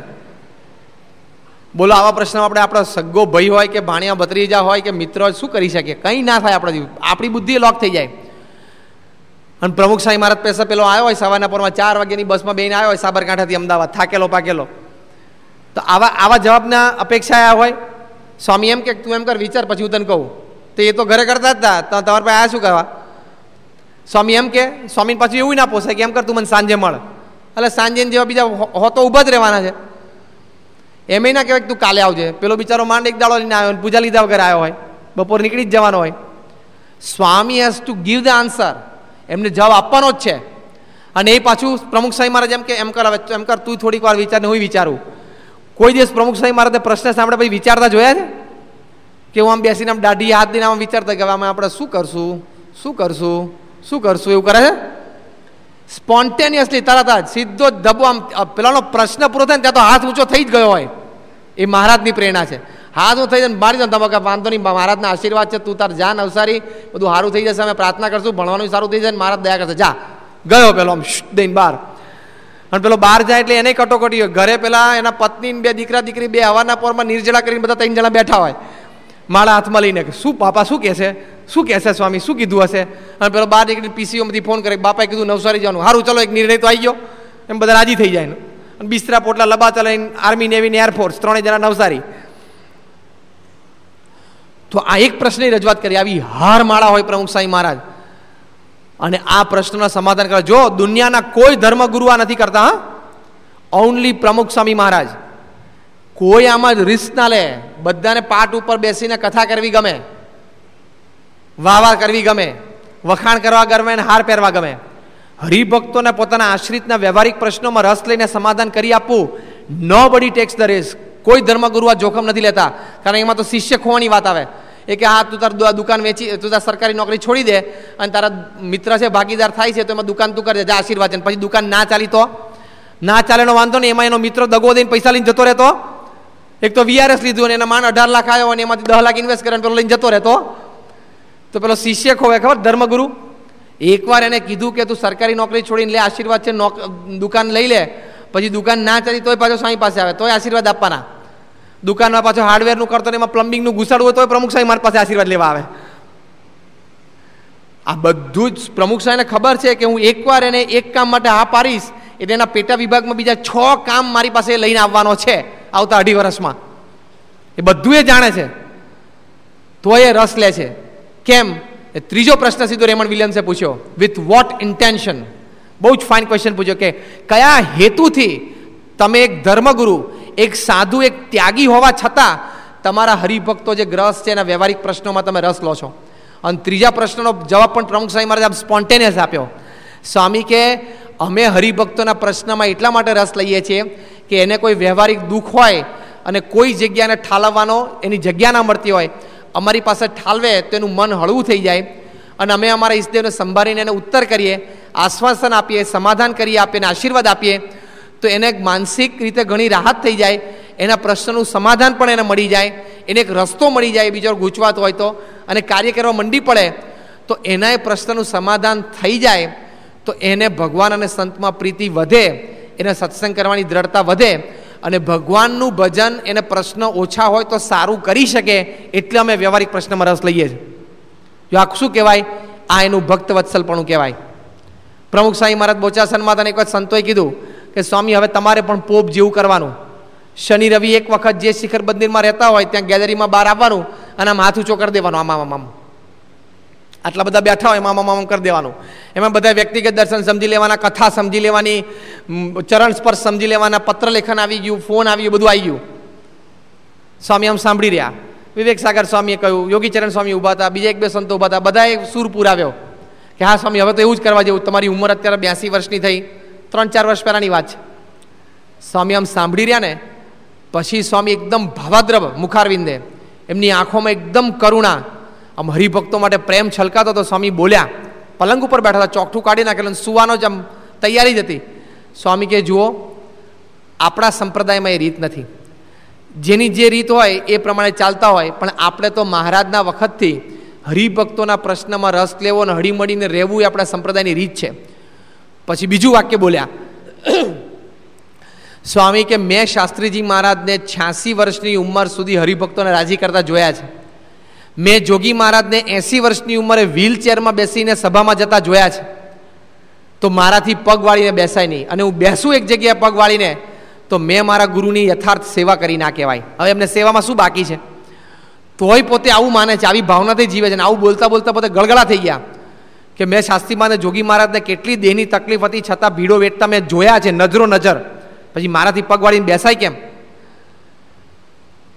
બોલો, આવા પ્રશ્નો આપણે આપણો સગ્ગો ભાઈ હોય કે ભાણિયા ભત્રીજા હોય કે મિત્ર શું કરી શકીએ? કંઈ ના થાય આપણાથી આપણી બુદ્ધિ લોક થઈ જાય. અને પ્રમુખ સાંઈ મહારાજ પૈસા પેલો આવ્યો હોય, સવારના પરમાં ચાર વાગ્યાની બસમાં બેન આવ્યો હોય સાબરકાંઠાથી અમદાવાદ, થાકેલો, પાકેલો. તો આવા આવા જવાબના અપેક્ષા હોય. સ્વામી એમ કે, તું એમ કર, વિચાર, પછી હું તને કહું. તો એ તો ઘરે કરતા હતા. તો તમારા પાસે આ શું કરવા સ્વામી એમ કે સ્વામી પાછું એવું ના પોસાય કે, એમ કર, તું મને સાંજે મળ. એટલે સાંજે જેવા બીજા હો તો ઊભા જ રહેવાના છે. એમ ના કહેવાય કે, તું કાલે આવજે. પેલો બિચારો માંડ એક દાડો લઈને આવ્યો પૂજા લીધા વગર આવ્યો હોય. બપોર નીકળી જ જવાનો હોય. Swami has to give the answer એમને જવાબ આપવાનો જ છે. અને એ પાછું પ્રમુખ સાહેબ મહારાજ એમ કે, એમ કર એમ કર, તું થોડીક વાર વિચારને હું વિચારું. કોઈ દિવસ પ્રમુખ સાહેબ તે પ્રશ્ન સાંભળે પછી વિચારતા જોયા છે? કે હું આમ બેસીને આમ દાઢી હાથ દઈને આમ વિચારતા કે આમાં આપણે શું કરશું? શું કરશું? શું કરશું? એવું કરે છે? સ્પોન્ટેનિયસલી તરત જ સીધો ધબો આમ પેલાનો પ્રશ્ન પૂરો થાય ને ત્યાં તો હાથ ઊંચો થઈ જ ગયો હોય. એ મહારાજની પ્રેરણા છે. હાથ હું થઈ જાય મારી દો તમે વાંધો નહીં મહારાજના આશીર્વાદ છે, તું તાર જા નવસારી, બધું સારું થઈ જશે, અમે પ્રાર્થના કરશું, ભણવાનું સારું થઈ જાય મહારાજ દયા કરશે. જા. ગયો પેલો આમ દઈને બહાર. અને પેલો બહાર જાય એટલે એને કટોકટી હોય. ઘરે પેલા એના પત્ની બે દીકરા, દીકરી બે હવાના પોરમાં નિર્જળા કરીને બધા ત્રણ જણા બેઠા હોય. માળા હાથમાં લઈને શું પાપા શું કહે છે? શું કહેશે સ્વામી? શું કીધું હશે? અને પેલો બાર નીકળી પીસીઓમાંથી ફોન કરે બાપાએ કીધું નવસારી જવાનું. સારું ચલો, એક નિર્ણય તો આવી ગયો. એમ બધા રાજી થઈ જાય. અને બિસ્તરા પોટલા લબા ચલાવીને આર્મી નેવી એરફોર્સ ત્રણેય જણા નવસારી. તો આ એક પ્રશ્નની રજૂઆત કરી. આવી હાર માળા હોય પ્રમુખ સાંઈ મહારાજ. અને આ પ્રશ્નના સમાધાન કરે જો દુનિયાના કોઈ ધર્મગુરુ આ નથી કરતા, હા? ઓનલી પ્રમુખ સ્વામી મહારાજ. કોઈ આમાં રિસ્ક ના લે. બધાને પાટ ઉપર બેસીને કથા કરવી ગમે. વાહ કરવી ગમે. વખાણ કરવા ગમે અને હાર પહેરવા ગમે. હરિભક્તોને પોતાના આશ્રિતના વ્યવહારિક પ્રશ્નોમાં રસ લઈને સમાધાન કરી આપવું નો બડી ટેક્સ ધ રિસ્ક કોઈ ધર્મગુરુ આ જોખમ નથી લેતા. કારણ એમાં તો શિષ્ય ખોવાની વાત આવે. એ કે, હા, તું તાર દુકાન વેચી, તું તાર સરકારી નોકરી છોડી દે અને તારા મિત્ર છે, ભાગીદાર થાય છે, તો એમાં દુકાન તું કરજે. જા, આશીર્વાદ પછી દુકાન ના ચાલી તો? ના ચાલેનો વાંધો નહીં, એમાં એનો મિત્ર દગો દઈને પૈસા લઈને જતો રહેતો. એક તો વીઆરએસ લીધું અને એના માન અઢાર લાખ આવ્યો અને એમાંથી દસ લાખ ઇન્વેસ્ટ કરે પેલો લઈને જતો રહેતો. તો પેલો શિષ્ય ખોવે, ખબર? ધર્મગુરુ. એકવાર એને કીધું કે, તું સરકારી નોકરી છોડીને લે, આશીર્વાદ છે દુકાન લઈ લે. પછી દુકાન ના ચાલી તોય પાછો સ્વામી પાસે આવે, તોય આશીર્વાદ આપવાના. દુકાનમાં પાછો હાર્ડવેરનું કરતો ને એમાં પ્લમ્બિંગનું ઘૂસાડવું હોય તો પ્રમુખ સાહેબ મારી પાસે આશીર્વાદ લેવા આવે. આ બધું જ પ્રમુખ સાહેબને ખબર છે કે હું એકવાર એને એક કામ માટે હા પાડીશ, એટલે એના પેટા વિભાગમાં બીજા છ કામ મારી પાસે લઈને આવવાનો છે આવતા અઢી વર્ષમાં. એ બધું એ જાણે છે. તો એ રસ લે છે. કેમ? એ ત્રીજો પ્રશ્ન સીધો રેમન વિલિયમ્સે પૂછ્યો વિથ વોટ ઇન્ટેન્શન બહુ જ ફાઇન ક્વેશ્ચન પૂછ્યો કે, કયા હેતુથી તમે એક ધર્મગુરુ એક સાધુ, એક ત્યાગી હોવા છતાં તમારા હરિભક્તો જે ગ્રસ છે એના વ્યવહારિક પ્રશ્નોમાં તમે રસ લો છો. અને ત્રીજા પ્રશ્નનો જવાબ પણ પ્રમુખ સ્વામી મહારાજ સ્પોન્ટેનિયસ આપ્યો. સ્વામી કે, અમે હરિભક્તોના પ્રશ્નમાં એટલા માટે રસ લઈએ છીએ કે એને કોઈ વ્યવહારિક દુઃખ હોય અને કોઈ જગ્યાને ઠાલવવાનો એની જગ્યા ના મળતી હોય, અમારી પાસે ઠાલવે તો એનું મન હળવું થઈ જાય અને અમે અમારા ઈષ્ટદેવને સંભાળીને એને ઉત્તર કરીએ, આશ્વાસન આપીએ, સમાધાન કરીએ આપીએ અને આશીર્વાદ આપીએ તો એને માનસિક રીતે ઘણી રાહત થઈ જાય, એના પ્રશ્નનું સમાધાન પણ એને મળી જાય, એને એક રસ્તો મળી જાય બીજો ગૂંચવાતો હોય તો, અને કાર્ય કરવા મંડી પડે, તો એના એ પ્રશ્નનું સમાધાન થઈ જાય, તો એને ભગવાન અને સંતમાં પ્રીતિ વધે, એને સત્સંગ કરવાની દ્રઢતા વધે, અને ભગવાનનું ભજન એને પ્રશ્ન ઓછા હોય તો સારું કરી શકે, એટલે અમે વ્યવહારિક પ્રશ્નમાં રસ લઈએ છીએ. જો આ શું કહેવાય? આ એનું ભક્ત વત્સલપણું કહેવાય. પ્રમુખ સાંઈ મહારાજ બોચાસનમાં તને એક વખત સંતોએ કીધું કે સ્વામી, હવે તમારે પણ પોપ જેવું કરવાનું. શનિ, રવિ એક વખત જે શિખર મંદિરમાં રહેતા હોય, ત્યાં ગેલેરીમાં બહાર આવવાનું અને આમ હાથ ઊંચો કરી દેવાનો, આમ આમ આમ. આટલા બધા બેઠા હોય મામા મામા કરી દેવાનું. એમાં બધા વ્યક્તિગત દર્શન સમજી લેવાના, કથા સમજી લેવાની ચરણ સ્પર્શ સમજી લેવાના પત્ર લેખન આવી ગયું, ફોન આવી ગયું, બધું આવી ગયું. સ્વામી આમ સાંભળી રહ્યા. વિવેક સાગર સ્વામીએ કહ્યું, યોગીચરણ સ્વામી ઊભા હતા, બીજા એક બે સંતો ઊભા હતા, બધાએ સૂર પુરાવ્યો. કે હા સ્વામી, હવે તો એવું જ કરવા જેવું, તમારી ઉંમર અત્યારે બ્યાસી વર્ષની થઈ. ત્રણ ચાર વર્ષ પહેલાંની વાત છે. સ્વામી આમ સાંભળી રહ્યા ને, પછી સ્વામી એકદમ ભાવાદ્રવ મુખારવિંદે એમની આંખોમાં એકદમ કરુણા, આમ હરિભક્તો માટે પ્રેમ છલકાતો તો સ્વામી બોલ્યા, પલંગ ઉપર બેઠા હતા, ચોકઠું કાઢી નાખેલું સુવાનો જ આમ તૈયારી જ હતી. સ્વામી કે, જુઓ, આપણા સંપ્રદાયમાં એ રીત નથી. જેની જે રીત હોય એ પ્રમાણે ચાલતા હોય, પણ આપણે તો મહારાજના વખતથી હરિભક્તોના પ્રશ્નમાં રસ લેવો અને હળીમળીને રહેવું એ આપણા સંપ્રદાયની રીત છે. પછી બીજું વાક્ય બોલ્યા, સ્વામી કે મેં શાસ્ત્રીજી મહારાજને છ્યાસી વર્ષની ઉંમર સુધી હરિભક્તોને રાજી કરતા જોયા છે. મેં જોગી મહારાજને એંસી વર્ષની ઉંમરે વ્હીલચેરમાં બેસીને સભામાં જતા જોયા છે. તો મારાથી પગ વાળીને બેસાય નહીં અને હું બેસું એક જગ્યાએ પગ વાળીને, તો મેં મારા ગુરુની યથાર્થ સેવા કરી ના કહેવાય. હવે એમને સેવામાં શું બાકી છે? તોય પોતે આવું માને છે, આવી ભાવનાથી જીવે છે અને આવું બોલતા બોલતા પોતે ગળગળા થઈ ગયા. કે મેં શાસ્ત્રીમાને જોગી મહારાજને કેટલી દેહની તકલીફ હતી, છતાં ભીડો વેઠતા મેં જોયા છે નજરો નજર. પછી મારાથી પગવાળીને બેસાય કેમ?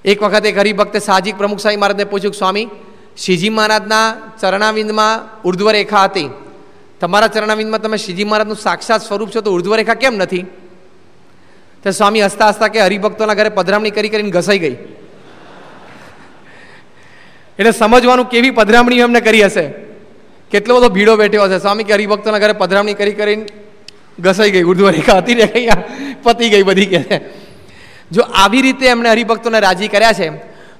એક વખત એક હરિભક્તે સાહજિક પ્રમુખ સ્વામી મહારાજને પૂછ્યું, સ્વામી શ્રીજી મહારાજના ચરણાવિંદમાં ઉર્ધ્વરેખા હતી. તમારા ચરણાવિંદમાં તમે શ્રીજી મહારાજનું સાક્ષાત સ્વરૂપ છો, તો ઉર્ધ્વરેખા કેમ નથી? તો સ્વામી હસતા હસતા કે હરિભક્તોના ઘરે પધરામણી કરી કરીને ઘસાઈ ગઈ. એટલે સમજવાનું કેવી પધરામણી એમને કરી હશે. કેટલો બધો ભીડો બેઠ્યો હશે. સ્વામી કે હરિભક્તોના ઘરે પધરામણી કરી કરીને ઘસાઈ ગઈ ઉર્ધ્વરેખા હતી ને કઈ પતી ગઈ બધી કે જો આવી રીતે એમણે હરિભક્તોને રાજી કર્યા છે,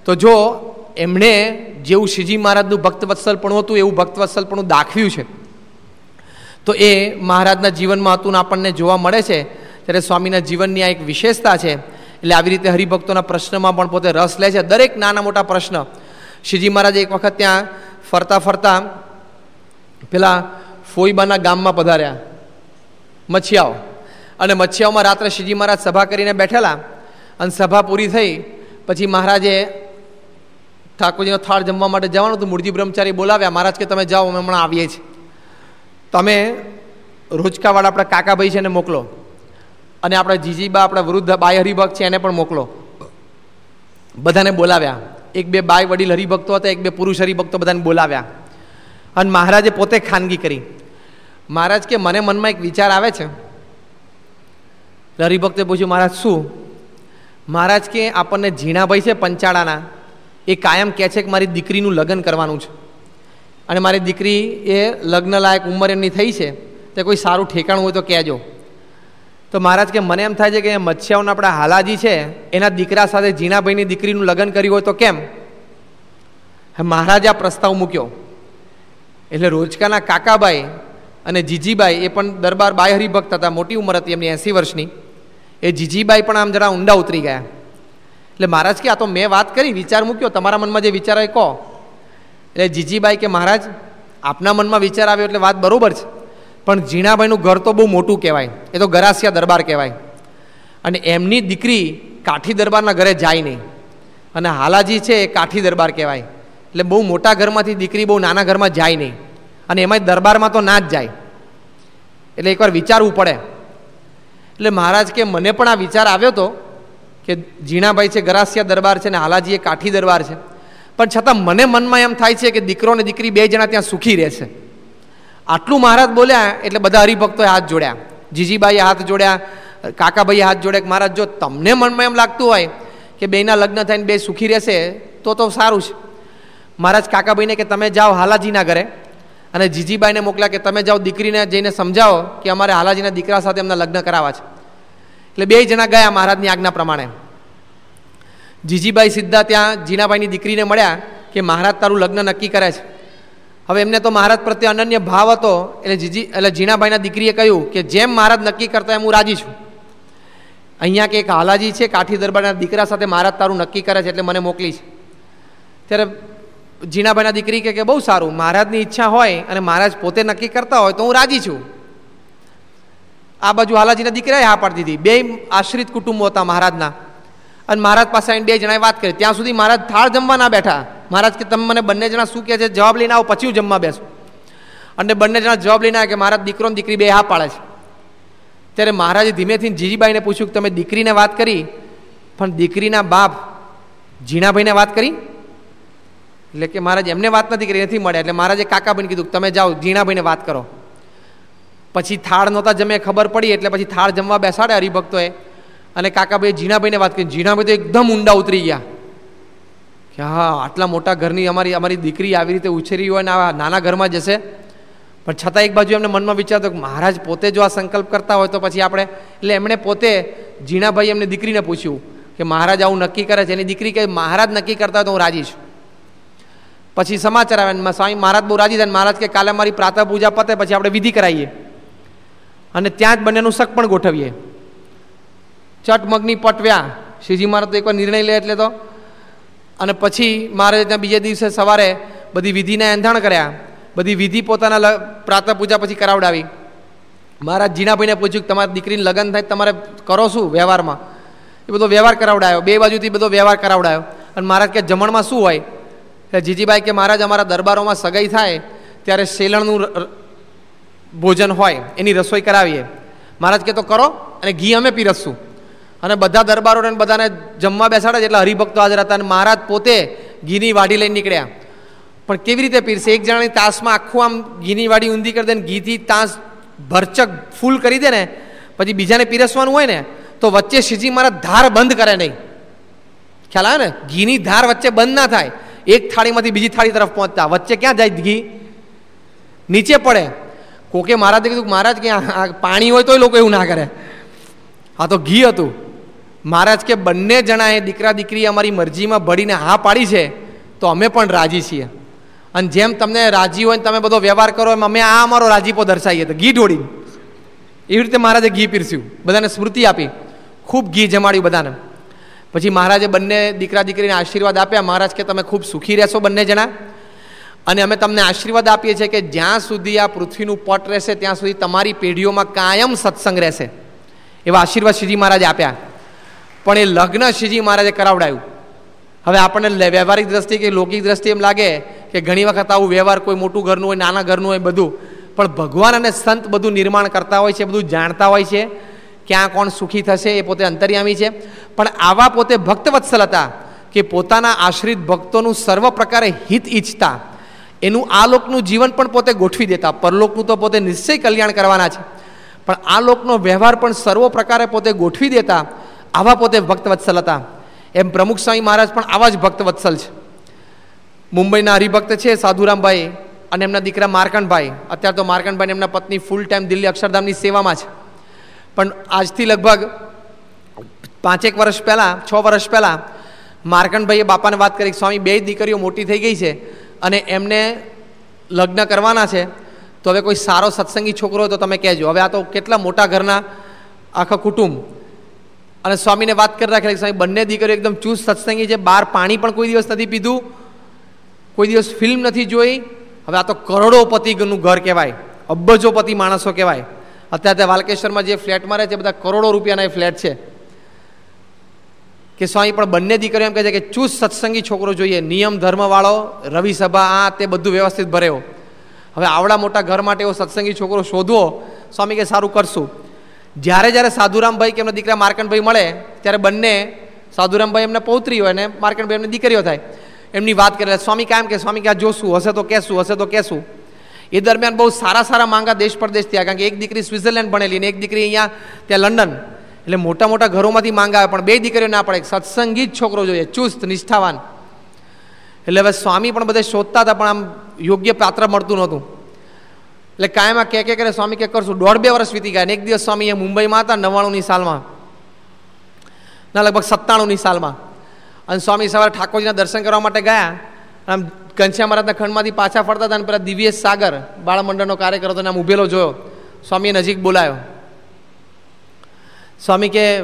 તો જો એમણે જેવું શ્રીજી મહારાજનું ભક્તવત્સલપણું હતું, એવું ભક્તવત્સલપણું દાખવ્યું છે, તો એ મહારાજના જીવનમાં હતું આપણને જોવા મળે છે, ત્યારે સ્વામીના જીવનની આ એક વિશેષતા છે, એટલે આવી રીતે હરિભક્તોના પ્રશ્નમાં પણ પોતે રસ લે છે. દરેક નાના મોટા પ્રશ્ન, શ્રીજી મહારાજ એક વખત ત્યાં ફરતા ફરતા પેલા ફોઈબાના ગામમાં પધાર્યા. મચ્છિયાઓ. અને મચ્છિયાઓમાં રાત્રે શ્રીજી મહારાજ સભા કરીને બેઠેલા અને સભા પૂરી થઈ. પછી મહારાજે ઠાકોરજીનો થાળ જમવા માટે જવાનું હતું. મૂળજી બ્રહ્મચારી બોલાવ્યા, મહારાજ કે તમે જાઓ, અમે હમણાં આવીએ છીએ. તમે રોજકાવાળા આપણા કાકાભાઈ છે એને મોકલો. અને આપણા જીજીબા, આપણા વૃદ્ધ બાય હરિભક્ત છે એને પણ મોકલો. બધાને બોલાવ્યા. એક બે બાય વડીલ હરિભક્તો હતા, એક બે પુરુષ હરિભક્તો બધાને બોલાવ્યા. અને મહારાજે પોતે ખાનગી કરી. મહારાજ કે, મને મનમાં એક વિચાર આવે છે. હરિભક્તે પૂછ્યું, મહારાજ, શું? મહારાજ કે, આપણને ઝીણાભાઈ છે પંચાળાના. એ કાયમ કહે છે કે મારી દીકરીનું લગ્ન કરવાનું છે. અને મારી દીકરી એ લગ્ન લાયક ઉંમર એમની થઈ છે. તે કોઈ સારું ઠેકાણું હોય તો કહેજો. તો મહારાજ કે, મને એમ થાય છે કે મત્સ્યાઓના આપણા હાલાજી છે. એના દીકરા સાથે ઝીણાભાઈની દીકરીનું લગ્ન કર્યું હોય તો કેમ? મહારાજે આ પ્રસ્તાવ મૂક્યો. એટલે રોજકાના કાકાભાઈ અને જીજીબાઈ એ પણ દરબાર બાય હરિભક્ત હતા, મોટી ઉંમર હતી એમની, એંસી વર્ષની. એ જીજીબાઈ પણ આમ જરા ઊંડા ઉતરી ગયા. એટલે મહારાજ કે, આ તો મેં વાત કરી, વિચાર મૂક્યો, તમારા મનમાં જે વિચાર હોય કહો. એટલે જીજીબાઈ કે, મહારાજ, આપના મનમાં વિચાર આવ્યો એટલે વાત બરાબર છે, પણ ઝીણાભાઈનું ઘર તો બહુ મોટું કહેવાય, એ તો ગરાસિયા દરબાર કહેવાય. અને એમની દીકરી કાઠી દરબારના ઘરે જાય નહીં. અને હાલાજી છે એ કાઠી દરબાર કહેવાય. એટલે બહુ મોટા ઘરમાંથી દીકરી બહુ નાના ઘરમાં જાય નહીં. અને એમાંય દરબારમાં તો ના જ જાય. એટલે એકવાર વિચારવું પડે. એટલે મહારાજ કે મને પણ આ વિચાર આવ્યો હતો કે ઝીણાભાઈ છે, ગરાસિયા દરબાર છે ને હાલાજી એ કાઠી દરબાર છે. પણ છતાં મને મનમાં એમ થાય છે કે દીકરો ને દીકરી બે જણા ત્યાં સુખી રહેશે આટલું મહારાજ બોલ્યા એટલે બધા હરિભક્તોએ હાથ જોડ્યા. જીજીબાઈએ હાથ જોડ્યા, કાકાભાઈએ હાથ જોડ્યા કે મહારાજ, જો તમને મનમાં એમ લાગતું હોય કે બેના લગ્ન થઈને બે સુખી રહેશે, તો તો સારું છે. મહારાજ કાકાભાઈને કે તમે જાઓ હાલાજીના ઘરે અને જીજીબાઈને મોકલ્યા કે તમે જાઓ દીકરીને જઈને સમજાવો કે અમારે હાલાજીના દીકરા સાથે એમના લગ્ન કરાવવા છે. એટલે બે જણા ગયા મહારાજની આજ્ઞા પ્રમાણે. જીજીભાઈ સીધા ત્યાં જીનાભાઈની દીકરીને મળ્યા કે મહારાજ તારું લગ્ન નક્કી કરે છે. હવે એમને તો મહારાજ પ્રત્યે અનન્ય ભાવ હતો એટલે જીજી એટલે જીણાભાઈના દીકરીએ કહ્યું કે જેમ મહારાજ નક્કી કરતા એમ હું રાજી છું. અહીંયા કે એક હાલાજી છે કાઠી દરબારના દીકરા સાથે મહારાજ તારું નક્કી કરે છે એટલે મને મોકલી છે. ત્યારે જીણાભાઈના દીકરી કે કે બહુ સારું, મહારાજની ઈચ્છા હોય અને મહારાજ પોતે નક્કી કરતા હોય તો હું રાજી છું. આ બાજુ હાલાજીના દીકરાએ હા પાડી દીધી. બે આશ્રિત કુટુંબો હતા મહારાજના. અને મહારાજ પાસે આવીને બે જણાએ વાત કરી. ત્યાં સુધી મહારાજ થાળ જમવા ના બેઠા. મહારાજ કે તમે મને બંને જણા શું કહે છે? જવાબ લઈને આવો, પછી હું જમવા બેસું. અને બંને જણા જવાબ લઈને આવે કે મહારાજ દીકરો ને દીકરી બે હા પાડે છે. ત્યારે મહારાજે ધીમેથી જીજીબાઈને પૂછ્યું કે તમે દીકરીને વાત કરી? પણ દીકરીના બાપ ઝીણાભાઈને વાત કરી? એટલે કે મહારાજ એમને વાત નથી કરી, નથી મળ્યા. એટલે મહારાજે કાકાભાઈને કીધું તમે જાઓ, ઝીણાભાઈને વાત કરો. પછી થાળ નહોતા જમે ખબર પડી, એટલે પછી થાળ જમવા બેસાડે હરિભક્તોએ. અને કાકાભાઈ ઝીણાભાઈને વાત કરી. ઝીણાભાઈ તો એકદમ ઊંડા ઉતરી ગયા. કે હા, આટલા મોટા ઘરની અમારી અમારી દીકરી આવી રીતે ઉછેરી હોય ને આ નાના ઘરમાં જશે? પણ છતાં એક બાજુ એમને મનમાં વિચારતો કે મહારાજ પોતે જો આ સંકલ્પ કરતા હોય તો પછી આપણે, એટલે એમણે પોતે ઝીણાભાઈ એમને દીકરીને પૂછ્યું કે મહારાજ આવું નક્કી કરે છે? એની દીકરી કે મહારાજ નક્કી કરતા હોય તો હું રાજી છું. પછી સમાચાર આવે સ્વામી મહારાજ બહુ રાજી થાય મહારાજ કે કાલે મારી પ્રાતઃ પૂજા પતે, પછી આપણે વિધિ કરાવીએ અને ત્યાં જ બંનેનું શક પણ ગોઠવીએ. ચટ મગની પટવ્યા. શ્રીજી મહારાજ તો એકવાર નિર્ણય લે એટલે તો. અને પછી મારે ત્યાં બીજે દિવસે સવારે બધી વિધિના એંધાણ કર્યા. બધી વિધિ પોતાના પ્રાતઃ પૂજા પછી કરાવડાવી. મારા જીણાભાઈને પૂછ્યું કે તમારી દીકરીને લગ્ન થાય તમારે કરો શું વ્યવહારમાં? એ બધો વ્યવહાર કરાવડાયો. બે બાજુથી બધો વ્યવહાર કરાવડાયો. અને મહારાજ કે જમણમાં શું હોય? એટલે જીજીભાઈ કે મહારાજ, અમારા દરબારોમાં સગાઈ થાય ત્યારે શેલણનું ભોજન હોય, એની રસોઈ કરાવીએ. મહારાજ કે તો કરો અને ઘી અમે પીરસશું. અને બધા દરબારોને બધાને જમવા બેસાડે એટલે હરિભક્તો હાજર હતા અને મહારાજ પોતે ઘીની વાડી લઈને નીકળ્યા. પણ કેવી રીતે પીરસે? એક જણાની તાસમાં આખું આમ ઘીની વાડી ઊંધી કરી દે ને ઘીથી તાસ ભરચક ફૂલ કરી દે ને, પછી બીજાને પીરસવાનું હોય ને, તો વચ્ચે શ્રીજી મારા ધાર બંધ કરે નહીં. ખ્યાલ આવે ને? ઘીની ધાર વચ્ચે બંધ ના થાય. એક થાળીમાંથી બીજી થાળી તરફ પહોંચતા. વચ્ચે ક્યાં જાય ઘી? નીચે પડે. કોકે મહારાજે કીધું, મહારાજ, કે પાણી હોય તોય લોકો એવું ના કરે. આ તો ઘી હતું. મહારાજ કે, બંને જણાએ દીકરા, દીકરી અમારી મરજીમાં ભળીને હા પાડી છે, તો અમે પણ રાજી છીએ. અને જેમ તમને રાજી હોય ને તમે બધો વ્યવહાર કરો એમ અમે આ અમારો રાજીપો દર્શાવીએ. તો ઘી ઢોળી એવી રીતે મહારાજે ઘી પીરસ્યું. બધાને સ્મૃતિ આપી. ખૂબ ઘી જમાડ્યું બધાને. પછી મહારાજે બંને દીકરા દીકરીને આશીર્વાદ આપ્યા. મહારાજ કે, તમે ખૂબ સુખી રહેશો બંને જણા. અને અમે તમને આશીર્વાદ આપીએ છીએ કે જ્યાં સુધી આ પૃથ્વીનું પટ રહેશે, ત્યાં સુધી તમારી પેઢીઓમાં કાયમ સત્સંગ રહેશે. એવા આશીર્વાદ શ્રીજી મહારાજે આપ્યા. પણ એ લગ્ન શ્રીજી મહારાજે કરાવડાયું. હવે આપણને વ્યવહારિક દ્રષ્ટિ કે લૌકિક દ્રષ્ટિ એમ લાગે કે ઘણી વખત આવું વ્યવહાર કોઈ મોટું ઘરનું હોય, નાના ઘરનું હોય, બધું. પણ ભગવાન અને સંત બધું નિર્માણ કરતા હોય છે, બધું જાણતા હોય છે. ક્યાં કોણ સુખી થશે એ પોતે અંતર્યામી છે. પણ આવા પોતે ભક્તવત્સલ હતા કે પોતાના આશ્રિત ભક્તોનું સર્વ પ્રકારે હિત ઈચ્છતા. એનું આ લોકનું જીવન પણ પોતે ગોઠવી દેતા. પરલોકનું તો પોતે નિશ્ચય કલ્યાણ કરવાના છે. પણ આ લોકનો વ્યવહાર પણ સર્વ પ્રકારે પોતે ગોઠવી દેતા આવા પોતે ભક્તવત્સલ હતા. એમ પ્રમુખ સ્વામી મહારાજ પણ આવા જ ભક્તવત્સલ છે. મુંબઈના હરિભક્ત છે સાધુરામભાઈ અને એમના દીકરા માર્કણભાઈ અત્યારે તો માર્કણભાઈ એમના પત્ની ફૂલ ટાઈમ દિલ્હી અક્ષરધામની સેવામાં છે. પણ આજથી લગભગ પાંચેક વર્ષ પહેલાં, છ વર્ષ પહેલાં માર્કંડભાઈએ બાપાને વાત કરી સ્વામી, બે દીકરીઓ મોટી થઈ ગઈ છે અને એમને લગ્ન કરવાના છે, તો હવે કોઈ સારો સત્સંગી છોકરો હોય તો તમે કહેજો. હવે આ તો કેટલા મોટા ઘરના આખા કુટુંબ. અને સ્વામીને વાત કરી રાખેલી સ્વામી, બંને દીકરીઓ એકદમ ચુસ્ત સત્સંગી છે, બહાર પાણી પણ કોઈ દિવસ નથી પીધું, કોઈ દિવસ ફિલ્મ નથી જોઈ. હવે આ તો કરોડોપતિનું ઘર કહેવાય, અબજોપતિ માણસો કહેવાય. અત્યારે ત્યાં વાલકેશ્વરમાં જે ફ્લેટમાં રહે છે બધા કરોડો રૂપિયાના એ ફ્લેટ છે. કે સ્વામી, પણ બંને દીકરીઓ એમ કહે છે કે ચૂસ સત્સંગી છોકરો જોઈએ. નિયમ, ધર્મવાળો, રવિ સભા, આ તે બધું વ્યવસ્થિત ભરેવો. હવે આવડા મોટા ઘર માટે એવો સત્સંગી છોકરો શોધવો, સ્વામી કે સારું કરશું. જ્યારે જ્યારે સાધુરામભાઈ કે એમના દીકરા માર્કંડભાઈ મળે, ત્યારે બંને સાધુરામભાઈ એમને પૌત્રી હોય અને માર્કંડભાઈ એમની દીકરીઓ થાય. એમની વાત કરે, સ્વામી કાયમ કે, સ્વામી કે આ જોશું, હશે તો કહેશું, હશે તો કહેશું. એ દરમિયાન બહુ સારા સારા માંગા દેશ પરદેશ થયા કારણ કે એક દીકરી સ્વિટ્ઝરલેન્ડ ભણેલી ને એક દીકરી અહીંયા ત્યાં લંડન. એટલે મોટા મોટા ઘરોમાંથી માંગા આવે, પણ બે દીકરીઓ ના પડે. સત્સંગી જ છોકરો જોઈએ, ચુસ્ત, નિષ્ઠાવાન. એટલે હવે સ્વામી પણ બધે શોધતા હતા, પણ આમ યોગ્ય પાત્ર મળતું નહોતું. એટલે કાયમાં કે કે કરે, સ્વામી કે કરશું. દોઢ બે વર્ષ વીતી ગયા એક દિવસ સ્વામી એ મુંબઈમાં હતા, નવ્વાણુંની સાલમાં. ના, લગભગ સત્તાણુંની સાલમાં. અને સ્વામી સવારે ઠાકોરજીના દર્શન કરવા માટે ગયા. આમ ઘનશ્યામ મહારાજના ખંડમાંથી પાછા ફરતા હતા અને પેલા દિવ્યેશ સાગર બાળમંડળનો કાર્યકર હતો આમ ઊભેલો જોયો. સ્વામીએ નજીક બોલાયો. સ્વામી કે,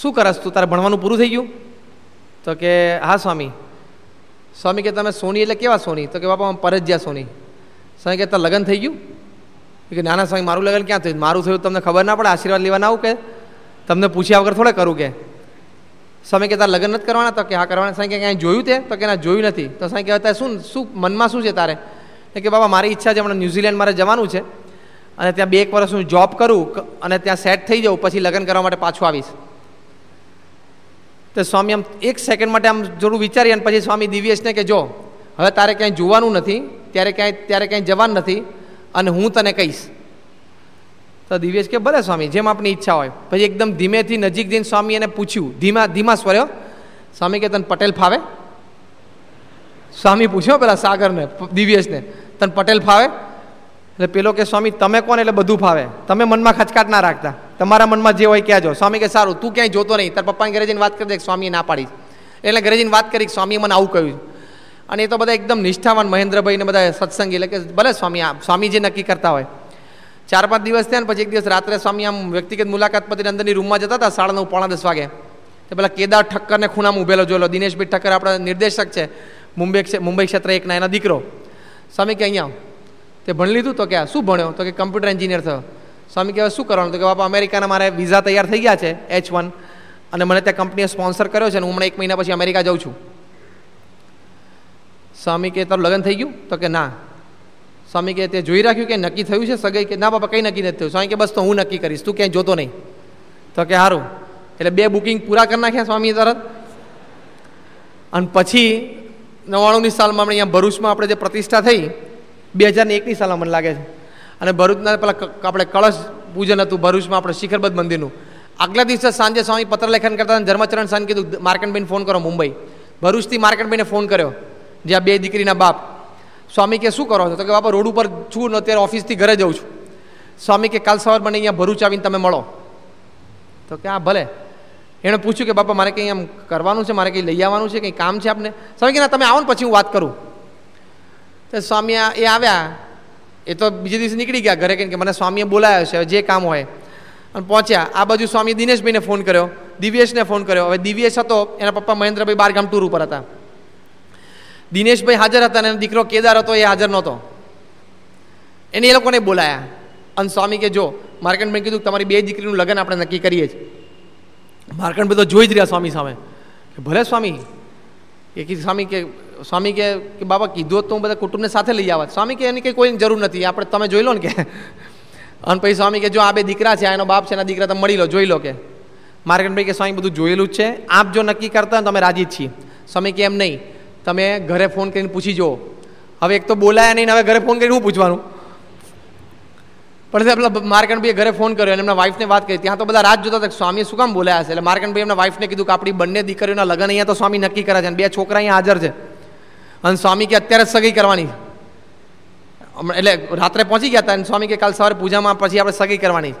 શું કરસ તું? તારે ભણવાનું પૂરું થઈ ગયું? તો કે, હા સ્વામી. સ્વામી કે, તમે સોની એટલે કેવા સોની? તો કે, બાપા પરજ્યા સોની. સ્વામી કે, તાર લગ્ન થઈ ગયું? કે નાના સ્વામી, મારું લગ્ન ક્યાં થયું? મારું થયું, તમને ખબર ના પડે, આશીર્વાદ લેવાના આવું કે? તમને પૂછ્યા વગર થોડે કરું કે? સ્વામી કે તારે લગ્ન નથી કરવાના? તો કે, હા, કરવાના. સ્વામી કે ક્યાંય જોયું તે? તો કે, ના, જોયું નથી. તો સ્વામી અત્યારે શું શું, મનમાં શું છે તારે? કે, બાબા, મારી ઈચ્છા છે, હમણાં ન્યુઝીલેન્ડ મારે જવાનું છે અને ત્યાં બે એક વર્ષ હું જોબ કરું અને ત્યાં સેટ થઈ જાઉં, પછી લગ્ન કરવા માટે પાછું આવીશ. તો સ્વામી આમ એક સેકન્ડ માટે આમ થોડું વિચારી અને પછી સ્વામી દિવ્યેશને કે, જો, હવે તારે ક્યાંય જોવાનું નથી, ત્યારે ક્યાંય ત્યારે ક્યાંય જવાનું નથી અને હું તને કહીશ. તો દિવ્યેશ કે, ભલે સ્વામી, જેમ આપની ઈચ્છા હોય. પછી એકદમ ધીમેથી નજીક જઈને સ્વામી એને પૂછ્યું. ધીમા ધીમા સ્વર્યો સ્વામી કે, તને પટેલ ફાવે? સ્વામી પૂછ્યો પેલા સાગરને, દિવ્યેશને, તને પટેલ ફાવે? એટલે પેલો કે, સ્વામી, તમે કોણ? એટલે બધું ફાવે. તમે મનમાં ખચકાટ ના રાખતા. તમારા મનમાં જે હોય ક્યાં જો. સ્વામી કે, સારું, તું ક્યાંય જોતો નહીં. તાર પપ્પાને ઘરે વાત કરી દે સ્વામીએ ના પાડી એટલે ઘરે વાત કરી સ્વામીએ મને આવું કહ્યું અને એ તો બધા એકદમ નિષ્ઠાવાન મહેન્દ્રભાઈ ને બધા સત્સંગી એટલે કે, ભલે સ્વામી સ્વામી જે નક્કી કરતા હોય. ચાર પાંચ દિવસ થયા ને પછી એક દિવસ રાત્રે સ્વામી આમ વ્યક્તિગત મુલાકાત પતિની અંદરની રૂમમાં જતા હતા, સાડા નવ, પોણા દસ વાગે. તો પેલા કેદાર ઠક્કરને ખૂણામાં ઉભેલો જોયેલો. દિનેશભાઈ ઠક્કર આપણા નિર્દેશક છે. મુંબઈ મુંબઈ ક્ષેત્ર એકના એના દીકરો. સ્વામી કે અહીંયા તે ભણી લીધું તો કે શું ભણ્યો? તો કે કમ્પ્યુટર એન્જિનિયર થયો. સ્વામી કહેવાય શું કરવાનું? તો કે બાપા અમેરિકાના મારે વિઝા તૈયાર થઈ ગયા છે એચ વન અને મને ત્યાં કંપનીએ સ્પોન્સર કર્યો છે અને હું હમણાં એક મહિના પછી અમેરિકા જાઉં છું. સ્વામી કે તારું લગ્ન થઈ ગયું? તો કે ના. સ્વામી કે તે જોઈ રાખ્યું કે નક્કી થયું છે સગાઈ કે ના બાપા, કંઈ નક્કી નથી થયું? સ્વામી કે બસ તો હું નક્કી કરીશ, તું ક્યાંય જોતો નહીં. તો કે સારું એટલે બે બુકિંગ પૂરા કરી નાખ્યા સ્વામી તરત. અને પછી નવ્વાણુંની સાલમાં આપણે અહીંયા ભરૂચમાં આપણે જે પ્રતિષ્ઠા થઈ બે હજાર એકની સાલમાં મને લાગે છે. અને ભરૂચના પેલા આપણે કળશ પૂજન હતું ભરૂચમાં આપણે શિખરબદ્ધ મંદિરનું. આગલા દિવસે સાંજે સ્વામી પત્ર લેખન કરતા ધર્મચરણ સાંજ કીધું માર્કનબેન ફોન કરો મુંબઈ. ભરૂચથી માર્કનબેને ફોન કર્યો, જ્યાં બે દીકરીના બાપ સ્વામી કે શું કરો છો? તો કે બાપા, રોડ ઉપર છું ને અત્યારે ઓફિસથી ઘરે જાઉં છું. સ્વામી કે કાલ સવાર મને અહીંયા ભરૂચ આવીને તમે મળો. તો કે હા ભલે. એણે પૂછ્યું કે બાપા, મારે કંઈ આમ કરવાનું છે? મારે કંઈ લઈ આવવાનું છે? કંઈ કામ છે આપને? સ્વામી કે ના, તમે આવો ને પછી હું વાત કરું. તો સ્વામી એ આવ્યા. એ તો બીજે દિવસે નીકળી ગયા ઘરે કે મને સ્વામીએ બોલાયો છે જે કામ હોય. અને પહોંચ્યા. આ બાજુ સ્વામી દિનેશભાઈને ફોન કર્યો. દિવ્યેશને ફોન કર્યો. હવે દિવ્યેશ હતો, એના પપ્પા મહેન્દ્રભાઈ બાર ગામ ટૂર ઉપર હતા. દિનેશભાઈ હાજર હતા અને દીકરો કેદાર હતો એ હાજર નહોતો. એને એ લોકોને બોલાયા. અને સ્વામી કે જો, માર્કંડભાઈ કીધું તમારી બે દીકરીનું લગ્ન આપણે નક્કી કરીએ છીએ. માર્કંડભાઈ તો જોઈ જ રહ્યા સ્વામી સામે. કે ભલે સ્વામી, એ કીધું, સ્વામી કે સ્વામી કે બાબા કીધું તો હું બધા કુટુંબને સાથે લઈ આવત. સ્વામી કે એની કંઈ કોઈ જરૂર નથી, આપણે તમે જોઈ લો ને કે. અને પછી સ્વામી કે જો આ બે દીકરા છે એનો બાપ છે, એના દીકરા તમે મળી લો, જોઈ લો કે. માર્કંડભાઈ કે સ્વામી, બધું જોયેલું જ છે. આપ જો નક્કી કરતા તો અમે રાજી જ છીએ. સ્વામી કે એમ નહીં તમે ઘરે ફોન કરીને પૂછી જુઓ. હવે એક તો બોલાયા નહીં હવે ઘરે ફોન કરીને હું પૂછવાનું? પણ પેલા માર્કંડભાઈએ ઘરે ફોન કર્યો અને એમના વાઈફને વાત કરી. ત્યાં તો બધા રાત જોતા હતા સ્વામી શું કામ બોલાયા છે? એટલે માર્કંડભાઈ એમના વાઈફને કીધું કે આપણી બંને દીકરીઓના લગ્ન અહીંયા તો સ્વામી નક્કી કરે છે અને બે છોકરા અહીંયા હાજર છે. અને સ્વામી કે અત્યારે જ સગી કરવાની એટલે રાત્રે પહોંચી ગયા હતા અને સ્વામી કે કાલ સવારે પૂજામાં પછી આપણે સગી કરવાની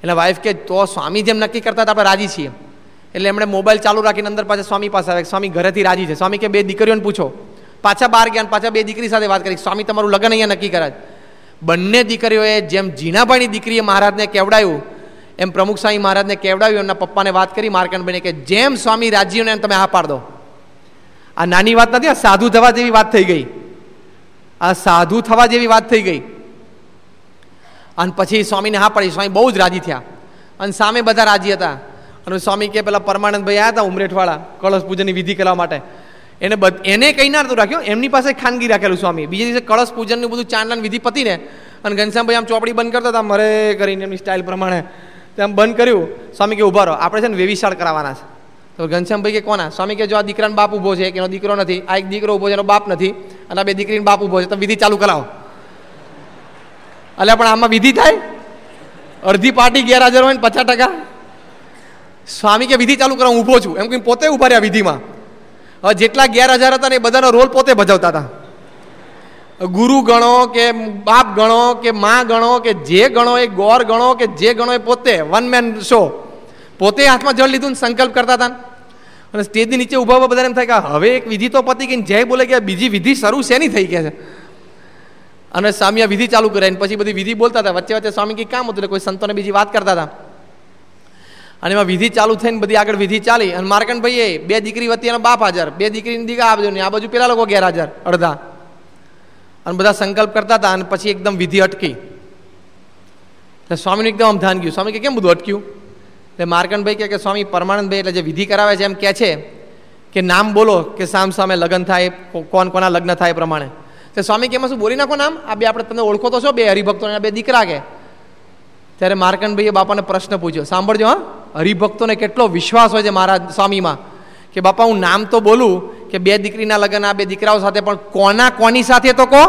એટલે વાઈફ કે તો સ્વામી જેમ નક્કી કરતા હતા, આપણે રાજી છીએ. એટલે એમણે મોબાઈલ ચાલુ રાખીને અંદર પાછા સ્વામી પાસે આવે સ્વામી, ઘરેથી રાજી છે. સ્વામી કે, બે દીકરીઓને પૂછો. પાછા બહાર ગયા પાછા બે દીકરી સાથે વાત કરી સ્વામી, તમારું લગ્ન અહીંયા નક્કી કરાય. બંને દીકરીઓએ જેમ જીણાભાઈની દીકરીએ મહારાજને કેવડાયું, એમ પ્રમુખ સ્વામી મહારાજને કેવડાવ્યું, એમના પપ્પાને વાત કરી માર્કંડભાઈને કે, જેમ સ્વામી રાજીઓને તમે હા પાડ દો. આ નાની વાત નથી, આ સાધુ થવા જેવી વાત થઈ ગઈ. આ સાધુ થવા જેવી વાત થઈ ગઈ. અને પછી સ્વામીને હા પડી, સ્વામી, બહુ જ રાજી થયા. અને સામે બધા રાજી હતા. અને સ્વામી કે પેલા પરમાનંદભાઈ આવ્યા હતા ઉમરેઠવાળા કળશ પૂજનની વિધિ કરવા માટે. એને બધ, એને કંઈ ના નતું રાખ્યું, એમની પાસે ખાનગી રાખેલું સ્વામી. બીજે દિવસે કળશ પૂજનનું બધું ચાંદન વિધિ પતીને અને ઘનશ્યામભાઈ આમ ચોપડી બંધ કરતા હતા, મરે કરીને એમની સ્ટાઇલ પ્રમાણે. તેમ બંધ કર્યું. સ્વામી કે ઊભા રહો, આપણે છે ને વેવિશાળ કરાવવાના છે. તો ઘનશ્યામભાઈ કે કોના? સ્વામી કે જો આ દીકરાનો બાપ ઊભો છે કે એનો દીકરો નથી, આ એક દીકરો ઊભો છે, એનો બાપ નથી, અને આ બે દીકરીનો બાપ ઊભો છે તમે વિધિ ચાલુ કરાવો. એટલે પણ આમાં વિધિ થાય? અડધી પાર્ટી ગેરહાજર હોય ને પચાસ ટકા? સ્વામી કે વિધિ ચાલુ કરવા ઊભો છું. એમ કે પોતે ઊભા રહ્યા વિધિમાં. હવે જેટલા ગેરહાજર હતા ને એ બધાનો રોલ પોતે ભજવતા હતા. ગુરુ ગણો કે બાપ ગણો કે મા ગણો કે જે ગણો એ ગોર ગણો કે જે ગણો એ પોતે વન મેન શો પોતે હાથમાં જળ લીધું ને સંકલ્પ કરતા હતા અને સ્ટેજની નીચે ઊભા ઊભા બધાને એમ થાય કે હવે એક વિધિ તો પતી ગઈ જય બોલે કે બીજી વિધિ શરૂ શેની થઈ ગયા છે? અને સ્વામી વિધિ ચાલુ કરાય પછી બધી વિધિ બોલતા હતા. વચ્ચે વચ્ચે સ્વામી કંઈ કામ હતું એટલે કોઈ સંતોને બીજી વાત કરતા હતા. અને એમાં વિધિ ચાલુ થઈને બધી આગળ વિધિ ચાલી. અને માર્કંડભાઈએ બે દીકરી વતી એનો બાપ હાજર. બે દીકરીની દીકરા આપજો ને આ બાજુ પેલા લોકો ગેરહાજર અડધા. અને બધા સંકલ્પ કરતા હતા અને પછી એકદમ વિધિ અટકી. એટલે સ્વામીનું એકદમ આમ ધ્યાન ગયું. સ્વામી કે કેમ બધું અટક્યું? એટલે માર્કંડભાઈ કે સ્વામી, પરમાનંદભાઈ એટલે જે વિધિ કરાવે છે એમ કહે છે કે નામ બોલો કે સામ સામે લગ્ન થાય કોણ કોના લગ્ન થાય એ પ્રમાણે. તો સ્વામી કે એમાં શું, બોલી નાખો નામ? આ બે આપણે તમને ઓળખો તો છો, બે હરિભક્તો બે દીકરા કે. ત્યારે માર્કંડભાઈએ બાપાને પ્રશ્ન પૂછ્યો. સાંભળજો, હા. હરિભક્તોને કેટલો વિશ્વાસ હોય છે મારા સ્વામીમાં કે બાપા, હું નામ તો બોલું કે બે દીકરીના લગ્ન, આ બે દીકરાઓ સાથે, પણ કોના કોની સાથે તો કહો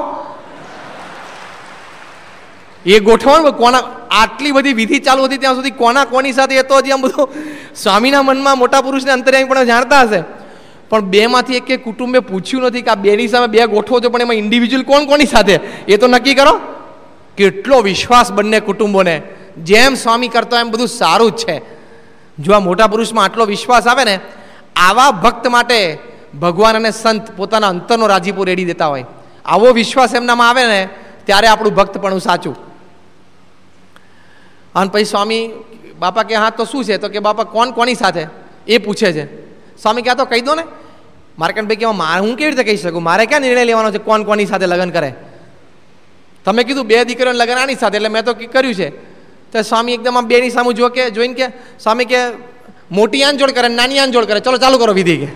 એ ગોઠવણ કોના, આટલી બધી વિધિ ચાલુ હતી ત્યાં સુધી કોના કોની સાથે એ તો હજી આમ બધું સ્વામીના મનમાં મોટા પુરુષને અંતર્યામી પણ જાણતા હશે. પણ બેમાંથી એક કુટુંબે પૂછ્યું નથી કે આ બેની સામે બે ગોઠવો છો, પણ એમાં ઇન્ડિવિજ્યુઅલ કોણ કોની સાથે? એ તો નક્કી કરો. કેટલો વિશ્વાસ બંને કુટુંબોને. જેમ સ્વામી કરતો એમ બધું સારું જ છે. જો આ મોટા પુરુષમાં આટલો વિશ્વાસ આવે ને, આવા ભક્ત માટે ભગવાન અને સંત પોતાના અંતરનો રાજીપો રેડી દેતા હોય. આવો વિશ્વાસ એમનામાં આવે ને, ત્યારે આપણું ભક્તપણું સાચું. અને પછી સ્વામી બાપા કે, હા, તો શું છે? તો કે, બાપા, કોણ કોની સાથે? એ પૂછે છે. સ્વામી ક્યાં તો કહી દો ને. માર્કંડભાઈ કે મારે હું કેવી રીતે કહી શકું? મારે ક્યાં નિર્ણય લેવાનો છે કોણ કોની સાથે લગ્ન કરે? તમે કીધું, બે દીકરીઓને લગ્ન આની સાથે. એટલે મેં તો કર્યું છે. તો સ્વામી એકદમ આમ બેની સામું જો કે, જોઈને કે, સ્વામી કે, મોટી આંજોડ કરે, નાની આંજોડ કરે. ચલો, ચાલુ કરો વિધિ કે.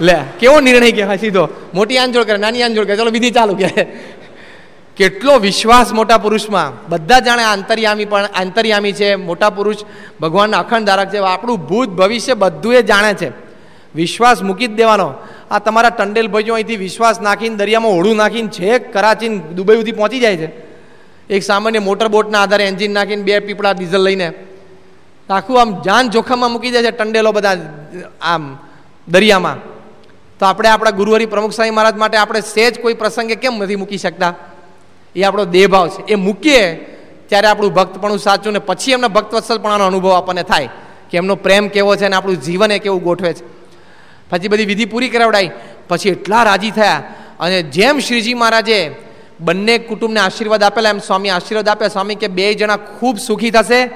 લે, કેવો નિર્ણય કે? હા, સીધો. મોટી આંજોડ કરે, નાની આંજોડ કરે. ચલો, વિધિ ચાલુ કે. કેટલો વિશ્વાસ મોટા પુરુષમાં. બધા જાણે આંતરયામી, પણ આંતરયામી છે, મોટા પુરુષ ભગવાનના અખંડ ધારક છે. આપણું ભૂત ભવિષ્ય બધું એ જાણે છે. વિશ્વાસ મૂકી જ દેવાનો. આ તમારા ટંડેલ ભાઈઓ અહીંથી વિશ્વાસ નાખીને દરિયામાં હોડું નાખીને છેક કરાચીને દુબઈ સુધી પહોંચી જાય છે. એક સામાન્ય મોટર બોટના આધારે એન્જિન નાખીને બે પીપળા ડીઝલ લઈને આખું આમ જાન જોખમમાં મૂકી જાય છે ટંડેલો બધા, આમ, દરિયામાં. તો આપણે આપણા ગુરુહરિ પ્રમુખ સ્વામી મહારાજ માટે આપણે સેજ કોઈ પ્રસંગે કેમ નથી મૂકી શકતા? એ આપણો દેહભાવ છે. એ મૂકીએ ત્યારે આપણું ભક્તપણું સાચું ને પછી એમના ભક્તવત્સલપણાનો અનુભવ આપણને થાય કે એમનો પ્રેમ કેવો છે અને આપણું જીવન એ કેવું ગોઠવે છે. પછી બધી વિધિ પૂરી કરાવડાઈ. પછી એટલા રાજી થયા અને જેમ શ્રીજી મહારાજે બંને કુટુંબને આશીર્વાદ આપેલા. એમ સ્વામી આશીર્વાદ આપ્યા. સ્વામી કે બે જણા ખૂબ સુખી થશે.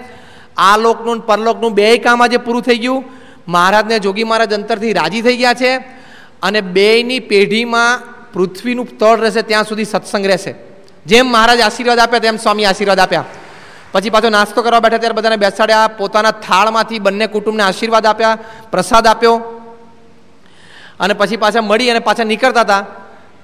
આ લોકનું પરલોકનું બે કામ આજે પૂરું થઈ ગયું. મહારાજને જોગી મહારાજ અંતરથી રાજી થઈ ગયા છે અને બેયની પેઢીમાં પૃથ્વીનું તળ રહેશે, ત્યાં સુધી સત્સંગ રહેશે. જેમ મહારાજ આશીર્વાદ આપ્યા, તેમ સ્વામી આશીર્વાદ આપ્યા. પછી પાછો નાસ્તો કરવા બેઠા ત્યારે બધાને બેસાડ્યા. પોતાના થાળમાંથી બંને કુટુંબને આશીર્વાદ આપ્યા, પ્રસાદ આપ્યો. અને પછી પાછા મળી અને પાછા નીકળતા હતા.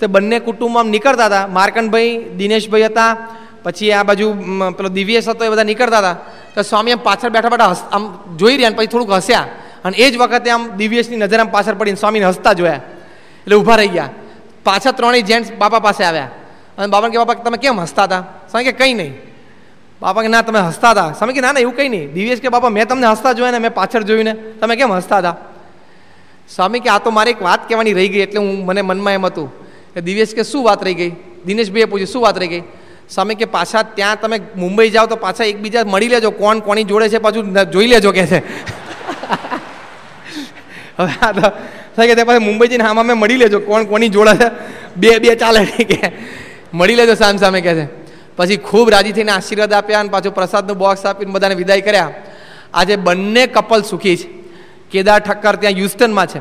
તે બંને કુટુંબ આમ નીકળતા હતા. માર્કંડભાઈ, દિનેશભાઈ હતા. પછી આ બાજુ પેલો દિવ્યેશ હતો, એ બધા નીકળતા હતા. તો સ્વામી આમ પાછળ બેઠા બેઠા આમ જોઈ રહ્યા પછી થોડુંક હસ્યા. અને એ જ વખતે આમ દિવ્યેશની નજર આમ પાછળ પડીને સ્વામીને હસતા જોયા. એટલે ઊભા રહી ગયા. પાછા ત્રણેય જેન્ટ્સ બાપા પાસે આવ્યા. અને બાપાને કે, બાપા, તમે કેમ હસતા હતા? સ્વામી કે, કંઈ નહીં. બાપા કે, ના, તમે હસતા હતા. સ્વામી કે, ના ના, એવું કંઈ નહીં. દિવ્યેશ કે, બાપા, મેં તમને હસતા જોયા ને, મેં પાછળ જોયું ને તમે કેમ હસતા હતા? સ્વામી કે, આ તો મારે એક વાત કહેવાની રહી ગઈ, એટલે હું, મને મનમાં એમ હતું કે દિવેશ કે શું વાત રહી ગઈ? દિનેશભાઈએ પૂછ્યું, શું વાત રહી ગઈ? સામે કે પાછા ત્યાં તમે મુંબઈ જાઓ તો પાછા એકબીજા મળી લેજો, કોણ કોની જોડે છે પાછું જોઈ લેજો કે છે. હવે આ તો થાય કે પાછા મુંબઈ જઈને આમાં મેં મળી લેજો, કોણ કોની જોડે છે? બે બે ચાલે કે. મળી લેજો સામ સામે કહે છે. પછી ખૂબ રાજી થઈને આશીર્વાદ આપ્યા અને પાછું પ્રસાદનું બોક્સ આપીને બધાને વિદાય કર્યા. આજે બંને કપલ સુખી છે. કેદાર ઠક્કર ત્યાં હ્યુસ્ટનમાં છે.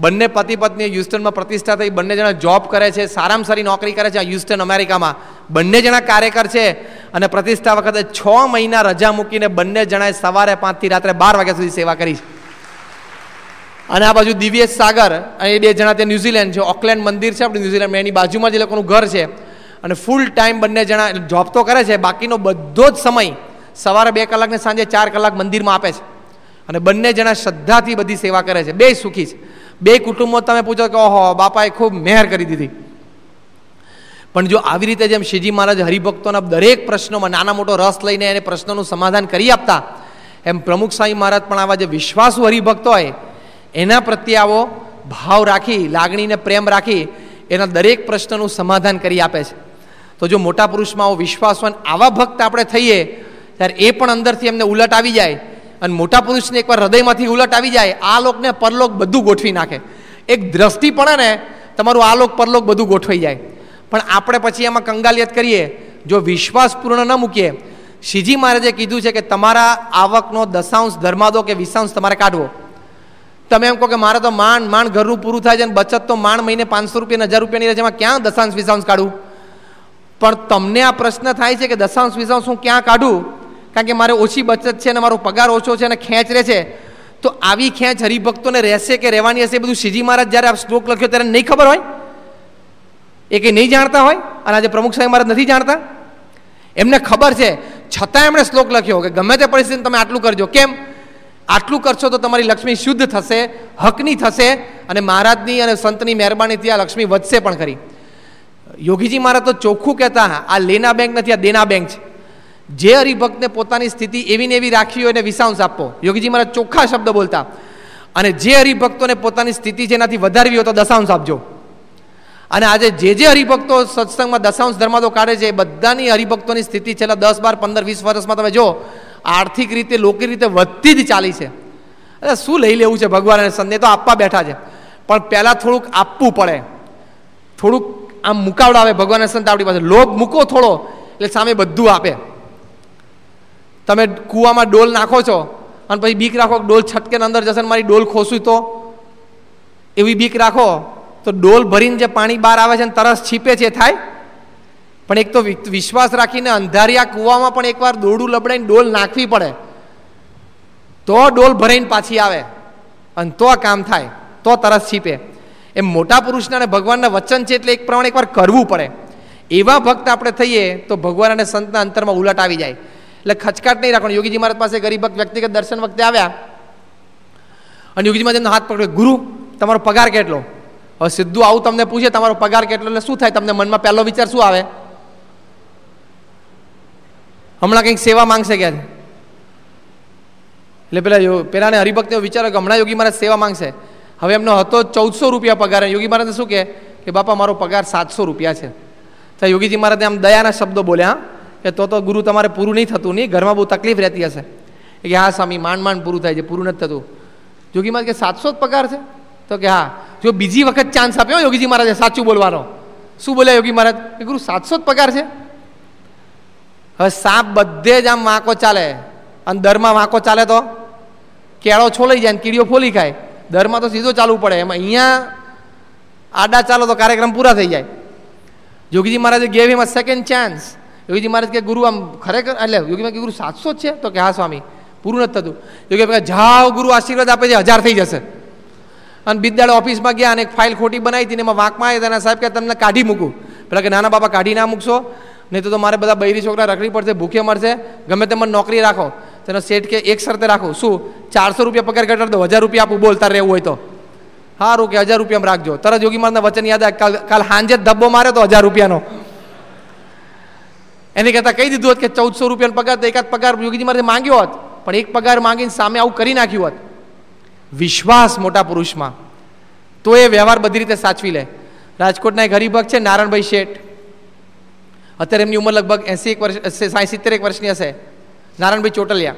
બંને પતિ પત્ની હ્યુસ્ટનમાં પ્રતિષ્ઠા થઈ, બંને જણા જોબ કરે છે, સારામાં સારી નોકરી કરે છે હ્યુસ્ટન અમેરિકામાં. બંને જણા કાર્યકર છે અને પ્રતિષ્ઠા વખતે છ મહિના રજા મૂકીને બંને જણાએ સવારે પાંચથી રાત્રે બાર વાગ્યા સુધી સેવા કરી. છે અને આ બાજુ દિવ્યેશ સાગર, અને એ બે જણા ત્યાં ન્યુઝીલેન્ડ છે, ઓકલેન્ડ મંદિર છે, આપણે ન્યુઝીલેન્ડમાં એની બાજુમાં જે લોકોનું ઘર છે. અને ફૂલ ટાઈમ બંને જણા જોબ તો કરે છે, બાકીનો બધો જ સમય સવારે બે કલાકને સાંજે ચાર કલાક મંદિરમાં આપે છે. અને બંને જણા શ્રદ્ધાથી બધી સેવા કરે છે, બે સુખી છે. બે કુટુંબો તમે પૂછો કે ઓહો, બાપાએ ખૂબ મહેર કરી દીધી. પણ જો આવી રીતે જેમ શ્રીજી મહારાજ હરિભક્તોના દરેક પ્રશ્નોમાં નાના મોટો રસ લઈને એને પ્રશ્નોનું સમાધાન કરી આપતા, એમ પ્રમુખ સ્વામી મહારાજ પણ આવા જે વિશ્વાસુ હરિભક્તો હોય, એના પ્રત્યે આવો ભાવ રાખી, લાગણીને પ્રેમ રાખી એના દરેક પ્રશ્નનું સમાધાન કરી આપે છે. તો જો મોટા પુરુષમાં આવો વિશ્વાસ હોય આવા ભક્ત આપણે થઈએ, ત્યારે એ પણ અંદરથી એમને ઉલટ આવી જાય અને મોટા પુરુષને એકવાર હૃદયમાંથી ઉલટ આવી જાય, આ લોકને પરલોક બધું ગોઠવી નાખે. એક દ્રષ્ટિ પડે ને, તમારું આ લોક પરલોક બધું ગોઠવાઈ જાય. પણ આપણે પછી એમાં કંગાલિયત કરીએ, જો વિશ્વાસપૂર્ણ ન મૂકીએ શ્રીજી મહારાજે કીધું છે કે તમારા આવકનો દશાંશ ધર્માદો કે વિશાંશ તમારે કાઢવો. તમે એમ કહો કે મારે તો માંડ માંડ ઘરનું પૂરું થાય છે અને બચત તો માંડ મહિને પાંચસો રૂપિયા હજાર રૂપિયાની રહે છે, એમાં ક્યાં દશાંશ વિશાંશ કાઢું? પણ તમને આ પ્રશ્ન થાય છે કે દશાંશ વિશાંશ હું ક્યાં કાઢું? કારણ કે મારે ઓછી બચત છે અને મારો પગાર ઓછો છે અને ખેંચ રહે છે. તો આવી ખેંચ હરિભક્તોને રહેશે કે રહેવાની હશે બધું શ્રીજી મહારાજ જ્યારે આ શ્લોક લખ્યો ત્યારે નહીં ખબર હોય? એ કંઈ નહીં જાણતા હોય? અને આજે પ્રમુખ સાહેબ મહારાજ નથી જાણતા? એમને ખબર છે. છતાં એમણે શ્લોક લખ્યો કે ગમે તે પરિસ્થિતિ તમે આટલું કરજો. કેમ? આટલું કરશો તો તમારી લક્ષ્મી શુદ્ધ થશે, હકની થશે અને મહારાજની અને સંતની મહેરબાનીથી આ લક્ષ્મી વધશે પણ ખરી. યોગીજી મહારાજ તો ચોખ્ખું કહેતા આ લેના બેંક નથી, આ દેના બેંક છે. જે હરિભક્તને પોતાની સ્થિતિ એવી ને એવી રાખવી હોય એને વિસાંશ આપો. યોગીજી મારા ચોખ્ખા શબ્દ બોલતા. અને જે હરિભક્તોને પોતાની સ્થિતિ છે એનાથી વધારવી હોય તો દશાંશ આપજો. અને આજે જે જે હરિભક્તો સત્સંગમાં દશાંશ ધર્માદો કાઢે છે, એ બધાની હરિભક્તોની સ્થિતિ છેલ્લા દસ, બાર, પંદર, વીસ વર્ષમાં તમે જો, આર્થિક રીતે લોકિક રીતે વધતી જ ચાલી છે. અરે શું લઈ લેવું છે ભગવાન અને સંદેહ તો આપવા બેઠા છે. પણ પહેલાં થોડુંક આપવું પડે. થોડુંક આમ મુકાવડાવે ભગવાન સંત આપણી પાસે. લોભ મૂકો થોડો, એટલે સામે બધું આપે. તમે કૂવામાં ડોલ નાખો છો અને પછી બીક રાખો ડોલ છટકે અંદર જશે ને મારી ડોલ ખોસું તો? એવી બીક રાખો તો ડોલ ભરીને જે પાણી બહાર આવે છે ને તરસ છીપે છે થાય. પણ એક તો વિશ્વાસ રાખીને અંધારિયા કૂવામાં પણ એકવાર દોરડું લબડાઈને ડોલ નાખવી પડે. તો ડોલ ભરાઈને પાછી આવે અને તો કામ થાય, તો તરસ છીપે. એમ મોટા પુરુષના અને ભગવાનના વચન છે એટલે એક પ્રમાણે એકવાર કરવું પડે. એવા ભક્ત આપણે થઈએ તો ભગવાન અને સંતના અંતરમાં ઉલટ આવી જાય. એટલે ખચકાટ નહીં રાખવાનું. યોગીજી મહારાજ પાસે ગરીબ વ્યક્તિગત દર્શન વખતે આવ્યા અને યોગીજી મહારાજ હાથ પકડ્યો, ગુરુ, તમારો પગાર કેટલો? હવે સીધું આવું તમને પૂછે, તમારો પગાર કેટલો? એટલે શું થાય? તમને મનમાં પહેલો વિચાર શું આવે? હમણાં કંઈક સેવા માંગશે કે એટલે પેલા પેલાને હરિભક્તને વિચારો કે હમણાં યોગી મહારાજ સેવા માંગશે. હવે એમનો હતો ચૌદસો રૂપિયા પગાર. યોગી મહારાજને શું કહે કે બાપા, મારો પગાર સાતસો રૂપિયા છે. તો યોગીજી મહારાજે આમ દયાના શબ્દો બોલ્યા કે તો તો ગુરુ તમારે પૂરું નહીં થતું, નહીં? ઘરમાં બહુ તકલીફ રહેતી હશે. કે હા સ્વામી, માંડ માંડ પૂરું થાય છે, પૂરું નથી થતું. મહારાજ કે સાતસો જ પગાર છે? તો કે હા. જો બીજી વખત ચાન્સ આપ્યો યોગીજી મહારાજે સાચું બોલવાનો. શું બોલ્યા યોગી મહારાજ? કે ગુરુ સાતસો જ પગાર છે? હવે સાપ બધે જ આમ વાંકો ચાલે. અને દરમાં વાંકો ચાલે તો? કેળો છોલાઈ જાય ને કીડીઓ ફોલી ખાય. દરમાં તો સીધો ચાલવું પડે. એમાં અહીંયા આડા ચાલો તો કાર્યક્રમ પૂરા થઈ જાય. યોગીજી મહારાજે ગેવ હિમ સેકન્ડ ચાન્સ યોગીજી મહારાજ કે, ગુરુ, આમ ખરેખર, એટલે યોગી કે ગુરુ સાતસો છે? તો કે, હા, સ્વામી પૂરું નથી થતું. યોગી જાઓ, ગુરુ, આશીર્વાદ આપે છે, હજાર થઈ જશે. અને બિદ્યાળે ઓફિસમાં ગયા અને એક ફાઇલ ખોટી બનાવી હતી એમાં વાંકમાં આવી તેના સાહેબ કે, તમને કાઢી મૂકું. પેલા કે, નાના બાપા કાઢી ના મૂકશો, નહીં તો મારે બધા બૈરી છોકરા રખડી પડશે ભૂખે મરશે, ગમે તે મને નોકરી રાખો. તેનો સેટ કે, એક શરતે રાખો. શું? ચારસો રૂપિયા પગાર ઘટાડ દો, હજાર રૂપિયા આપું બોલતા રહેવું હોય તો. સારું કે, હજાર રૂપિયામાં રાખજો. તરત યોગી મારના વચન યાદ આવે કાલ કાલ હાંજે ધબ્બો માર્યો તો હજાર રૂપિયાનો. એની કહેતા કહી દીધું હોત કે ચૌદસો રૂપિયાનો પગાર તો એકાદ પગાર યોગીજી મારે માંગ્યો હોત, પણ એક પગાર માંગીને સામે આવું કરી નાખ્યું હોત. વિશ્વાસ મોટા પુરુષમાં. તો એ વ્યવહાર બધી રીતે સાચવી લે. રાજકોટના એક હરિભક્ત છે, નારાયણભાઈ શેઠ. અત્યારે એમની ઉંમર લગભગ એંસી એક વર્ષ સાઠ સિત્તેર એક વર્ષની હશે. નારાયણભાઈ ચોટલિયા.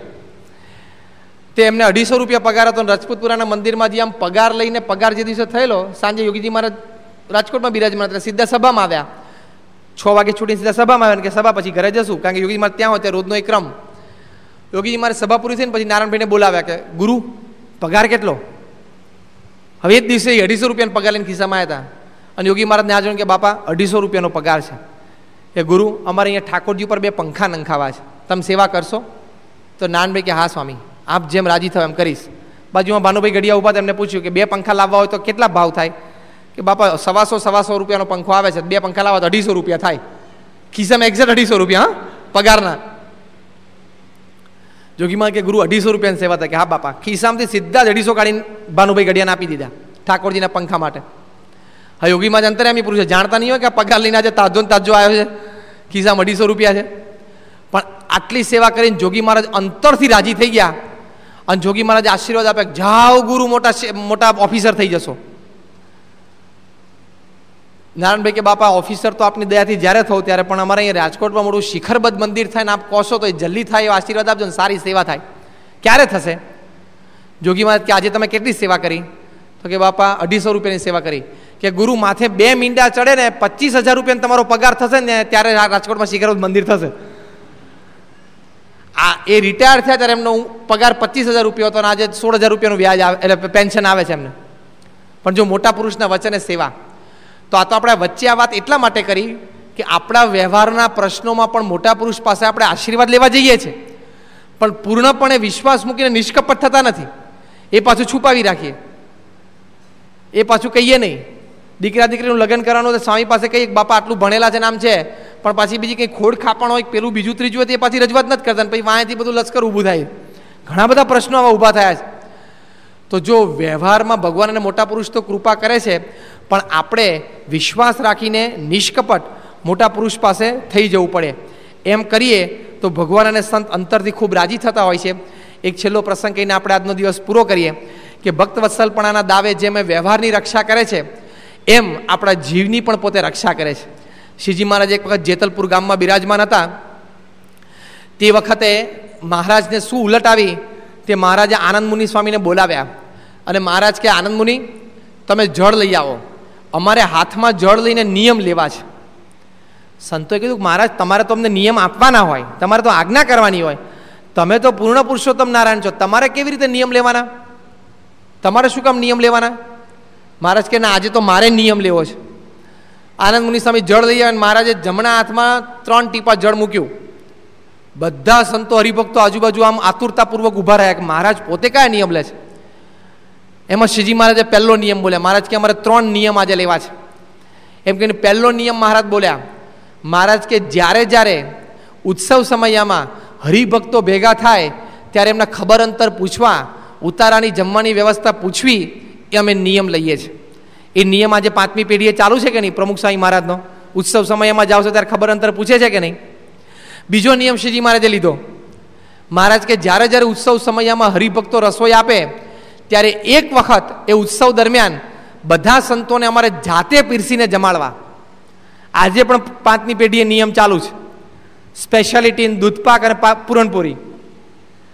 તે એમને અઢીસો રૂપિયા પગાર હતો રાજપૂતપુરાના મંદિરમાં જે આમ પગાર લઈને પગાર જે દિવસે થયેલો, સાંજે યોગીજી મહારાજ રાજકોટમાં બિરાજમાન હતા, સીધા સભામાં આવ્યા. છ વાગે છૂટીને સીધા સભામાં આવે કે સભા પછી ઘરે જશું. કારણ કે યોગીજી મારે ત્યાં હોય ત્યાં રોજનો એક ક્રમ. યોગીજી મારે સભા પૂરી થઈને પછી નારાયણભાઈને બોલાવ્યા કે, ગુરુ, પગાર કેટલો? હવે જ દિવસે અઢીસો રૂપિયાનો પગાર લઈને ખિસ્સામાં આવ્યા હતા અને યોગી મહારાજને આ જોયું કે, બાપા, અઢીસો રૂપિયાનો પગાર છે. એ ગુરુ, અમારે અહીંયા ઠાકોરજી ઉપર બે પંખા નંખાવા છે. તમે સેવા કરશો? તો નાનભાઈ કે, હા, સ્વામી. આપ જેમ રાજી થાવ એમ કરીશ. બાજુમાં ભાનુભાઈ ઘડિયા ઊભા એમને પૂછ્યું કે, બે પંખા લાવવા હોય તો કેટલા ભાવ થાય? કે બાપા, સવાસો સવાસો રૂપિયાનો પંખો આવે છે, બે પંખા લાવવા તો અઢીસો રૂપિયા થાય. ખિસ્સામાં એક્ઝેક્ટ અઢીસો રૂપિયા, હા? પગારના. જોગીમાં કે, ગુરુ, અઢીસો રૂપિયાની સેવા થાય. કે, હા, બાપા. ખિસ્સામાંથી સીધા જ અઢીસો કાઢીને ભાનુભાઈ ગઢિયાને આપી દીધા, ઠાકોરજીના પંખા માટે. હા યોગીમાં જ અંતરે એમ પૂછે જાણતા નહીં હોય કે પગાર લઈને આજે તાજો તાજો આવ્યો છે. ખિસ્સામાં અઢીસો રૂપિયા છે. પણ આટલી સેવા કરીને જોગી મહારાજ અંતરથી રાજી થઈ ગયા. અને જોગી મહારાજ આશીર્વાદ આપે જાઓ ગુરુ, મોટા મોટા ઓફિસર થઈ જશો. નારાયણભાઈ કે, બાપા ઓફિસર તો આપની દયાથી જ્યારે થવું ત્યારે પણ અમારે અહીંયા રાજકોટમાં મોટું શિખરબદ્ધ મંદિર થાય ને આપ કહો તો એ જલ્દી થાય, એવો આશીર્વાદ આપજો ને સારી સેવા થાય. ક્યારે થશે? જોગી મહારાજ કે, આજે તમે કેટલી સેવા કરી? તો કે, બાપા, અઢીસો રૂપિયાની સેવા કરી. કે, ગુરુ માથે બે મીંડા ચડે ને પચીસ હજાર રૂપિયાનો તમારો પગાર થશે ને ત્યારે રાજકોટમાં શિખરબદ્ધ મંદિર થશે. આ એ રિટાયર થયા ત્યારે એમનો પગાર પચીસ હજાર રૂપિયા હતો અને આજે સોળ હજાર રૂપિયાનું વ્યાજ આવે, એટલે પેન્શન આવે છે એમને. પણ જો મોટા પુરુષના વચને સેવા તો આ તો આપણે વચ્ચે આ વાત એટલા માટે કરી કે આપણા વ્યવહારના પ્રશ્નોમાં પણ મોટા પુરુષ પાસે આપણે આશીર્વાદ લેવા જઈએ છીએ. પણ પૂર્ણપણે વિશ્વાસ મૂકીને નિષ્કપટ થતા નથી. એ પાછું છુપાવી રાખીએ. એ પાછું કહીએ નહીં. દીકરા દીકરીનું લગ્ન કરવાનું સ્વામી પાસે કહીએ બાપા આટલું ભણેલા છે નામ છે, પણ પાછી બીજી કંઈ ખોડ ખાપણ હોય પેલું બીજું ત્રીજું હોય એ પાછી રજૂઆત નથી કરતા પછી વાંયથી બધું લશ્કર ઊભું થાય. ઘણા બધા પ્રશ્નો આવા ઊભા થયા છે. તો જો વ્યવહારમાં ભગવાન અને મોટા પુરુષ તો કૃપા કરે છે, પણ આપણે વિશ્વાસ રાખીને નિષ્કપટ મોટા પુરુષ પાસે થઈ જવું પડે. એમ કરીએ તો ભગવાન અને સંત અંતરથી ખૂબ રાજી થતા હોય છે. એક છેલ્લો પ્રસંગ કહીને આપણે આજનો દિવસ પૂરો કરીએ કે ભક્ત વત્સલપણાના દાવે જેમ વ્યવહારની રક્ષા કરે છે, એમ આપણા જીવની પણ પોતે રક્ષા કરે છે. શ્રીજી મહારાજ એક વખત જેતલપુર ગામમાં બિરાજમાન હતા. તે વખતે મહારાજને શું ઉલટ આવી તે મહારાજે આનંદ મુનિ સ્વામીને બોલાવ્યા. અને મહારાજ કે, આનંદ મુનિ, તમે જળ લઈ આવો. અમારે હાથમાં જળ લઈને નિયમ લેવા છે. સંતોએ કીધું, મહારાજ, તમારે તો અમને નિયમ આપવાના હોય. તમારે તો આજ્ઞા કરવાની હોય. તમે તો પૂર્ણ પુરુષોત્તમ નારાયણ છો. તમારે કેવી રીતે નિયમ લેવાના? તમારે શું કામ નિયમ લેવાના? મહારાજ કે, ના, આજે તો મારે નિયમ લેવો છે. આનંદ મુનિ સ્વામી જળ લઈ આવ્યા મહારાજે જમણા હાથમાં ત્રણ ટીપા જળ મૂક્યું. બધા સંતો હરિભક્તો આજુબાજુ આમ આતુરતાપૂર્વક ઊભા રહ્યા. કે મહારાજ પોતે કયા નિયમ લે છે? એમાં શ્રીજી મહારાજે પહેલો નિયમ બોલ્યા. મહારાજ કે અમારે ત્રણ નિયમ આજે લેવા છે. એમ કહીને પહેલો નિયમ મહારાજ બોલ્યા, મહારાજ કે જ્યારે જ્યારે ઉત્સવ સમયમાં હરિભક્તો ભેગા થાય, ત્યારે એમના ખબર અંતર પૂછવા, ઉતારાની જમવાની વ્યવસ્થા પૂછવી એ અમે નિયમ લઈએ છીએ એ નિયમ આજે પાંચમી પેઢીએ ચાલુ છે કે નહીં? પ્રમુખ સ્વામી મહારાજનો. ઉત્સવ સમયમાં જાવ છો ત્યારે ખબર અંતર પૂછે છે કે નહીં? બીજો નિયમ શ્રીજી મહારાજે લીધો. મહારાજ કે જ્યારે જ્યારે ઉત્સવ સમયમાં હરિભક્તો રસોઈ આપે, ત્યારે એક વખત એ ઉત્સવ દરમિયાન બધા સંતોને અમારે જાતે પીરસીને જમાડવા. આજે પણ પાંચની પેઢીએ નિયમ ચાલુ છે. સ્પેશિયાલિટી દૂધપાક અને પૂરણપૂરી.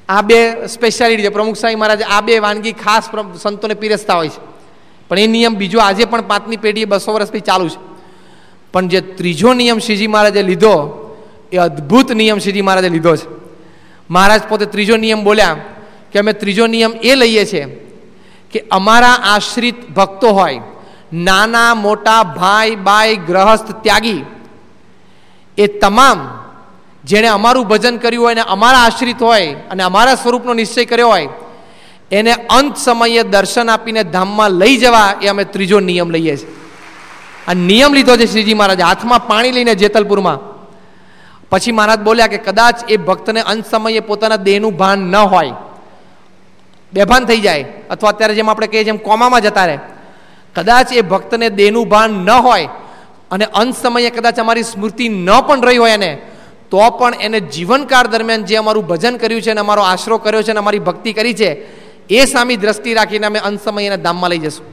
આ બે સ્પેશિયાલિટી છે. પ્રમુખ સ્વામી મહારાજ આ બે વાનગી ખાસ સંતોને પીરસતા હોય છે. પણ એ નિયમ બીજો આજે પણ પાંચની પેઢીએ બસો વર્ષથી ચાલુ છે. પણ જે ત્રીજો નિયમ શ્રીજી મહારાજે લીધો એ અદ્ભુત નિયમ શ્રીજી મહારાજે લીધો છે. મહારાજ પોતે ત્રીજો નિયમ બોલ્યા કે અમે ત્રીજો નિયમ એ લઈએ છીએ કે અમારા આશ્રિત ભક્તો હોય, નાના, મોટા, ભાઈ, બાઈ, ગ્રહસ્થ, ત્યાગી, એ તમામ જેણે અમારું ભજન કર્યું હોય અને અમારા આશ્રિત હોય અને અમારા સ્વરૂપનો નિશ્ચય કર્યો હોય, એને અંત સમયે દર્શન આપીને ધામમાં લઈ જવા એ અમે ત્રીજો નિયમ લઈએ છીએ. આ નિયમ લીધો છે શ્રીજી મહારાજ. હાથમાં પાણી લઈને જેતલપુરમાં પછી મહારાજ બોલ્યા કે કદાચ એ ભક્તને અંત સમયે પોતાના દેહનું ભાન ન હોય. બેભાન થઈ જાય. અથવા અત્યારે જેમ આપણે કહીએ જેમ કોમામાં જતા રહે. કદાચ એ ભક્તને દેહનું ભાન ન હોય અને અંત સમયે કદાચ અમારી સ્મૃતિ ન પણ રહી હોય એને, તો પણ એને જીવનકાળ દરમિયાન જે અમારું ભજન કર્યું છે અને અમારો આશરો કર્યો છે અને અમારી ભક્તિ કરી છે, એ સામી દ્રષ્ટિ રાખીને અમે અંત સમયે એને ધામમાં લઈ જશું.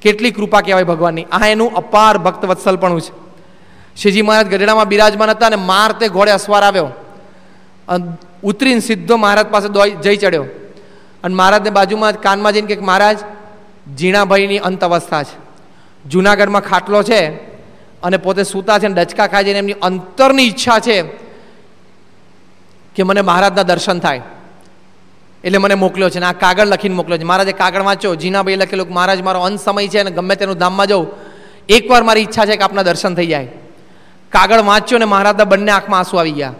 કેટલી કૃપા કહેવાય ભગવાનની. આ એનું અપાર ભક્ત વત્સલપણું છે. શ્રીજી મહારાજ ગઢડામાં બિરાજમાન હતા અને માર તે ઘોડે અસવાર આવ્યો. ઉતરીને સીધો મહારાજ પાસે જઈ ચડ્યો. અને મહારાજને બાજુમાં કાનમાં જઈને કે મહારાજ, ઝીણાભાઈની અંત અવસ્થા છે. જુનાગઢમાં ખાટલો છે અને પોતે સૂતા છે અને ડચકા ખાય છે એમની અંતરની ઈચ્છા છે કે મને મહારાજના દર્શન થાય. એટલે મને મોકલ્યો છે ને આ કાગળ લખીને મોકલ્યો છે. મહારાજે કાગળ વાંચ્યો જીનાભાઈ લખેલું મહારાજ, મારો અંત સમય છે અને ગમે તેનું ધામમાં જાઉં. એકવાર મારી ઈચ્છા છે કે આપના દર્શન થઈ જાય. કાગળ વાંચ્યો ને મહારાજના બંને આંખમાં આંસુ આવી ગયા.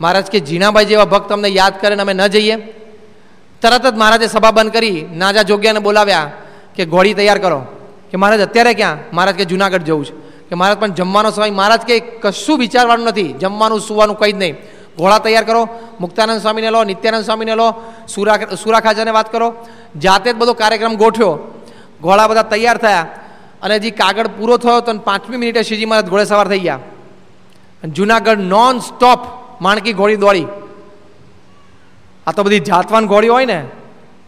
મહારાજ કે જીણાભાઈ જેવા ભક્ત અમને યાદ કરે ને અમે ન જઈએ? તરત જ મહારાજે સભા બંધ કરી, નાજા જોગ્યાને બોલાવ્યા કે, ઘોડી તૈયાર કરો. કે, મહારાજ, અત્યારે ક્યાં? મહારાજ કે, જુનાગઢ જવું છે. કે, મહારાજ, પણ જમવાનો સમય મહારાજ કે, કશું વિચારવાનું નથી. જમવાનું, સુવાનું કંઈ જ નહીં. ઘોડા તૈયાર કરો, મુક્તાનંદ સ્વામીને લો, નિત્યાનંદ સ્વામીને લો, સુરા સુરાખાજાને વાત કરો. જાતે જ બધો કાર્યક્રમ ગોઠવ્યો. ઘોડા બધા તૈયાર થયા અને હજી કાગળ પૂરો થયો તો પાંચમી મિનિટે શ્રીજી મહારાજ ઘોડે સવાર થઈ ગયા. જુનાગઢ નોન સ્ટોપ માણકી ઘોડી દોડી. આ તો બધી જાતવાન ઘોડી હોય ને,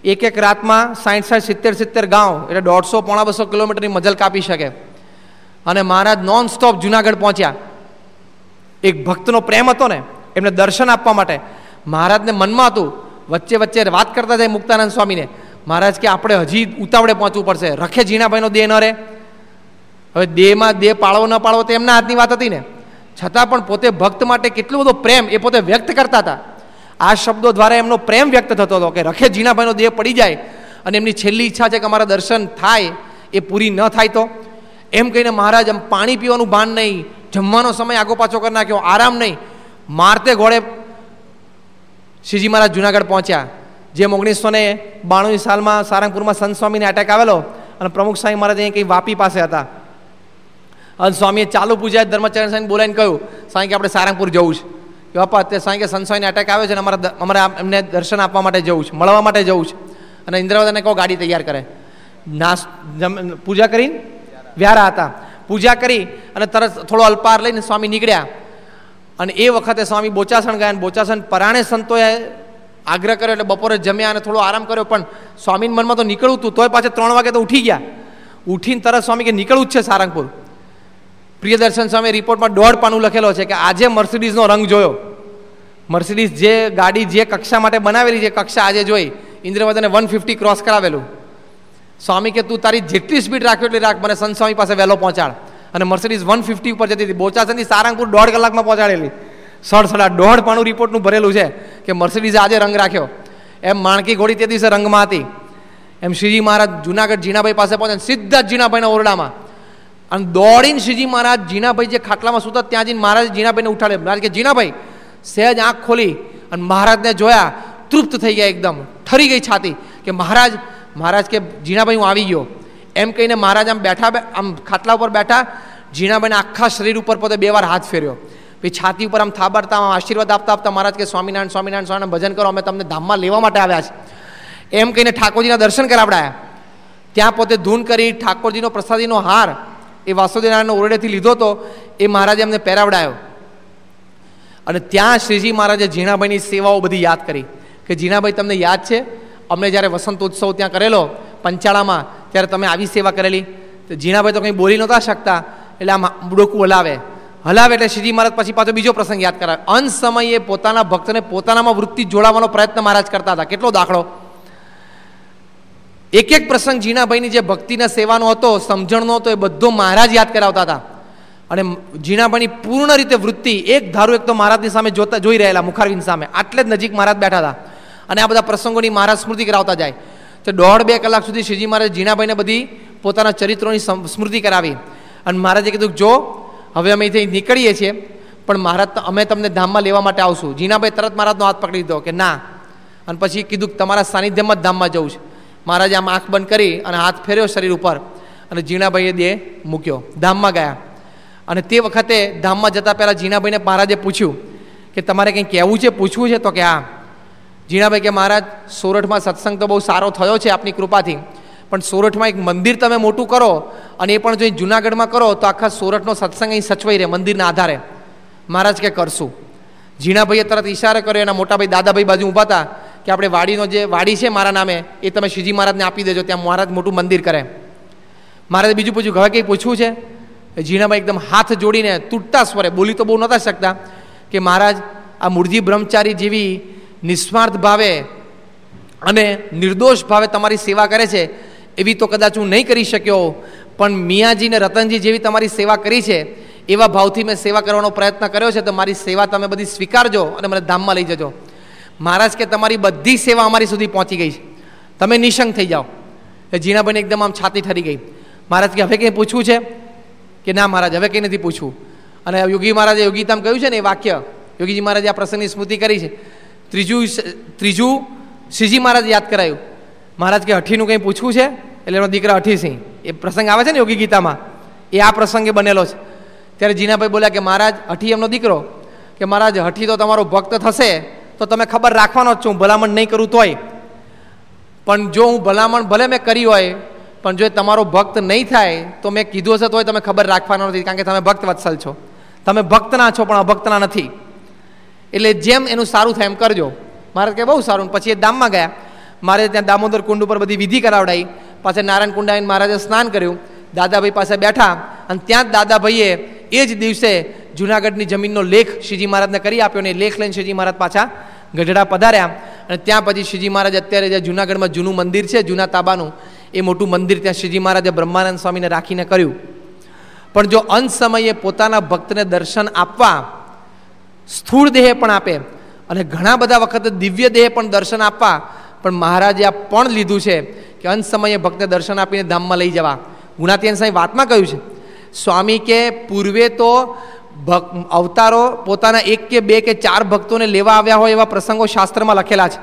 એક એક રાતમાં સાઠ સાઠ સિત્તેર સિત્તેર ગાંવ, એટલે દોઢસો પોણા બસો કિલોમીટરની મજલ કાપી શકે. અને મહારાજ નોન સ્ટોપ જુનાગઢ પહોંચ્યા. એક ભક્તનો પ્રેમ હતો ને, એમને દર્શન આપવા માટે. મહારાજને મનમાં હતું, વચ્ચે વચ્ચે વાત કરતા જાય મુક્તાનંદ સ્વામીને, મહારાજ કે આપણે હજી ઉતાવળે પહોંચવું પડશે. રખે ઝીણાભાઈનો દેહ ન રહે. હવે દેહમાં દેહ પાળવો ન પાળવો તો એમના હાથની વાત હતી ને. છતાં પણ પોતે ભક્ત માટે કેટલો બધો પ્રેમ એ પોતે વ્યક્ત કરતા હતા. આ શબ્દો દ્વારા એમનો પ્રેમ વ્યક્ત થતો હતો કે રખે જીણાભાઈનો દેહ પડી જાય અને એમની છેલ્લી ઈચ્છા છે કે અમારા દર્શન થાય એ પૂરી ન થાય તો. એમ કહીને મહારાજ આમ પાણી પીવાનું ભાન નહીં, જમવાનો સમય આગો પાછો કરી નાખ્યો, આરામ નહીં. મારતે ઘોડે શ્રીજી મહારાજ જુનાગઢ પહોંચ્યા. જેમ ઓગણીસો ને બાણુંની સાલમાં સારંગપુરમાં સંત સ્વામીને એટેક આવેલો અને પ્રમુખ સ્વામી મહારાજ અહીં કંઈ વાપી પાસે હતા. અને સ્વામીએ ચાલુ પૂજા ધર્મચરણ સ્વામી બોલાવીને કહ્યું સ્વામી કે આપણે સારંગપુર જવું છે. કે બાપા, તે સ્વામી કે સંત અટેક આવ્યો છે અને અમારા અમારે એમને દર્શન આપવા માટે જવું છે, મળવા માટે જવું છે. અને ઇન્દ્રવદને કહો ગાડી તૈયાર કરે. નાશ પૂજા કરીને વ્યારા હતા. પૂજા કરી અને તરત થોડો અલ્પાર લઈને સ્વામી નીકળ્યા. અને એ વખતે સ્વામી બોચાસણ ગયા અને બોચાસણ પરાણે સંતોએ આગ્રહ કર્યો એટલે બપોરે જમ્યા અને થોડો આરામ કર્યો, પણ સ્વામીના મનમાં તો નીકળવું હતું તોય પાછા ત્રણ વાગે તો ઉઠી ગયા. ઉઠીને તરત સ્વામી કે, નીકળવું જ છે સારંગપુર. પ્રિયદર્શન સ્વામી રિપોર્ટમાં દોઢ પાનું લખેલો છે કે આજે મર્સિડીઝનો રંગ જોયો. મર્સિડીઝ જે ગાડી જે કક્ષા માટે બનાવેલી જે કક્ષા આજે જોઈ, ઇન્દ્રવદને વન ફિફ્ટી ક્રોસ કરાવેલું. સ્વામી કે, તું તારી જેટલી સ્પીડ રાખ્યો એટલી રાખ, મને સંત સ્વામી પાસે વહેલો પહોંચાડ. અને મર્સિડીઝ વન ફિફ્ટી ઉપર જતી હતી. બોચાસનથી સારંગપુર દોઢ કલાકમાં પહોંચાડેલી. સડસડા દોઢ પાનું રિપોર્ટનું ભરેલું છે કે મર્સિડીઝે આજે રંગ રાખ્યો. એમ માણકી ઘોડી તે દિવસે રંગમાં હતી. એમ શ્રીજી મહારાજ જુનાગઢ જીણાભાઈ પાસે પહોંચે સીધા જ જીનાભાઈના ઓરડામાં અને દોડીને શ્રીજી મહારાજ જીણાભાઈ જે ખાટલામાં સુતા ત્યાં જઈને મહારાજ જીણાભાઈને ઉઠાડે મહારાજ કે, જીનાભાઈ, સહેજ આંખ ખોલી અને મહારાજને જોયા, તૃપ્ત થઈ ગયા એકદમ. ઠરી ગઈ છાતી. કે, મહારાજ મહારાજ કે જીણાભાઈ હું આવી ગયો. એમ કહીને મહારાજ આમ બેઠા આમ ખાટલા ઉપર બેઠા જીણાભાઈને આખા શરીર ઉપર પોતે બે વાર હાથ ફેર્યો. પછી છાતી ઉપર આમ થાબડતા આશીર્વાદ આપતા આપતા મહારાજ કે, સ્વામિનારાયણ સ્વામિનારાયણ સ્વામિનારાયણ, ભજન કરો, અમે તમને ધામમાં લેવા માટે આવ્યા છે એમ કહીને ઠાકોરજીના દર્શન કરાવડાયા. ત્યાં પોતે ધૂન કરી, ઠાકોરજીનો પ્રસાદીનો હાર એ વાસુદેવનારાયણનો ઓરડેથી લીધો હતો, એ મહારાજે અમને પહેરાવડાયો. અને ત્યાં શ્રીજી મહારાજે ઝીણાભાઈની સેવાઓ બધી યાદ કરી કે ઝીણાભાઈ, તમને યાદ છે? અમને જ્યારે વસંતોત્સવ ત્યાં કરેલો પંચાળામાં, ત્યારે તમે આવી સેવા કરેલી. તો ઝીણાભાઈ તો કંઈ બોલી નહોતા શકતા, એટલે આમ ડોકું હલાવે. હલાવે એટલે શ્રીજી મહારાજ પછી પાછો બીજો પ્રસંગ યાદ કરાવે. અંત સમયે પોતાના ભક્તને પોતાનામાં વૃત્તિ જોડાવાનો પ્રયત્ન મહારાજ કરતા હતા. કેટલો દાખલો. એક એક પ્રસંગ જીણાભાઈની જે ભક્તિના સેવાનો હતો, સમજણનો હતો, એ બધો મહારાજ યાદ કરાવતા હતા. અને જીણાભાઈની પૂર્ણ રીતે વૃત્તિ એક ધારું એક તો મહારાજની સામે જોતા જોઈ રહેલા મુખારવીની સામે. આટલે જ નજીક મહારાજ બેઠા હતા. અને આ બધા પ્રસંગોની મહારાજ સ્મૃતિ કરાવતા જાય. તો દોઢ બે કલાક સુધી શ્રીજી મહારાજ જીણાભાઈને બધી પોતાના ચરિત્રોની સ્મૃતિ કરાવી. અને મહારાજે કીધું, જો, હવે અમે અહીંથી નીકળીએ છીએ, પણ મહારાજ અમે તમને ધામમાં લેવા માટે આવશું. જીણાભાઈ તરત મહારાજનો હાથ પકડી દીધો કે ના. અને પછી કીધું તમારા સાનિધ્યમાં જ ધામમાં જવું છે. મહારાજે આમ આંખ બંધ કરી અને હાથ ફેર્યો શરીર ઉપર અને જીણાભાઈએ દેહ મૂક્યો. ધામમાં ગયા. અને તે વખતે ધામમાં જતાં પહેલાં જીણાભાઈને મહારાજે પૂછ્યું કે તમારે કંઈ કહેવું છે, પૂછવું છે? તો કે હા. જીણાભાઈ કે, મહારાજ, સોરઠમાં સત્સંગ તો બહુ સારો થયો છે આપની કૃપાથી, પણ સોરઠમાં એક મંદિર તમે મોટું કરો અને એ પણ જો જુનાગઢમાં કરો તો આખા સોરઠનો સત્સંગ અહીં સચવાઈ રહે, મંદિરના આધારે. મહારાજ કે, કરશું. ઝીણાભાઈએ તરત ઈશારો કર્યો, એના મોટાભાઈ દાદાભાઈ બાજુ ઊભા હતા કે આપણે વાડીનો જે વાડી છે મારા નામે, એ તમે શ્રીજી મહારાજને આપી દેજો, ત્યાં મહારાજ મોટું મંદિર કરે. મહારાજે બીજું પૂછ્યું હવે કંઈ પૂછવું છે? ઝીણાભાઈ એકદમ હાથ જોડીને તૂટતા સ્વરે બોલી તો બહુ નહોતા શકતા કે, મહારાજ, આ મૂળજી બ્રહ્મચારી જેવી નિસ્વાર્થ ભાવે અને નિર્દોષ ભાવે તમારી સેવા કરે છે, એવી તો કદાચ હું નહીં કરી શક્યો, પણ મિયાજી ને રતનજી જેવી તમારી સેવા કરી છે એવા ભાવથી મેં સેવા કરવાનો પ્રયત્ન કર્યો છે, તો મારી સેવા તમે બધી સ્વીકારજો અને મને ધામમાં લઈ જજો. મહારાજ કે તમારી બધી સેવા અમારી સુધી પહોંચી ગઈ છે. તમે નિશંક થઈ જાઓ. એ જીણાભાઈને એકદમ આમ છાતી ઠરી ગઈ. મહારાજ કે, હવે કંઈ પૂછવું છે? કે, ના મહારાજ, હવે કંઈ નથી પૂછવું. અને યોગી મહારાજે યોગીતામ કહ્યું છે ને એ વાક્ય, યોગીજી મહારાજે આ પ્રસંગની સ્મૃતિ કરી છે. ત્રીજું ત્રીજું શ્રીજી મહારાજ યાદ કરાયું. મહારાજ કે હઠીનું કંઈ પૂછવું છે? એટલે એનો દીકરા હઠી સિંહ. એ પ્રસંગ આવે છે ને યોગી ગીતામાં? એ આ પ્રસંગે બનેલો છે. ત્યારે જીનાભાઈ બોલ્યા કે મહારાજ, હઠી એમનો દીકરો કે મહારાજ, હઠી તો તમારો ભક્ત થશે, તો તમે ખબર રાખવાનો જ છું ભલામણ નહીં કરું તોય. પણ જો હું ભલામણ ભલે મેં કરી હોય, પણ જો તમારો ભક્ત નહીં થાય, તો મેં કીધું હશે તોય તમે ખબર રાખવાનો નથી, કારણ કે તમે ભક્ત વત્સલ છો. તમે ભક્તના છો, પણ અભક્તના નથી. એટલે જેમ એનું સારું થાય એમ કરજો. મારે કે બહુ સારું. પછી એ દામમાં ગયા. મારે ત્યાં દામોદર કુંડ ઉપર બધી વિધિ કરાવડાવી પાછળ નારાયણ કુંડ આવીને મહારાજે સ્નાન કર્યું. દાદાભાઈ પાસે બેઠા અને ત્યાં જ દાદાભાઈએ એ જ દિવસે જુનાગઢની જમીનનો લેખ શ્રીજી મહારાજને કરી આપ્યો અને લેખ લઈને શ્રીજી મહારાજ પાછા ગઢડા પધાર્યા. અને ત્યાં પછી શ્રીજી મહારાજ અત્યારે જે જુનાગઢમાં જૂનું મંદિર છે, જૂના તાબાનું, એ મોટું મંદિર ત્યાં શ્રીજી મહારાજે બ્રહ્માનંદ સ્વામીને રાખીને કર્યું. પણ જો અંત સમયે પોતાના ભક્તને દર્શન આપવા સ્થૂળ દેહ પણ આપે અને ઘણા બધા વખતે દિવ્ય દેહ પણ દર્શન આપવા, પણ મહારાજે આ પણ લીધું છે કે અંત સમયે ભક્તને દર્શન આપીને ધામમાં લઈ જવા. ગુણાતીયન સાહેબ વાતમાં કહ્યું છે, સ્વામી કે પૂર્વે તો ભક્ત અવતારો પોતાના એક કે બે કે ચાર ભક્તોને લેવા આવ્યા હોય એવા પ્રસંગો શાસ્ત્રમાં લખેલા છે.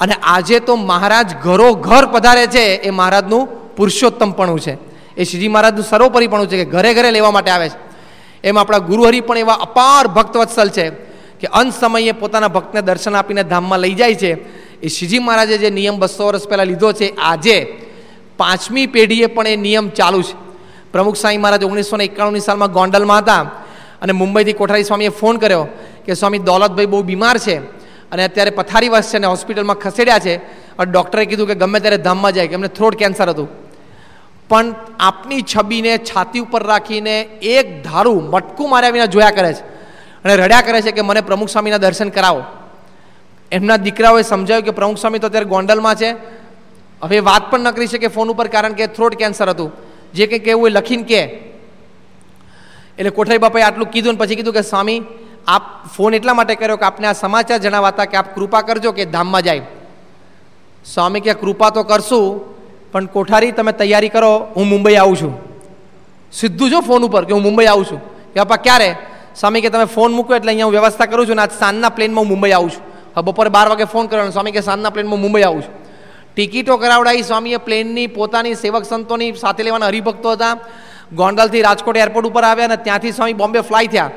અને આજે તો મહારાજ ઘરો ઘર પધારે છે, એ મહારાજનું પુરુષોત્તમપણું છે. એ શ્રીજી મહારાજનું સર્વોપરીપણું છે કે ઘરે ઘરે લેવા માટે આવે છે. એમ આપણા ગુરુહરિ પણ એવા અપાર ભક્તવત્સલ છે કે અંત સમયે પોતાના ભક્તને દર્શન આપીને ધામમાં લઈ જાય છે. એ શ્રીજી મહારાજે જે નિયમ બસો વર્ષ પહેલાં લીધો છે, આજે પાંચમી પેઢીએ પણ એ નિયમ ચાલુ છે. પ્રમુખ સ્વામી મહારાજ ઓગણીસો ને એકાણુંની સાલમાં ગોંડલમાં હતા અને મુંબઈથી કોઠારી સ્વામીએ ફોન કર્યો કે સ્વામી દોલતભાઈ બહુ બીમાર છે અને અત્યારે પથારી પથારીવશ છે અને હોસ્પિટલમાં ખસેડ્યા છે. અને ડૉક્ટરે કીધું કે ગમે ત્યારે ધામમાં જાય, કે એમને થ્રોટ કેન્સર હતું. પણ આપની છબીને છાતી ઉપર રાખીને એક ધારું મટકું માર્યા વિના જોયા કરે છે અને રડ્યા કરે છે કે મને પ્રમુખ સ્વામીના દર્શન કરાવો. એમના દીકરાઓએ સમજાવ્યું કે પ્રમુખ સ્વામી તો અત્યારે ગોંડલમાં છે હવે વાત પણ ન કરી શકે ફોન ઉપર, કારણ કે થ્રોટ કેન્સર હતું. જે કંઈ કહેવું એ લખીને કે એટલે કોઠારી બાપાએ આટલું કીધું ને પછી કીધું કે, સ્વામી, આપ ફોન એટલા માટે કર્યો કે આપને આ સમાચાર જણાવાતા કે આપ કૃપા કરજો કે ધામમાં જાય. સ્વામી, કે કૃપા તો કરશું, પણ કોઠારી, તમે તૈયારી કરો, હું મુંબઈ આવું છું. સીધું જો ફોન ઉપર કે હું મુંબઈ આવું છું. કે, બાપા, ક્યારે? સ્વામી, કે તમે ફોન મૂકો એટલે અહીંયા હું વ્યવસ્થા કરું છું ને આજ સાંજના પ્લેનમાં હું મુંબઈ આવું છું. હવે બપોરે બાર વાગે ફોન કરવાનો. સ્વામી, કે સાંજના પ્લેનમાં મુંબઈ આવું છું. ટિકિટો કરાવડાવી સ્વામીએ પ્લેનની પોતાની સેવક સંતોની સાથે લેવાના હરિભક્તો હતા. ગોંડલથી રાજકોટ એરપોર્ટ ઉપર આવ્યા અને ત્યાંથી સ્વામી બોમ્બે ફ્લાય થયા.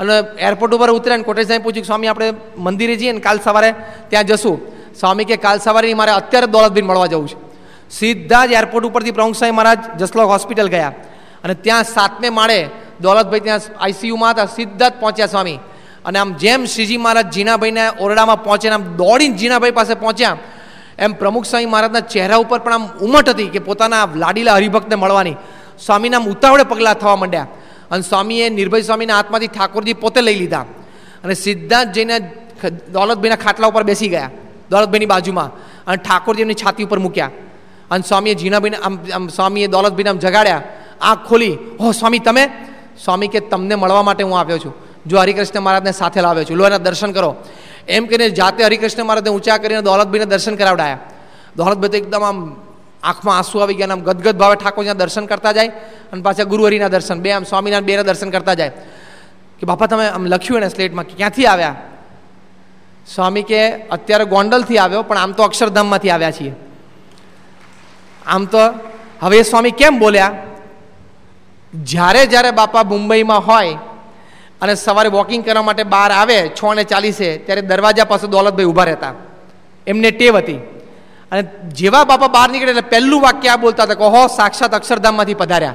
અને એરપોર્ટ ઉપર ઉતર્યા અને કોટેજ સાહેબ પૂછ્યું સ્વામી આપણે મંદિરે જઈએ ને કાલ સવારે ત્યાં જશું. સ્વામી કે કાલ સવારે મારે અત્યારે દોલતબીન મળવા જવું છે. સીધા જ એરપોર્ટ ઉપરથી પ્રમુખ સાહેબ મહારાજ જસલોક હોસ્પિટલ ગયા. અને ત્યાં સાતમે માળે દોલતભાઈ ત્યાં આઈસીયુમાં હતા, સીધા જ પહોંચ્યા સ્વામી. અને આમ જેમ શ્રીજી મહારાજ જીનાભાઈને ઓરડામાં પહોંચ્યા આમ દોડીને જીનાભાઈ પાસે પહોંચ્યા એમ પ્રમુખ સ્વામી મહારાજના ચહેરા ઉપર પણ આમ ઉમટ હતી કે પોતાના લાડીલા હરિભક્તને મળવાની. સ્વામીના ઉતાવળે પગલાં થવા માંડ્યા. અને સ્વામીએ નિર્ભય સ્વામીના હાથમાંથી ઠાકોરજી પોતે લઈ લીધા. અને જ જઈને દોલતભાઈના ખાટલા ઉપર બેસી ગયા, દોલતભાઈની બાજુમાં. અને ઠાકોરજી એમની છાતી ઉપર મૂક્યા. અને સ્વામીએ જીનાભાઈને આમ આમ સ્વામીએ દોલતભાઈને આમ જગાડ્યા. આંખ ખોલી હો સ્વામી, તમે? સ્વામી કે, તમને મળવા માટે હું આવ્યો છું. જો હરિકૃષ્ણ મહારાજને સાથે લાવ્યો છું. લો, એના દર્શન કરો. એમ કહીને જાતે હરિકૃષ્ણ મહારાજને ઊંચા કરીને દોલતભાઈને દર્શન કરાવડાયા. દોલતભાઈ તો એકદમ આમ આંખમાં આંસુ આવી ગયા આમ ગદગદ ભાવે ઠાકોરજીના દર્શન કરતા જાય અને પાછા ગુરુહરિના દર્શન, બે આમ સ્વામિનારાયણ બેના દર્શન કરતા જાય. કે બાપા તમે આમ લખ્યું એને સ્લેટમાં કે ક્યાંથી આવ્યા? સ્વામી કે અત્યારે ગોંડલથી આવ્યો, પણ આમ તો અક્ષરધામમાંથી આવ્યા છીએ. આમ તો હવે સ્વામી કેમ બોલ્યા? જ્યારે જ્યારે બાપા મુંબઈમાં હોય અને સવારે વોકિંગ કરવા માટે બહાર આવે, છ ને ચાલીસે ત્યારે દરવાજા પાસે દોલતભાઈ ઊભા રહેતા. એમને ટેવ હતી. અને જેવા બાપા બહાર નીકળે એટલે પહેલું વાક્ય આ બોલતા હતા કહો સાક્ષાત અક્ષરધામમાંથી પધાર્યા.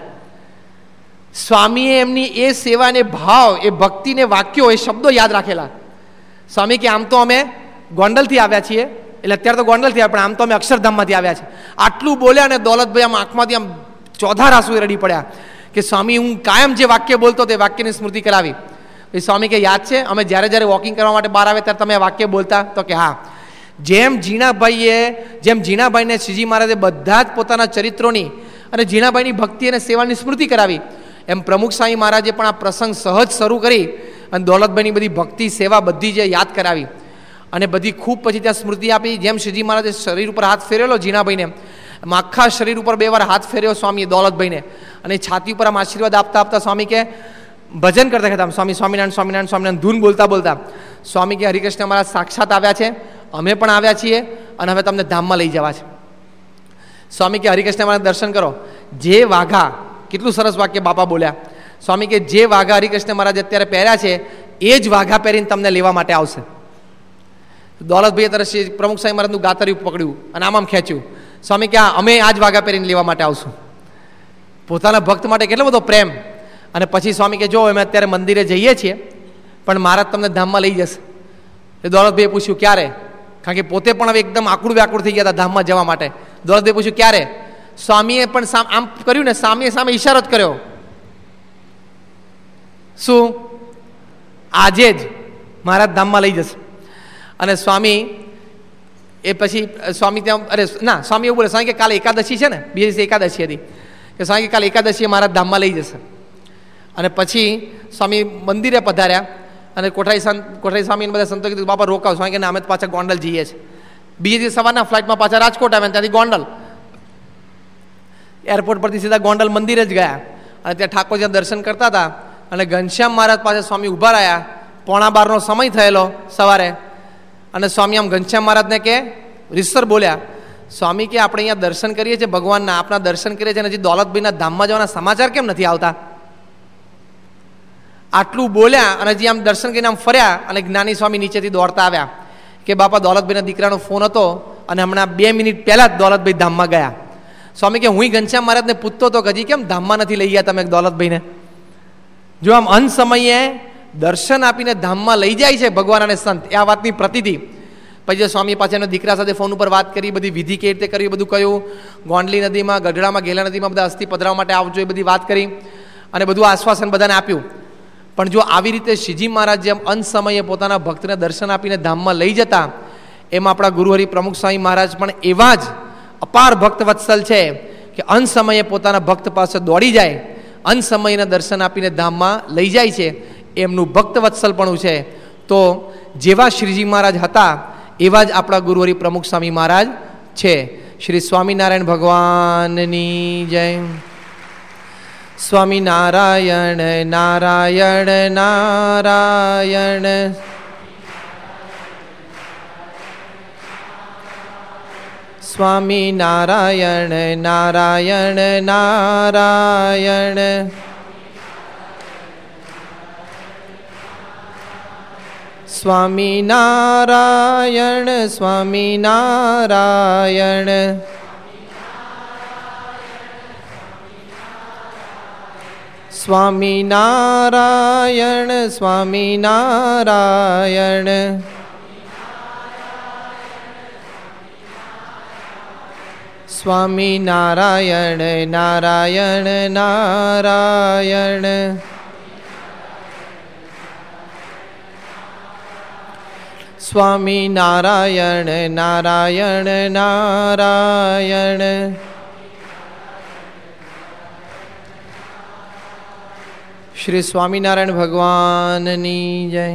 સ્વામીએ એમની એ સેવાને ભાવ, એ ભક્તિને વાક્યો, એ શબ્દો યાદ રાખેલા. સ્વામી કે, આમ તો અમે ગોંડલથી આવ્યા છીએ. એટલે અત્યારે તો ગોંડલથી આવ્યા, પણ આમ તો અમે અક્ષરધામમાંથી આવ્યા છીએ. આટલું બોલ્યા અને દોલતભાઈ આમ આંખમાંથી આમ ચોધાર આંસુએ રડી પડ્યા કે, સ્વામી, હું કાયમ જે વાક્ય બોલતો તે વાક્યની સ્મૃતિ કરાવી. એ સ્વામી કે યાદ છે, અમે જ્યારે જ્યારે વોકિંગ કરવા માટે બહાર આવે ત્યારે તમે વાક્ય બોલતા, તો કે હા. જેમ જીણાભાઈએ જેમ જીણાભાઈને શ્રીજી મહારાજે બધા જ પોતાના ચરિત્રોની અને જીણાભાઈની ભક્તિ અને સેવાની સ્મૃતિ કરાવી, એમ પ્રમુખ સ્વામી મહારાજે પણ આ પ્રસંગ સહજ શરૂ કરી અને દોલતભાઈની બધી ભક્તિ, સેવા બધી જે યાદ કરાવી. અને બધી ખૂબ પછી ત્યાં સ્મૃતિ આપી, જેમ શ્રીજી મહારાજે શરીર ઉપર હાથ ફેરેલો જીણાભાઈને એમ આખા શરીર ઉપર બે વાર હાથ ફેર્યો સ્વામીએ દોલતભાઈને. અને છાતી ઉપર આમ આશીર્વાદ આપતા આપતા સ્વામી કે ભજન કરતા કરતા સ્વામી, સ્વામિનારાયણ સ્વામિનારાયણ સ્વામિનારાયણ ધૂન બોલતા બોલતા, સ્વામી કે હરિકૃષ્ણ મહારાજ સાક્ષાત આવ્યા છે. અમે પણ આવ્યા છીએ અને હવે તમને ધામમાં લઈ જવા છે. સ્વામી કે હરિકૃષ્ણ મહારાજ દર્શન કરો. જે વાઘા, કેટલું સરસ વાક્ય બાપા બોલ્યા. સ્વામી કે, જે વાઘા હરિકૃષ્ણ મહારાજ અત્યારે પહેર્યા છે, એ જ વાઘા પહેરીને તમને લેવા માટે આવશે. દોલતભાઈએ તરફ પ્રમુખ સાહેબ મહારાજનું ગાતર્યું પકડ્યું અને આમ આમ ખેંચ્યું. સ્વામી કે અમે આ જ વાઘા પહેરીને લેવા માટે આવશું. પોતાના ભક્ત માટે કેટલો બધો પ્રેમ. અને પછી સ્વામી કે જો અમે અત્યારે મંદિરે જઈએ છીએ, પણ મહારાજ તમને ધામમાં લઈ જશે. એ દોલતભાઈએ પૂછ્યું, ક્યારે? કારણ કે પોતે પણ હવે એકદમ આકુડ વ્યાકુળ થઈ ગયા હતા ધામમાં જવા માટે. દોલતભાઈ પૂછ્યું, ક્યારે? સ્વામીએ પણ આમ કર્યું ને સામે સામે ઈશારો જ કર્યો. શું? આજે જ મહારાજ ધામમાં લઈ જશે. અને સ્વામી એ પછી, સ્વામી ત્યાં, અરે, ના, સ્વામી એવું બોલે, સ્વામી કે કાલે એકાદશી છે ને? બીજી દિવસે એકાદશી હતી. કે સ્વામી કે કાલે એકાદશીએ મારા ધામમાં લઈ જશે. અને પછી સ્વામી મંદિરે પધાર્યા અને કોઠારી સંત કોઠારી સ્વામીને બધા સંતો કીધું બાપા રોકાવ સ્વામી કે અમે પાછા ગોંડલ જઈએ છીએ. બીજે દિવસ સવારના ફ્લાઇટમાં પાછા રાજકોટ આવ્યા ત્યાંથી ગોંડલ. એરપોર્ટ પરથી સીધા ગોંડલ મંદિરે જ ગયા. અને ત્યાં ઠાકોરજીના દર્શન કરતા હતા અને ઘનશ્યામ મહારાજ પાસે સ્વામી ઊભા રહ્યા. પોણા બારનો સમય થયેલો સવારે. અને સ્વામી આમ ઘનશ્યામ મહારાજને કે, રીસર બોલ્યા. સ્વામી કે, આપણે અહીંયા દર્શન કરીએ છીએ, ભગવાનના આપણા દર્શન કરીએ છીએ અને હજી દોલતભાઈના ધામમાં જવાના સમાચાર કેમ નથી આવતા? આટલું બોલ્યા અને હજી આમ દર્શન કરીને આમ ફર્યા અને જ્ઞાની સ્વામી નીચેથી દોડતા આવ્યા કે બાપા દોલતભાઈના દીકરાનો ફોન હતો અને હમણાં બે મિનિટ પહેલાં જ દોલતભાઈ ધામમાં ગયા. સ્વામી કે હું ઘનશ્યામ મહારાજને પૂછતો હતો કે, હજી કેમ ધામમાં નથી લઈ ગયા તમે દોલતભાઈને? જો આમ અન સમયે દર્શન આપીને ધામમાં લઈ જાય છે ભગવાન અને સંત, એ આ વાતની પ્રતિતિ. પછી જે સ્વામી પાસે એના દીકરા સાથે ફોન ઉપર વાત કરી, બધી વિધિ કેવી રીતે કરી બધું કહ્યું. ગોંડલી નદીમાં, ગઢડામાં, ગેલા નદીમાં બધા અસ્થિ પધરાવવા માટે આવજો એ બધી વાત કરી અને બધું આશ્વાસન બધાને આપ્યું. પણ જો આવી રીતે શ્રીજી મહારાજ જેમ અંત પોતાના ભક્તને દર્શન આપીને ધામમાં લઈ જતા, એમ આપણા ગુરુહરિ પ્રમુખ સ્વામી મહારાજ પણ એવા જ અપાર ભક્ત વત્સલ છે કે અંત પોતાના ભક્ત પાસે દોડી જાય, અંત દર્શન આપીને ધામમાં લઈ જાય છે, એમનું ભક્ત વત્સલપણું છે. તો જેવા શ્રીજી મહારાજ હતા, એવા જ આપણા ગુરુહરિ પ્રમુખ સ્વામી મહારાજ છે. શ્રી સ્વામિનારાયણ ભગવાનની જય. સ્વામી નારાયણ નારાયણ નારાયણ. સ્વામી નારાયણ નારાયણ નારાયણ. સ્વામી નારાયણ સ્વામી નારાયણ. સ્વામી નારાયણ સ્વામી નારાયણ. સ્વામી નારાયણ નારાયણ નારાયણ. સ્વામી નારાયણ નારાયણ નારાયણ. શ્રી સ્વામિનારાયણ ભગવાનની જય.